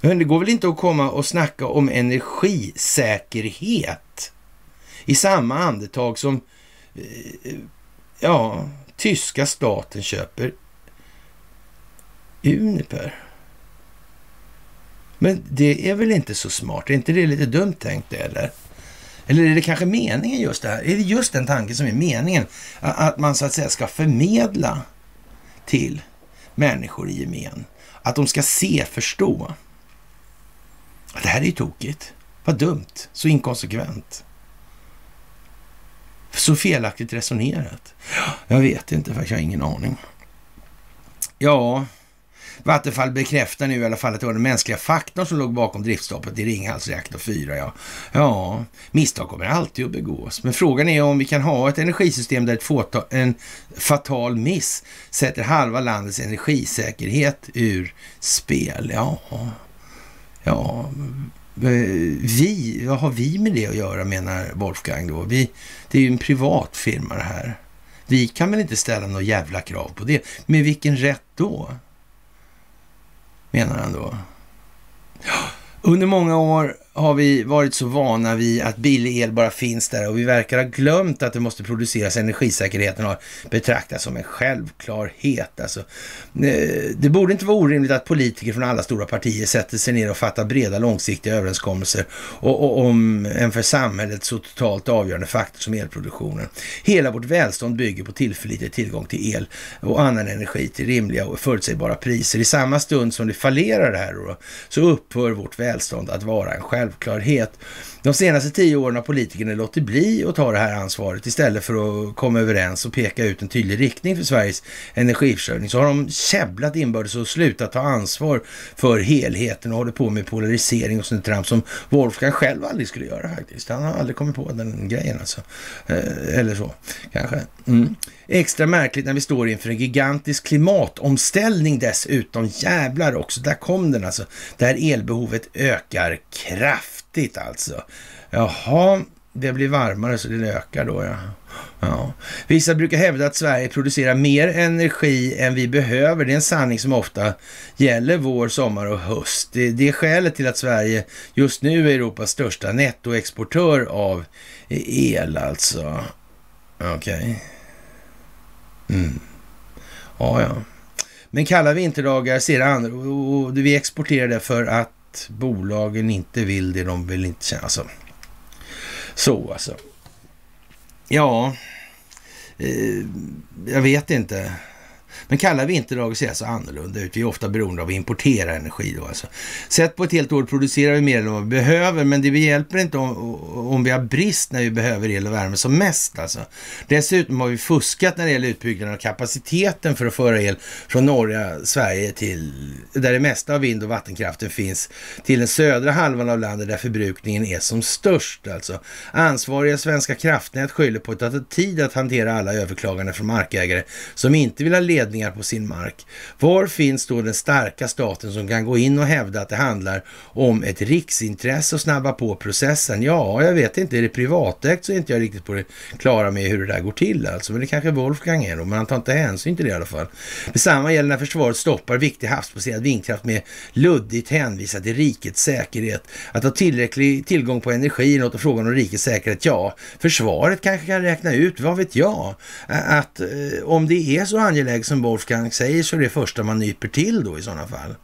Men det går väl inte att komma och snacka om energisäkerhet i samma andetag som eh, ja, tyska staten köper Uniper. Men det är väl inte så smart? Är inte det lite dumt tänkt eller? Eller är det kanske meningen just det här? Är det just den tanken som är meningen? Att man så att säga ska förmedla till människor i gemen. Att de ska se, förstå. Det här är ju tokigt. Vad dumt. Så inkonsekvent. Så felaktigt resonerat. Jag vet inte, för jag har ingen aning. Ja, Vattenfall bekräftar nu i alla fall att det var den mänskliga faktorn som låg bakom driftstoppet i Ringhals reaktor 4. Ja. ja, misstag kommer alltid att begås. Men frågan är om vi kan ha ett energisystem där ett fåtal, en fatal miss sätter halva landets energisäkerhet ur spel. Ja, ja, vi, vad har vi med det att göra menar Wolfgang då? Vi, det är ju en privat firma det här. Vi kan väl inte ställa några jävla krav på det. Med vilken rätt då? Menar han då. Under många år har vi varit så vana vid att billig el bara finns där och vi verkar ha glömt att det måste produceras. Energisäkerheten har betraktats som en självklarhet. Alltså, eh, det borde inte vara orimligt att politiker från alla stora partier sätter sig ner och fattar breda långsiktiga överenskommelser och, och, om en för samhället så totalt avgörande faktor som elproduktionen. Hela vårt välstånd bygger på tillförlitlig tillgång till el och annan energi till rimliga och förutsägbara priser. I samma stund som det fallerar det här då, så upphör vårt välstånd att vara en självklarhet självklarhet. De senaste tio åren har politikerna låtit bli att ta det här ansvaret istället för att komma överens och peka ut en tydlig riktning för Sveriges energiförsörjning. Så har de käbblat inbördes och slutat ta ansvar för helheten och håller på med polarisering och sånt trams som Wolfgang själv aldrig skulle göra faktiskt. Han har aldrig kommit på den grejen alltså. Eh, eller så, kanske. Mm. Extra märkligt när vi står inför en gigantisk klimatomställning dessutom. Jävlar också, där kom den alltså. Där elbehovet ökar kraftigt alltså. Jaha, det blir varmare så det ökar då ja. ja. Vissa brukar hävda att Sverige producerar mer energi än vi behöver. Det är en sanning som ofta gäller vår, sommar och höst. Det, det är skälet till att Sverige just nu är Europas största nettoexportör av el alltså. Okej. Okay. Mm. Ja, ja. Men kalla vinterdagar ser andra och vi exporterar det för att bolagen inte vill det de vill inte känna. Alltså. Så alltså. Ja, eh, jag vet inte. Men kalla vinterdagar ser alltså annorlunda ut. Vi är ofta beroende av att importera energi då alltså. Sett på ett helt år producerar vi mer än vad vi behöver, men det hjälper inte om, om vi har brist när vi behöver el och värme som mest alltså. Dessutom har vi fuskat när det gäller utbyggnaden av kapaciteten för att föra el från norra Sverige till, där det mesta av vind och vattenkraften finns, till den södra halvan av landet där förbrukningen är som störst alltså. Ansvariga Svenska kraftnät skyller på att det tar tid att hantera alla överklaganden från markägare som inte vill ha ledningar på sin mark. Var finns då den starka staten som kan gå in och hävda att det handlar om ett riksintresse och snabba på processen? Ja, jag vet inte. Är det privatägt så är inte jag riktigt på det klara med hur det där går till alltså. Men det kanske Wolfgang är då, men han tar inte hänsyn till det i alla fall. Detsamma gäller när försvaret stoppar viktig havsbaserad vindkraft med luddigt hänvisat till rikets säkerhet. Att ha tillräcklig tillgång på energi är något och frågan om rikets säkerhet. Ja, försvaret kanske kan räkna ut, vad vet jag, att eh, om det är så angeläget som Wolfgang säger så är det första man nyper till då i sådana fall.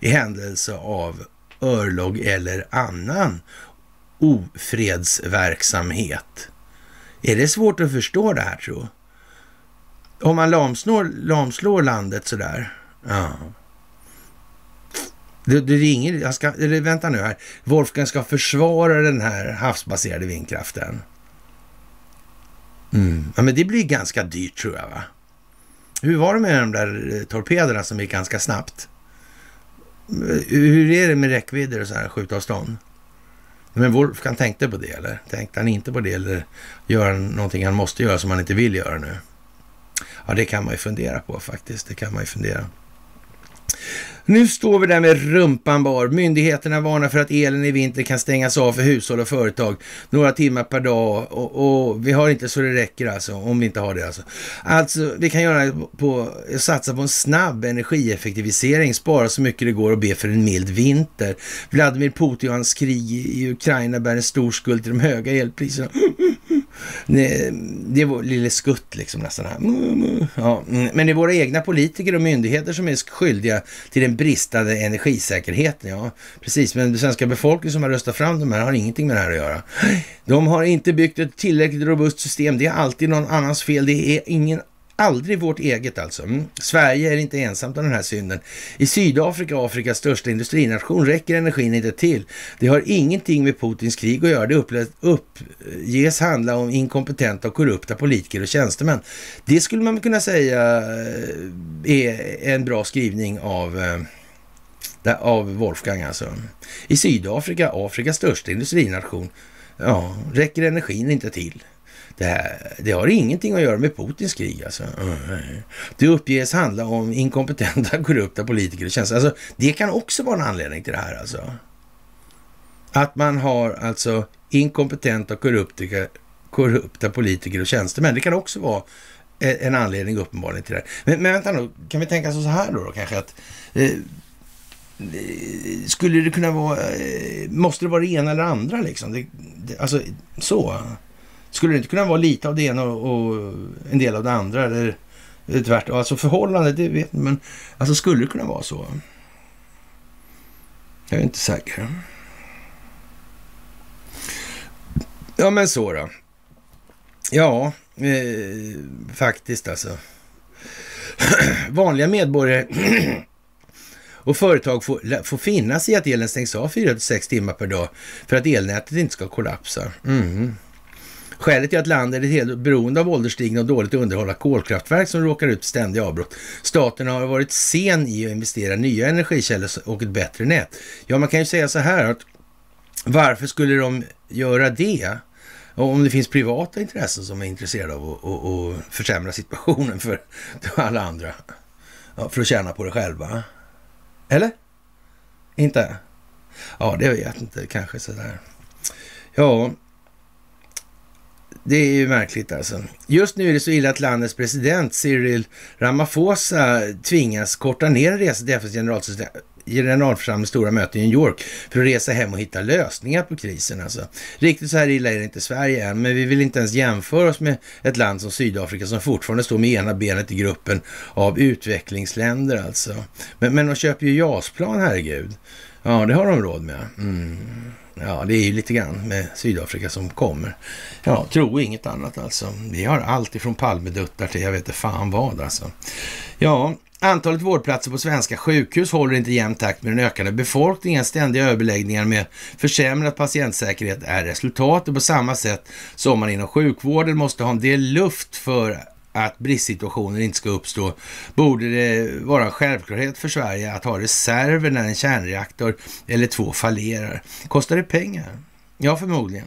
I händelse av örlog eller annan ofredsverksamhet. Är det svårt att förstå det här tro? Om man lamslår, lamslår landet sådär. Ja. Det, det ringer, jag ska, eller vänta nu här. Wolfgang ska försvara den här havsbaserade vindkraften. Mm. Ja, men det blir ganska dyrt tror jag va? Hur var det med de där eh, torpederna som gick ganska snabbt? Hur är det med räckvidder och så här skjutavstånd? Men Wolfgang tänkte på det eller? Tänkte han inte på det eller gör han någonting han måste göra som han inte vill göra nu? Ja, det kan man ju fundera på faktiskt. Det kan man ju fundera. Nu står vi där med rumpan bar. Myndigheterna varnar för att elen i vinter kan stängas av för hushåll och företag några timmar per dag och, och vi har inte så det räcker alltså, om vi inte har det alltså. Alltså, vi kan göra på, satsa på en snabb energieffektivisering, spara så mycket det går och be för en mild vinter. Vladimir Putin och hans krig i Ukraina bär en stor skuld till de höga elpriserna. Det, var är vår lille skutt liksom nästan här. Mm, mm, mm. Ja, men det är våra egna politiker och myndigheter som är skyldiga till den bristande energisäkerheten. Ja, precis. Men den svenska befolkningen som har röstat fram de här har ingenting med det här att göra. De har inte byggt ett tillräckligt robust system. Det är alltid någon annans fel. Det är ingen Aldrig vårt eget alltså. Mm. Sverige är inte ensamt om den här synden. I Sydafrika, Afrikas största industrination, räcker energin inte till. Det har ingenting med Putins krig att göra. Det uppges handla om inkompetenta och korrupta politiker och tjänstemän. Det skulle man kunna säga eh, är en bra skrivning av eh, av Wolfgang alltså. I Sydafrika, Afrikas största industrination, ja, räcker energin inte till. Det, här, det har ingenting att göra med Putins krig alltså. Det uppges handla om inkompetenta, [laughs] korrupta politiker och tjänstemän. Alltså, det kan också vara en anledning till det här alltså. Att man har alltså inkompetenta, korrupta, korrupta politiker och tjänstemän. Det kan också vara e-, en anledning uppenbarligen till det här. Men, men vänta nu, kan vi tänka så här då, då kanske att eh, skulle det kunna vara, eh, måste det vara det ena eller andra liksom? Det, det, alltså så. Skulle det inte kunna vara lite av det ena och, och en del av det andra? Eller tvärtom? Alltså förhållande, det vet man men alltså skulle det kunna vara så? Jag är inte säker. Ja, men så då. Ja, eh, faktiskt alltså. [clears throat] Vanliga medborgare [clears throat] och företag får, får finna sig i att elen stängs av 4-6 timmar per dag för att elnätet inte ska kollapsa. Mm. Skälet är att landet är helt beroende av ålderstigna och dåligt underhållna kolkraftverk som råkar ut för ständiga avbrott. Staten har varit sen i att investera i nya energikällor och ett bättre nät. Ja, man kan ju säga så här att varför skulle de göra det? Om det finns privata intressen som är intresserade av att, att, att försämra situationen för [laughs] alla andra. Ja, för att tjäna på det själva. Eller? Inte? Ja, det vet jag inte. Kanske sådär. Ja, det är ju märkligt alltså. Just nu är det så illa att landets president Cyril Ramaphosa tvingas korta ner en resa till FNs generalförsamlings stora möte i New York för att resa hem och hitta lösningar på krisen. Alltså. Riktigt så här illa är det inte i Sverige än, men vi vill inte ens jämföra oss med ett land som Sydafrika som fortfarande står med ena benet i gruppen av utvecklingsländer alltså. Men, men de köper ju JAS-plan, herregud. Ja, det har de råd med. Mm. Ja, det är ju lite grann med Sydafrika som kommer. Ja, tro inget annat alltså. Vi har allt ifrån Palmeduttar till jag vet inte fan vad alltså. Ja, Antalet vårdplatser på svenska sjukhus håller inte jämn takt med den ökande befolkningen. Ständiga överläggningar med försämrad patientsäkerhet är resultatet på samma sätt som man inom sjukvården måste ha en del luft för att bristsituationer inte ska uppstå borde det vara en självklarhet för Sverige att ha reserver när en kärnreaktor eller två fallerar. Kostar det pengar? Ja, förmodligen.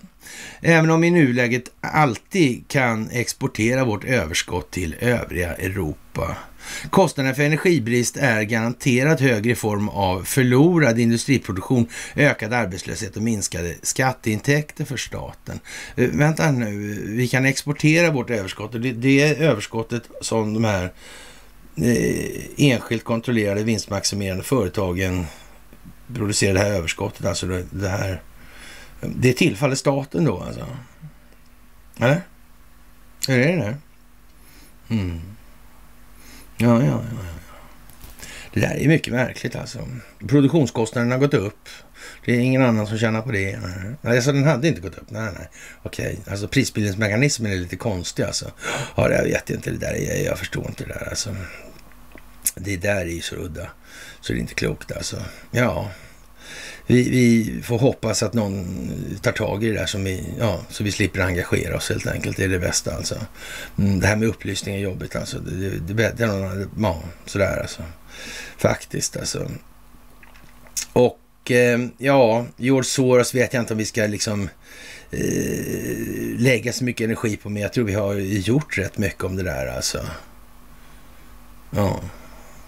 Även om vi i nuläget alltid kan exportera vårt överskott till övriga Europa. Kostnaden för energibrist är garanterat högre i form av förlorad industriproduktion, ökad arbetslöshet och minskade skatteintäkter för staten. Uh, vänta nu, vi kan exportera vårt överskott och det, det överskottet som de här eh, enskilt kontrollerade vinstmaximerande företagen producerar det här överskottet, alltså det, det här. Det tillfaller staten då alltså? Eller? Hur är det där? Mm. Ja, ja, ja. Det där är mycket märkligt alltså. Produktionskostnaderna har gått upp. Det är ingen annan som tjänar på det. Nej, alltså den hade inte gått upp. Nej, nej. Okej, alltså prisbildningsmekanismen är lite konstig alltså. Ja, jag vet inte det där. Jag, jag förstår inte det där alltså. Det där är ju så udda. Så det är inte klokt alltså. Ja, vi, vi, får hoppas att någon tar tag i det där som vi, ja, så vi slipper engagera oss helt enkelt. Det är det bästa alltså. Mm, det här med upplysning är jobbigt alltså. Det, det, det, det är någon, ja, sådär alltså. Faktiskt alltså. Och eh, ja, George Soros vet jag inte om vi ska liksom eh, lägga så mycket energi på, men jag tror vi har gjort rätt mycket om det där alltså. Ja.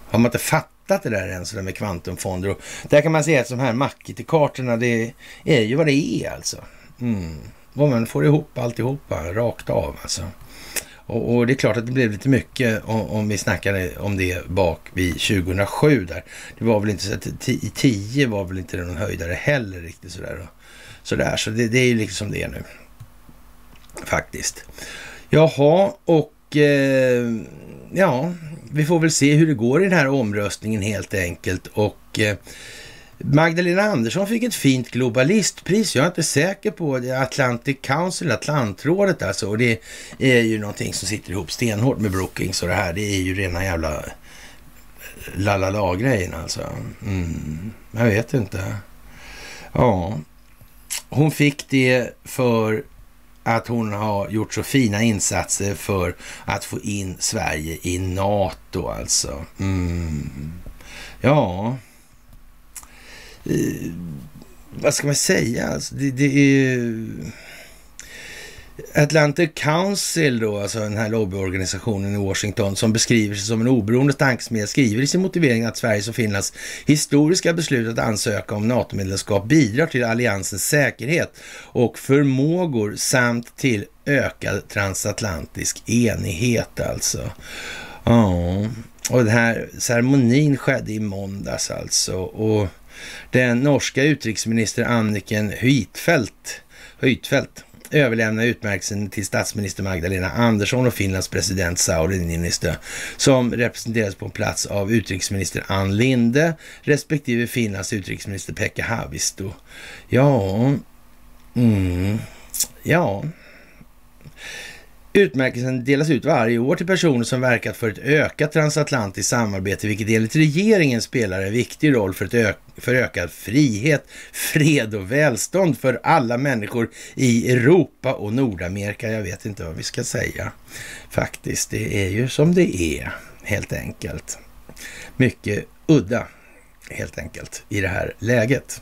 Har man inte fattat fattat det där än, så där med kvantumfonder. Och där kan man säga att de här Makiti-kartorna, det är ju vad det är alltså. Mm. Vad man får ihop alltihopa rakt av alltså. Och, och, det är klart att det blev lite mycket om, om, vi snackade om det bak vid 2007 där. Det var väl inte så att i 10 var väl inte någon höjdare heller riktigt sådär. Och, sådär. Så det, det är ju liksom det nu. Faktiskt. Jaha, och eh, ja, vi får väl se hur det går i den här omröstningen helt enkelt. Och eh, Magdalena Andersson fick ett fint globalistpris. Jag är inte säker på det. Atlantic Council, Atlantrådet alltså. Och det är ju någonting som sitter ihop stenhårt med Brookings och det här. Det är ju rena jävla eh, lalala-grejen alltså. Mm, jag vet inte. Ja, hon fick det för att hon har gjort så fina insatser för att få in Sverige i NATO alltså. Mm. Ja, eh, vad ska man säga? Alltså, det, det är Atlantic Council, då, alltså den här lobbyorganisationen i Washington, som beskriver sig som en oberoende tankesmedja, skriver i sin motivering att Sveriges och Finlands historiska beslut att ansöka om NATO-medlemskap bidrar till alliansens säkerhet och förmågor samt till ökad transatlantisk enighet alltså. Ja, och den här ceremonin skedde i måndags alltså. Och den norska utrikesministern Anniken Huitfeldt, Huitfeldt överlämna utmärkelsen till statsminister Magdalena Andersson och Finlands president Sauli Niinistö som representeras på plats av utrikesminister Ann Linde respektive Finlands utrikesminister Pekka Haavisto. Ja, mm, ja. Utmärkelsen delas ut varje år till personer som verkat för ett ökat transatlantiskt samarbete, vilket enligt regeringen spelar en viktig roll för, ett ök för ökad frihet, fred och välstånd för alla människor i Europa och Nordamerika. Jag vet inte vad vi ska säga faktiskt. Det är ju som det är, helt enkelt. Mycket udda, helt enkelt, i det här läget.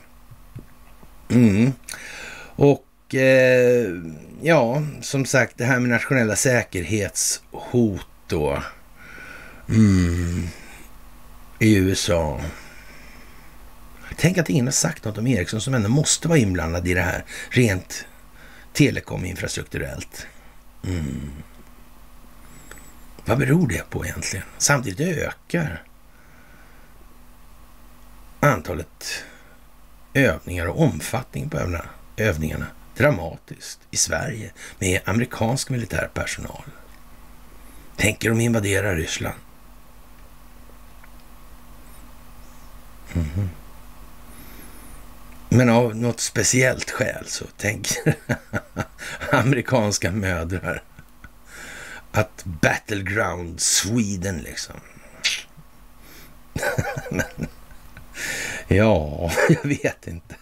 Mm. Och eh, ja, som sagt, det här med nationella säkerhetshot då. Mm. I USA. Tänk att ingen har sagt något om Ericsson som ändå måste vara inblandad i det här rent telekominfrastrukturellt. Mm. Vad beror det på egentligen? Samtidigt ökar antalet övningar och omfattning på övningarna dramatiskt i Sverige med amerikansk militär personal. Tänker de invadera Ryssland? Mm. Men av något speciellt skäl så tänker [laughs] amerikanska mödrar att Battleground Sweden liksom. [laughs] ja, [laughs] jag vet inte.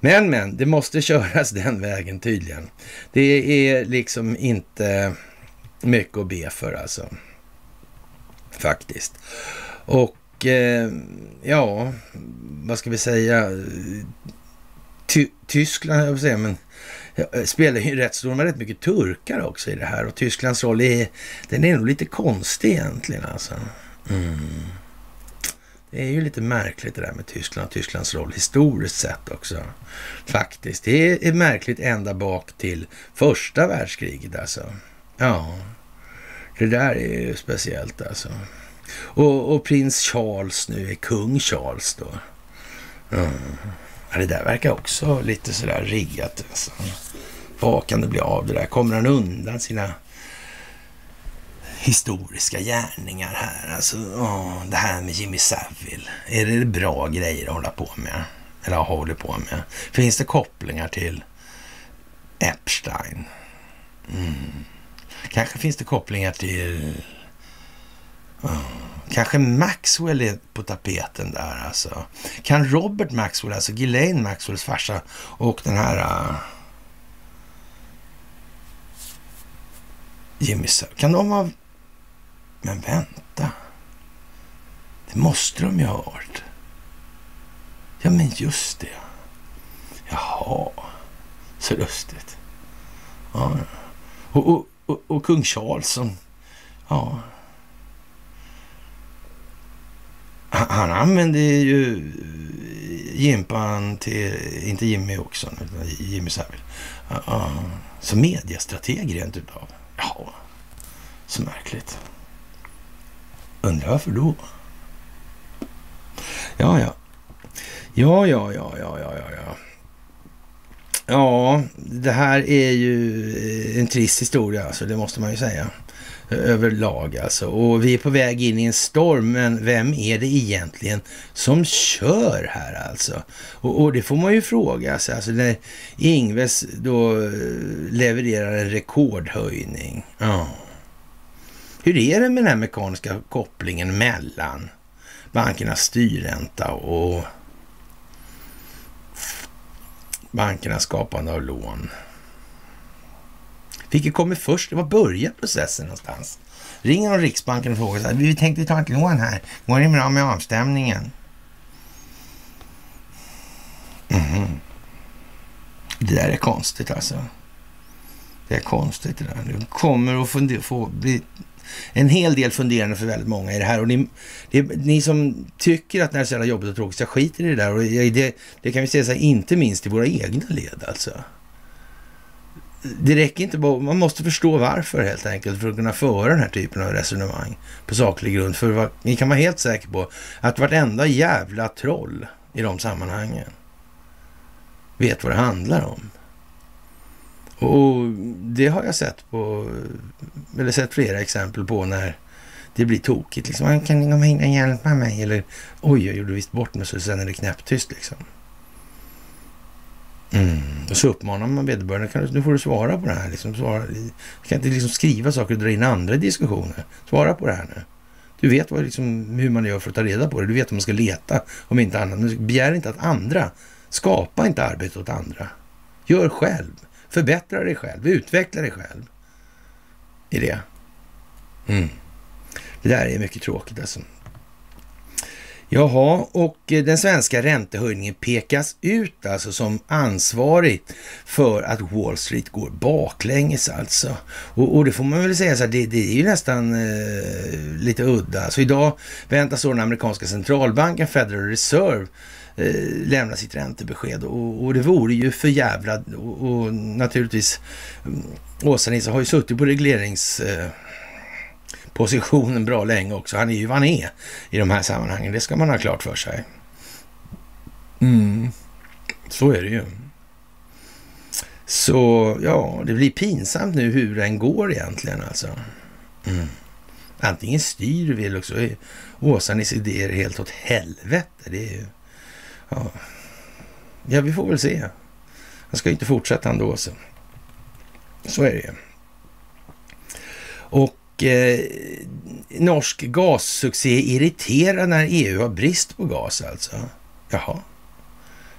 Men, men, det måste [laughs] köras den vägen tydligen. Det är liksom inte mycket att be för alltså. Faktiskt. Och eh, ja, vad ska vi säga? Ty Tyskland, jag vill säga, men eh, spelar ju rätt stor, de har rätt mycket turkar också i det här och Tysklands roll är, den är nog lite konstig egentligen alltså. Mm. Det är ju lite märkligt det där med Tyskland och Tysklands roll historiskt sett också. Faktiskt. Det är märkligt ända bak till första världskriget alltså. Ja, det där är ju speciellt alltså. Och, och prins Charles nu är kung Charles då. Mm. Ja, det där verkar också lite sådär riggat. Alltså. Vad kan det bli av det där? Kommer han undan sina historiska gärningar här? Alltså, åh, det här med Jimmy Savile. Är det bra grejer att hålla på med? Eller håller på med? Finns det kopplingar till Epstein? Mm. Kanske finns det kopplingar till... Oh. Kanske Maxwell är på tapeten där alltså. Kan Robert Maxwell, alltså Ghislaine Maxwells farsa och den här uh, Jimmy kan de vara... Men vänta. Det måste de ju ha varit. Ja, men just det. Jaha, så lustigt. Ja. Och, och, och, och kung Charles som... Ja, han använde ju eh, Jimpan till, inte Jimmy också, utan Jimmy Savile, uh, som mediestrateg, rent utav. Ja, så märkligt. Undrar varför då? Ja, ja. Ja, ja, ja, ja, ja, ja. Ja, det här är ju eh, en trist historia, alltså, det måste man ju säga. Överlag alltså. Och vi är på väg in i en storm, men vem är det egentligen som kör här alltså? Och, och det får man ju fråga sig. Alltså när Ingves då eh, levererar en rekordhöjning. Ja. Hur är det med den här mekaniska kopplingen mellan bankernas styrränta och bankernas skapande av lån. Vilket kommer först? Var börjar processen någonstans? Ringer de Riksbanken och frågar så här, vi tänkte ta ett lån här, går det bra med avstämningen? Mm. Det där är konstigt alltså. Det är konstigt det där. Du kommer att få bli en hel del funderande för väldigt många i det här. Och ni, det, ni som tycker att det här är så jävla jobbigt och tråkigt, jag skiter i det där. Och det, det kan vi säga så här, inte minst i våra egna led alltså. Det räcker inte bara, man måste förstå varför helt enkelt för att kunna föra den här typen av resonemang på saklig grund. För ni kan vara helt säker på att vartenda jävla troll i de sammanhangen vet vad det handlar om. Och det har jag sett på, eller sett flera exempel på när det blir tokigt. Liksom, ah, kan ni komma in och hjälpa mig? Eller oj, jag gjorde visst bort mig så sen är det knäpptyst liksom. Mm. Och så uppmanar man vederbörande, nu får du svara på det här. Liksom, svara, du kan inte liksom skriva saker och dra in andra i diskussioner. Svara på det här nu. Du vet vad, liksom, hur man gör för att ta reda på det. Du vet hur man ska leta, om inte annat. Men begär inte att andra, skapa inte arbete åt andra. Gör själv. Förbättra dig själv, utveckla dig själv i det. Mm. Det där är mycket tråkigt alltså. Jaha, och eh, den svenska räntehöjningen pekas ut alltså som ansvarig för att Wall Street går baklänges alltså. Och, och det får man väl säga så här, det, det är ju nästan eh, lite udda. Så idag väntas då den amerikanska centralbanken Federal Reserve lämna sitt räntebesked. Och, och det vore ju för jävla... Och, och naturligtvis, mm, Åsa-Nisse har ju suttit på regleringspositionen eh, bra länge också. Han är ju vad han är i de här sammanhangen. Det ska man ha klart för sig. Mm. Så är det ju. Så ja, det blir pinsamt nu hur den går egentligen alltså. Mm. Antingen styr vi eller också är Åsa-Nisse idéer helt åt helvete. Det är ju Ja. ja, vi får väl se. Han ska inte fortsätta ändå. Så, så är det ju. Och eh, norsk gassuccé irriterar när EU har brist på gas alltså. Jaha,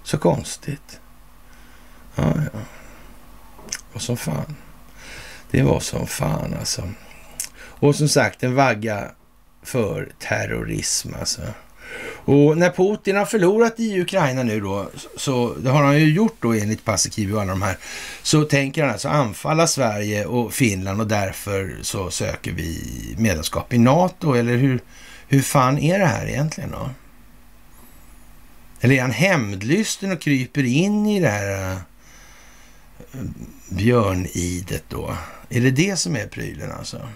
så konstigt. Ja, ja. Vad som fan. Det var som fan alltså. Och som sagt, en vagga för terrorism alltså. Och när Putin har förlorat i Ukraina nu då, så det har han ju gjort då enligt Paasikivi och alla de här, så tänker han alltså anfalla Sverige och Finland och därför så söker vi medlemskap i NATO, eller hur, hur fan är det här egentligen då? Eller är han hämndlysten och kryper in i det här äh, björnidet då? Är det det som är prylen alltså?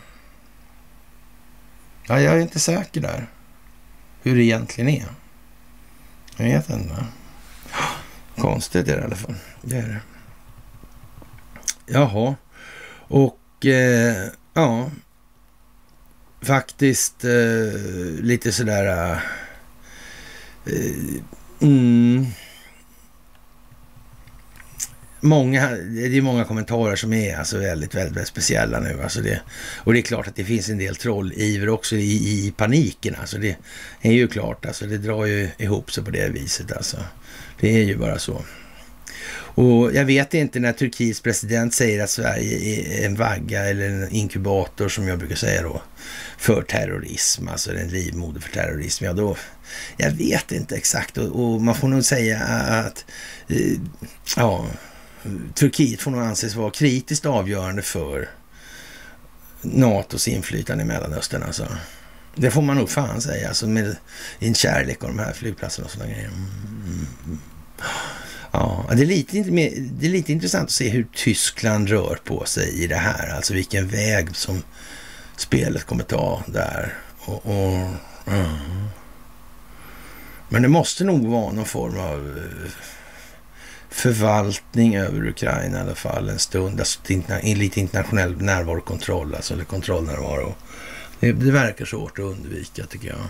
Ja, jag är inte säker där hur det egentligen är. Jag vet inte. Konstigt är det i alla fall. Det är det. Jaha. Och eh, ja, faktiskt eh, lite sådär... Eh, mm, många, det är många kommentarer som är alltså väldigt, väldigt, väldigt speciella nu. Alltså det, och det är klart att det finns en del trolliver också i, i paniken. Alltså det är ju klart, alltså det drar ju ihop sig på det viset. Alltså. Det är ju bara så. Och jag vet inte när Turkiets president säger att Sverige är en vagga eller en inkubator som jag brukar säga då för terrorism, alltså en livmoder för terrorism. Ja, då, jag vet inte exakt och, och man får nog säga att eh, ja, Turkiet får nog anses vara kritiskt avgörande för NATOs inflytande i Mellanöstern. Alltså. Det får man nog fan säga, alltså med en kärlek och de här flygplatserna och sådana grejer. Mm, mm, mm. Ja, det är, lite, det är lite intressant att se hur Tyskland rör på sig i det här. Alltså vilken väg som spelet kommer ta där. Och, och mm. Men det måste nog vara någon form av eh, förvaltning över Ukraina i alla fall en stund. Alltså lite internationell närvarokontroll, alltså eller kontrollnärvaro. Det, det verkar svårt att undvika tycker jag.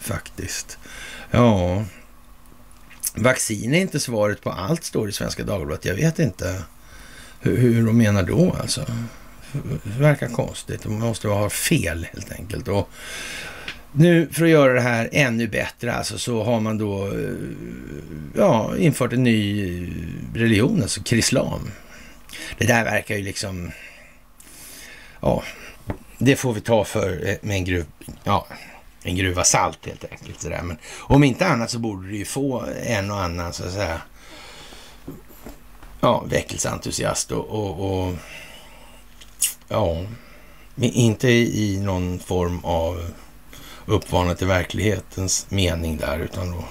Faktiskt. Ja, vaccin är inte svaret på allt, står det i Svenska Dagbladet. Jag vet inte hur, hur de menar då alltså. Det verkar konstigt. De måste ha fel helt enkelt. Och nu för att göra det här ännu bättre alltså, så har man då eh, ja, infört en ny eh, religion, alltså krislam. Det där verkar ju liksom... Ja, det får vi ta för eh, med en gruv... Ja, en gruva salt helt enkelt. Sådär. Men om inte annat så borde det ju få en och annan så att säga ja, väckelseentusiast och, och, och ja, inte i någon form av uppvarna till verklighetens mening där, utan då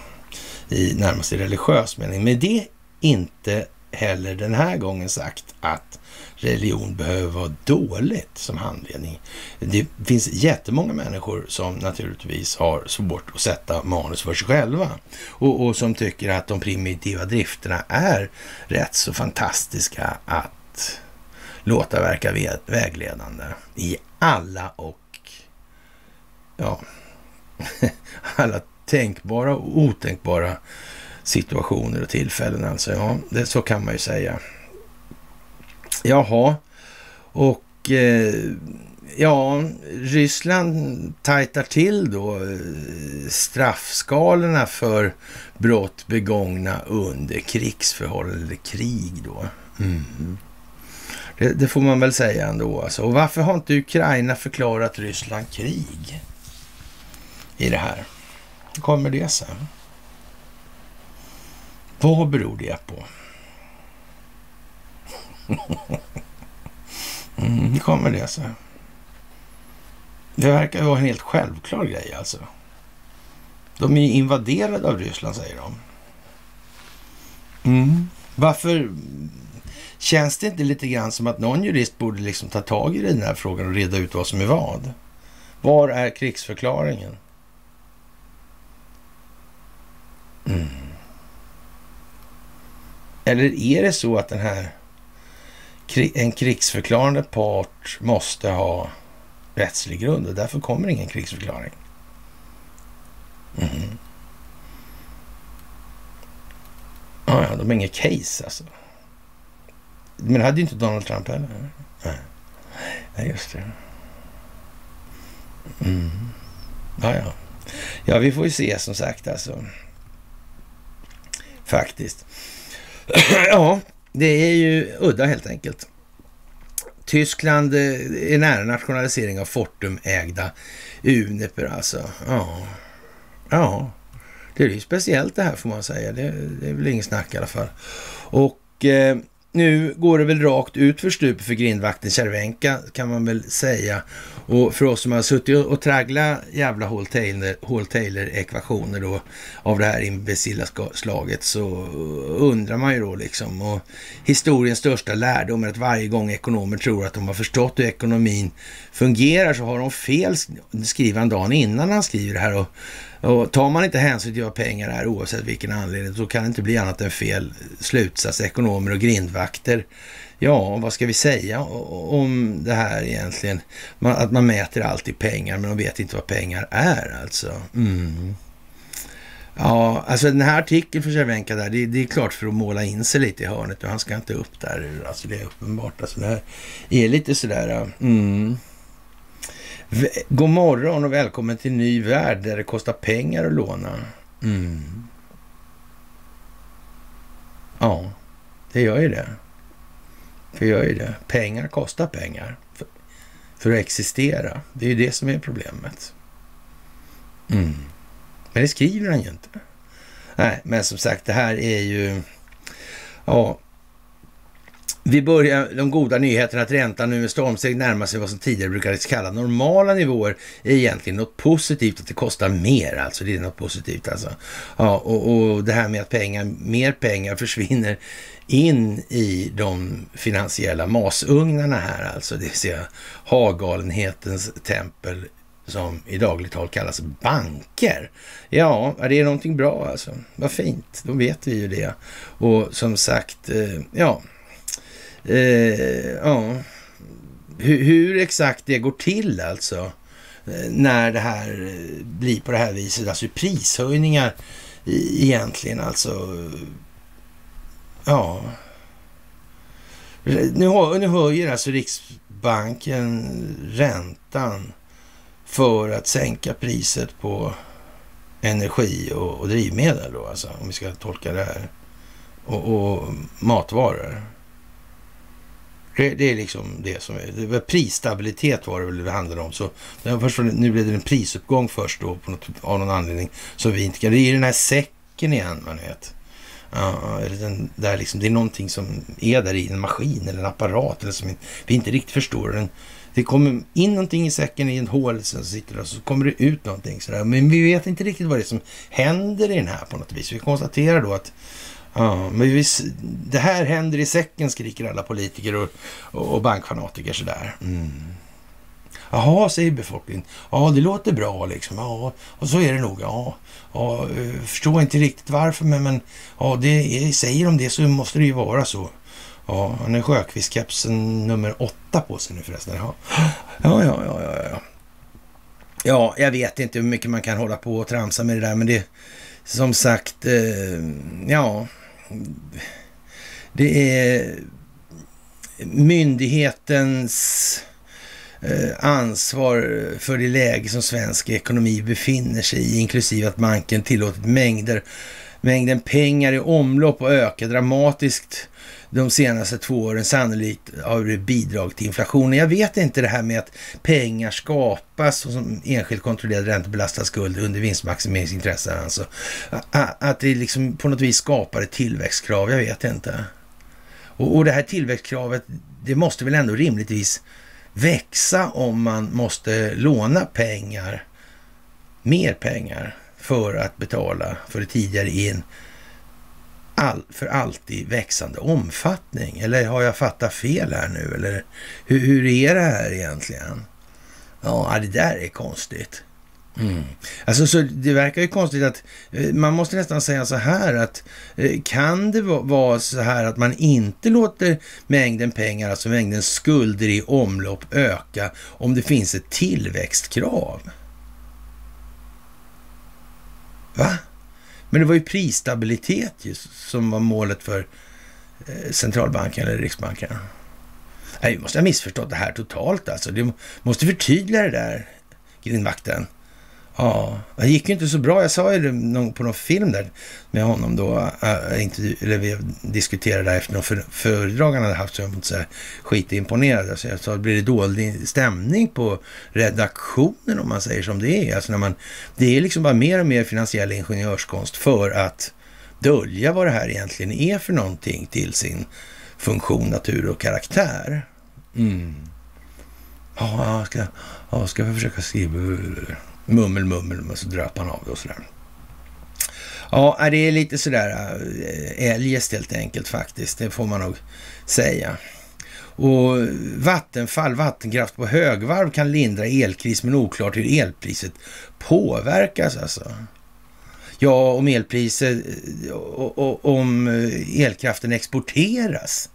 i närmast religiös mening. Men det inte heller den här gången sagt att religion behöver vara dåligt som handledning. Det finns jättemånga människor som naturligtvis har svårt att sätta manus för sig själva och, och som tycker att de primitiva drifterna är rätt så fantastiska att låta verka vägledande i alla och ja, [laughs] alla tänkbara och otänkbara situationer och tillfällen. Alltså, ja, det, så kan man ju säga. Jaha, och eh, ja, Ryssland tajtar till då eh, straffskalorna för brott begångna under krigsförhållanden eller krig då. Mm. Det, det, får man väl säga ändå. Alltså. Och varför har inte Ukraina förklarat Ryssland krig i det här? Hur kommer det sig? Vad beror det på? [laughs] mm, hur kommer det sig? Det verkar vara en helt självklar grej alltså. De är invaderade av Ryssland, säger de. Mm. Varför känns det inte lite grann som att någon jurist borde liksom ta tag i den här frågan och reda ut vad som är vad? Var är krigsförklaringen? Mm. Eller är det så att den här en krigsförklarande part måste ha rättslig grund och därför kommer ingen krigsförklaring? Mm. Ah, ja, de har inget case alltså. Men det hade ju inte Donald Trump heller. Nej, Nej just det. Mm. Ja, ja. ja, vi får ju se som sagt alltså. Faktiskt. [clears throat] ja, det är ju udda helt enkelt. Tyskland eh, är nära nationalisering av Fortum-ägda Uniper alltså. Ja, ja. det är ju speciellt det här får man säga. Det, det är väl ingen snack i alla fall. Och eh, nu går det väl rakt ut för stupet för grindvakten Cervenka kan man väl säga. Och för oss som har suttit och tragglat jävla Hall Taylor-ekvationer då av det här imbecilla slaget så undrar man ju då liksom. Och historiens största lärdom är att varje gång ekonomer tror att de har förstått hur ekonomin fungerar så har de fel, skriver han dagen innan han skriver det här. Och och tar man inte hänsyn till vad pengar är oavsett vilken anledning så kan det inte bli annat än fel slutsats. Ekonomer och grindvakter. Ja, vad ska vi säga om det här egentligen? att man mäter allt i pengar men de vet inte vad pengar är alltså. Mm. Ja, alltså den här artikeln för Cervenka där, det, det, är klart för att måla in sig lite i hörnet och han ska inte upp där. Alltså det är uppenbart. Alltså det här är lite sådär, mm. God morgon och välkommen till en ny värld där det kostar pengar att låna. Mm. Ja, det gör ju det. För jag ju det. Pengar kostar pengar för, för, att existera. Det är ju det som är problemet. Mm. Men det skriver han ju inte. Nej, men som sagt, det här är ju... Ja, vi börjar de goda nyheterna att räntan nu med stormsteg närmar sig vad som tidigare brukades kalla normala nivåer är egentligen något positivt, att det kostar mer alltså. Det är något positivt alltså. Ja, och, och det här med att pengar, mer pengar försvinner in i de finansiella masugnarna här alltså. Det vill säga Hagalenhetens tempel som i dagligt tal kallas banker. Ja, det är någonting bra alltså. Vad fint, då vet vi ju det. Och som sagt, eh, ja, eh, ja, hur, hur, exakt det går till alltså eh, när det här eh, blir på det här viset, alltså prishöjningar egentligen alltså, ja. Nu, nu höjer alltså Riksbanken räntan för att sänka priset på energi och, och drivmedel då, alltså, om vi ska tolka det här. Och, och matvaror. Det, det, är liksom det som är. Det var prisstabilitet var det väl det handlade om. Så först, nu blev det en prisuppgång först då på något, av någon anledning. Så vi inte kan. Det är den här säcken igen, man vet. Ja, den där liksom, det är någonting som är där i en maskin eller en apparat eller som vi inte riktigt förstår. Den, det kommer in någonting i säcken i en hål, så sitter det, så kommer det ut någonting sådär. Men vi vet inte riktigt vad det är som händer i den här på något vis. Vi konstaterar då att ja, men vi, det här händer i säcken, skriker alla politiker och, och bankfanatiker sådär. Mm. Jaha, säger befolkningen. Ja, det låter bra liksom. Ja, och så är det nog. Ja, ja eh, förstår inte riktigt varför, men, men ja, det, säger de det så måste det ju vara så. Ja, han har Sjökvist-kepsen nummer åtta på sig nu förresten. Ja. Ja, ja, ja, ja, ja. Ja, jag vet inte hur mycket man kan hålla på och tramsa med det där, men det som sagt, eh, ja, det är myndighetens eh, ansvar för det läge som svensk ekonomi befinner sig i, inklusive att banken tillåtit mängder, mängden pengar i omlopp och öka dramatiskt de senaste två åren sannolikt har det bidragit till inflationen. Jag vet inte det här med att pengar skapas och som enskilt kontrollerad räntebelastad skuld under vinstmaximeringsintressen. Alltså. Att det liksom på något vis skapar ett tillväxtkrav, jag vet inte. Och, och det här tillväxtkravet, det måste väl ändå rimligtvis växa om man måste låna pengar, mer pengar, för att betala för det tidigare i en all, för alltid växande omfattning? Eller har jag fattat fel här nu? Eller hur, hur är det här egentligen? Ja, det där är konstigt. Mm. Alltså, så det verkar ju konstigt att eh, man måste nästan säga så här att eh, kan det vara så här att man inte låter mängden pengar, alltså mängden skulder i omlopp öka om det finns ett tillväxtkrav? Va? Men det var ju prisstabilitet just, som var målet för eh, centralbanken eller Riksbanken. Nej, vi måste ha missförstått det här totalt alltså. Du måste förtydliga det där, grindvakten. Ja, det gick ju inte så bra. Jag sa ju det på någon film där med honom då, äh, inte, eller vi diskuterade efter någon för, föredrag han hade haft, så jag var inte så här skitimponerad. Alltså jag sa, blir det dålig stämning på redaktionen om man säger som det är? Alltså när man, det är liksom bara mer och mer finansiell ingenjörskonst för att dölja vad det här egentligen är för någonting till sin funktion, natur och karaktär. Mm. Ja, ska, ja, ska jag försöka skriva mummel, mummel, och så dröp han av det och sådär. Ja, det är lite sådär eh, eljest helt enkelt faktiskt. Det får man nog säga. Och Vattenfall, vattenkraft på högvarv kan lindra elkris men oklart hur elpriset påverkas alltså. Ja, om elpriset, eh, och, och, om eh, elkraften exporteras.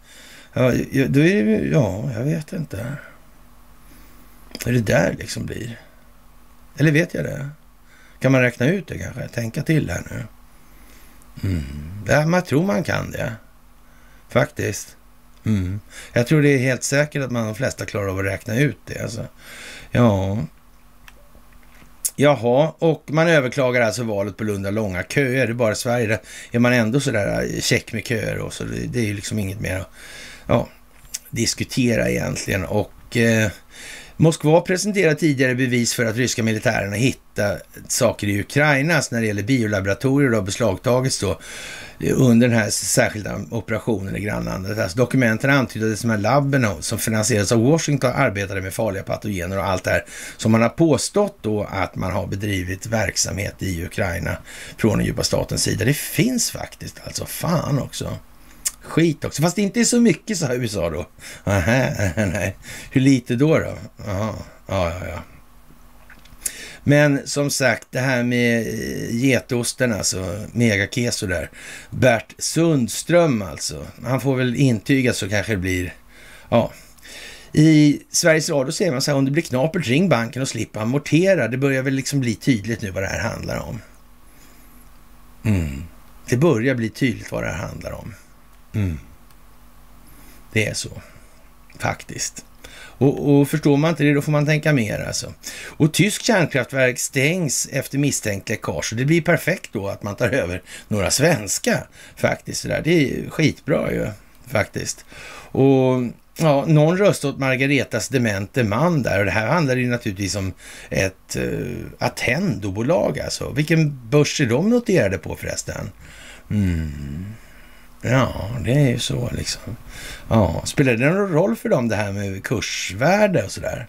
Ja, då är det, ja, jag vet inte. Hur det där liksom blir. Eller vet jag det? Kan man räkna ut det kanske? Tänka till här nu. Mm. Ja, man tror man kan det. Faktiskt. Mm. Jag tror det är helt säkert att man de flesta klarar av att räkna ut det. Alltså. Ja. Jaha, och man överklagar alltså valet på Lunda långa köer. Det är bara i Sverige där är man ändå sådär äh, check med köer och så. Det, det är ju liksom inget mer att ja, diskutera egentligen. Och eh, Moskva presenterade tidigare bevis för att ryska militärerna hittat saker i Ukraina när det gäller biolaboratorier och har beslagtagits då under den här särskilda operationen i grannlandet. Alltså dokumenten antyder att de här labben som finansieras av Washington arbetade med farliga patogener och allt det här som man har påstått då att man har bedrivit verksamhet i Ukraina från den djupa statens sida. Det finns faktiskt alltså, fan också skit också. Fast det inte är så mycket, sa USA då. Aha, nej. Hur lite då då? Aha. Ja, ja, ja. Men som sagt, det här med eh, getosten, alltså megakeso där. Bert Sundström alltså. Han får väl intyga så kanske det blir, ja. I Sveriges Radio säger man så här, om det blir knapert, ring banken och slipp amortera. Det börjar väl liksom bli tydligt nu vad det här handlar om. Mm. Det börjar bli tydligt vad det här handlar om. Mm. Det är så, faktiskt. Och, och, förstår man inte det, då får man tänka mer alltså. Och tysk kärnkraftverk stängs efter misstänkt läckage. Och det blir perfekt då att man tar över några svenska faktiskt. Det är skitbra ju faktiskt. Och ja, någon röst åt Margaretas demente man där. Och det här handlar ju naturligtvis om ett uh, Attendo-bolag alltså. Vilken börs är de noterade på förresten? Mm. Ja, det är ju så liksom. Ja, spelar det någon roll för dem det här med kursvärde och sådär?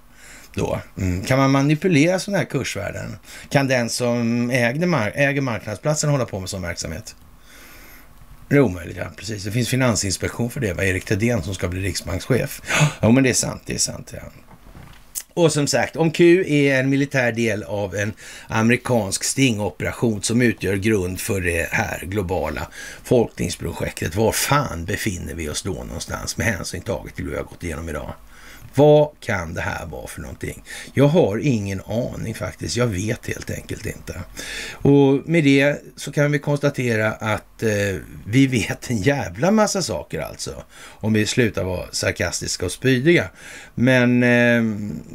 Då. Mm. Kan man manipulera sådana här kursvärden? Kan den som ägde mar äger marknadsplatsen hålla på med sån verksamhet? Det är omöjligt, ja. Precis. Det finns finansinspektion för det. va? Erik Thedéen som ska bli riksbankschef. Ja, men det är sant. Det är sant, ja. Och som sagt, om Q är en militär del av en amerikansk stingoperation som utgör grund för det här globala folkningsprojektet, var fan befinner vi oss då någonstans med hänsyn taget till hur vi har gått igenom idag? Vad kan det här vara för någonting? Jag har ingen aning faktiskt. Jag vet helt enkelt inte. Och med det så kan vi konstatera att eh, vi vet en jävla massa saker alltså. Om vi slutar vara sarkastiska och spydiga. Men eh,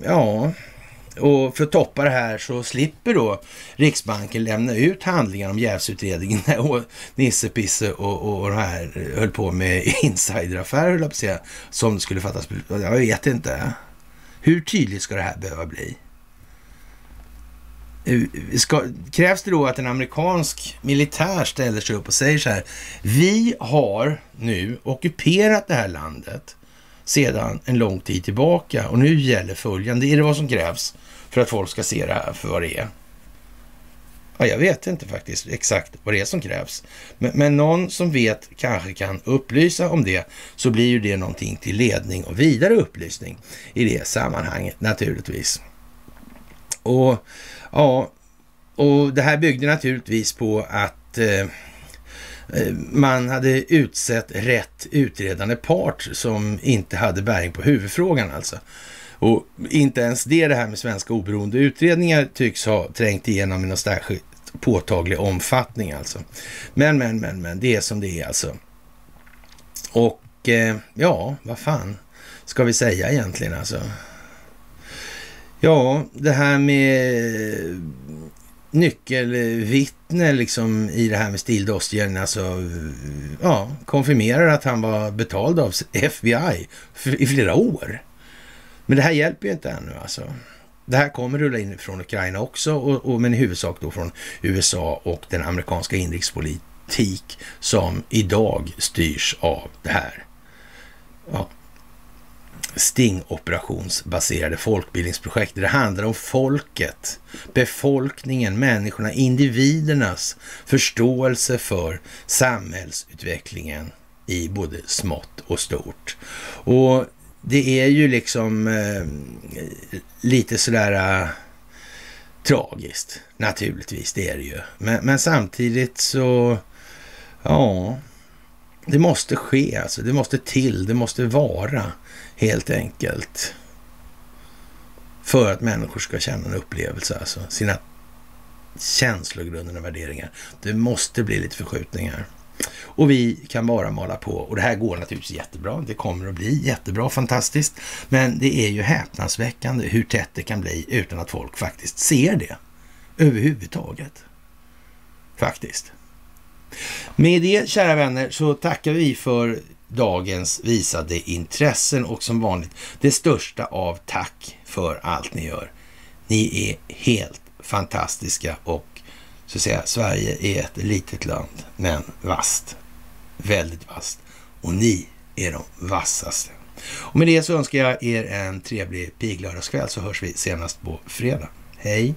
ja, och för att toppa det här så slipper då Riksbanken lämna ut handlingar om jävsutredningen [laughs] och Nisse Pisse och, och de här höll på med [laughs] insideraffärer, höll jag på att säga, som det skulle fattas Jag vet inte. Hur tydligt ska det här behöva bli? Eh, ska, krävs det då att en amerikansk militär ställer sig upp och säger så här. Vi har nu ockuperat det här landet sedan en lång tid tillbaka och nu gäller följande. Är det vad som krävs för att folk ska se det här för vad det är? Ja, jag vet inte faktiskt exakt vad det är som krävs. Men, men, någon som vet kanske kan upplysa om det, så blir ju det någonting till ledning och vidare upplysning i det sammanhanget naturligtvis. Och ja, och det här byggde naturligtvis på att eh, eh man hade utsett rätt utredande part som inte hade bäring på huvudfrågan alltså. Och inte ens det, det här med svenska oberoende utredningar tycks ha trängt igenom i någon särskilt påtaglig omfattning alltså. Men, men, men, men, det är som det är alltså. Och eh, ja, vad fan ska vi säga egentligen alltså? Ja, det här med nyckelvittne liksom i det här med Stildostian, alltså ja, konfirmerar att han var betald av FBI i flera år. Men det här hjälper ju inte ännu alltså. Det här kommer rulla in från Ukraina också, och, och, men i huvudsak då från USA och den amerikanska inrikespolitik som idag styrs av det här ja, stingoperationsbaserade folkbildningsprojekt. Det handlar om folket, befolkningen, människorna, individernas förståelse för samhällsutvecklingen i både smått och stort. Och det är ju liksom eh, lite sådär eh, tragiskt, naturligtvis, det är det ju. Men, men, samtidigt så, ja, det måste ske alltså. Det måste till, det måste vara helt enkelt. För att människor ska känna en upplevelse, alltså sina och värderingar. Det måste bli lite förskjutningar. Och vi kan bara mala på. Och det här går naturligtvis jättebra. Det kommer att bli jättebra, fantastiskt. Men det är ju häpnadsväckande hur tätt det kan bli utan att folk faktiskt ser det överhuvudtaget. Faktiskt. Med det, kära vänner, så tackar vi för dagens visade intressen och som vanligt det största av tack för allt ni gör. Ni är helt fantastiska och så att säga, Sverige är ett litet land, men vast. Väldigt vast. Och ni är de vassaste. Och med det så önskar jag er en trevlig piglördagskväll så hörs vi senast på fredag. Hej!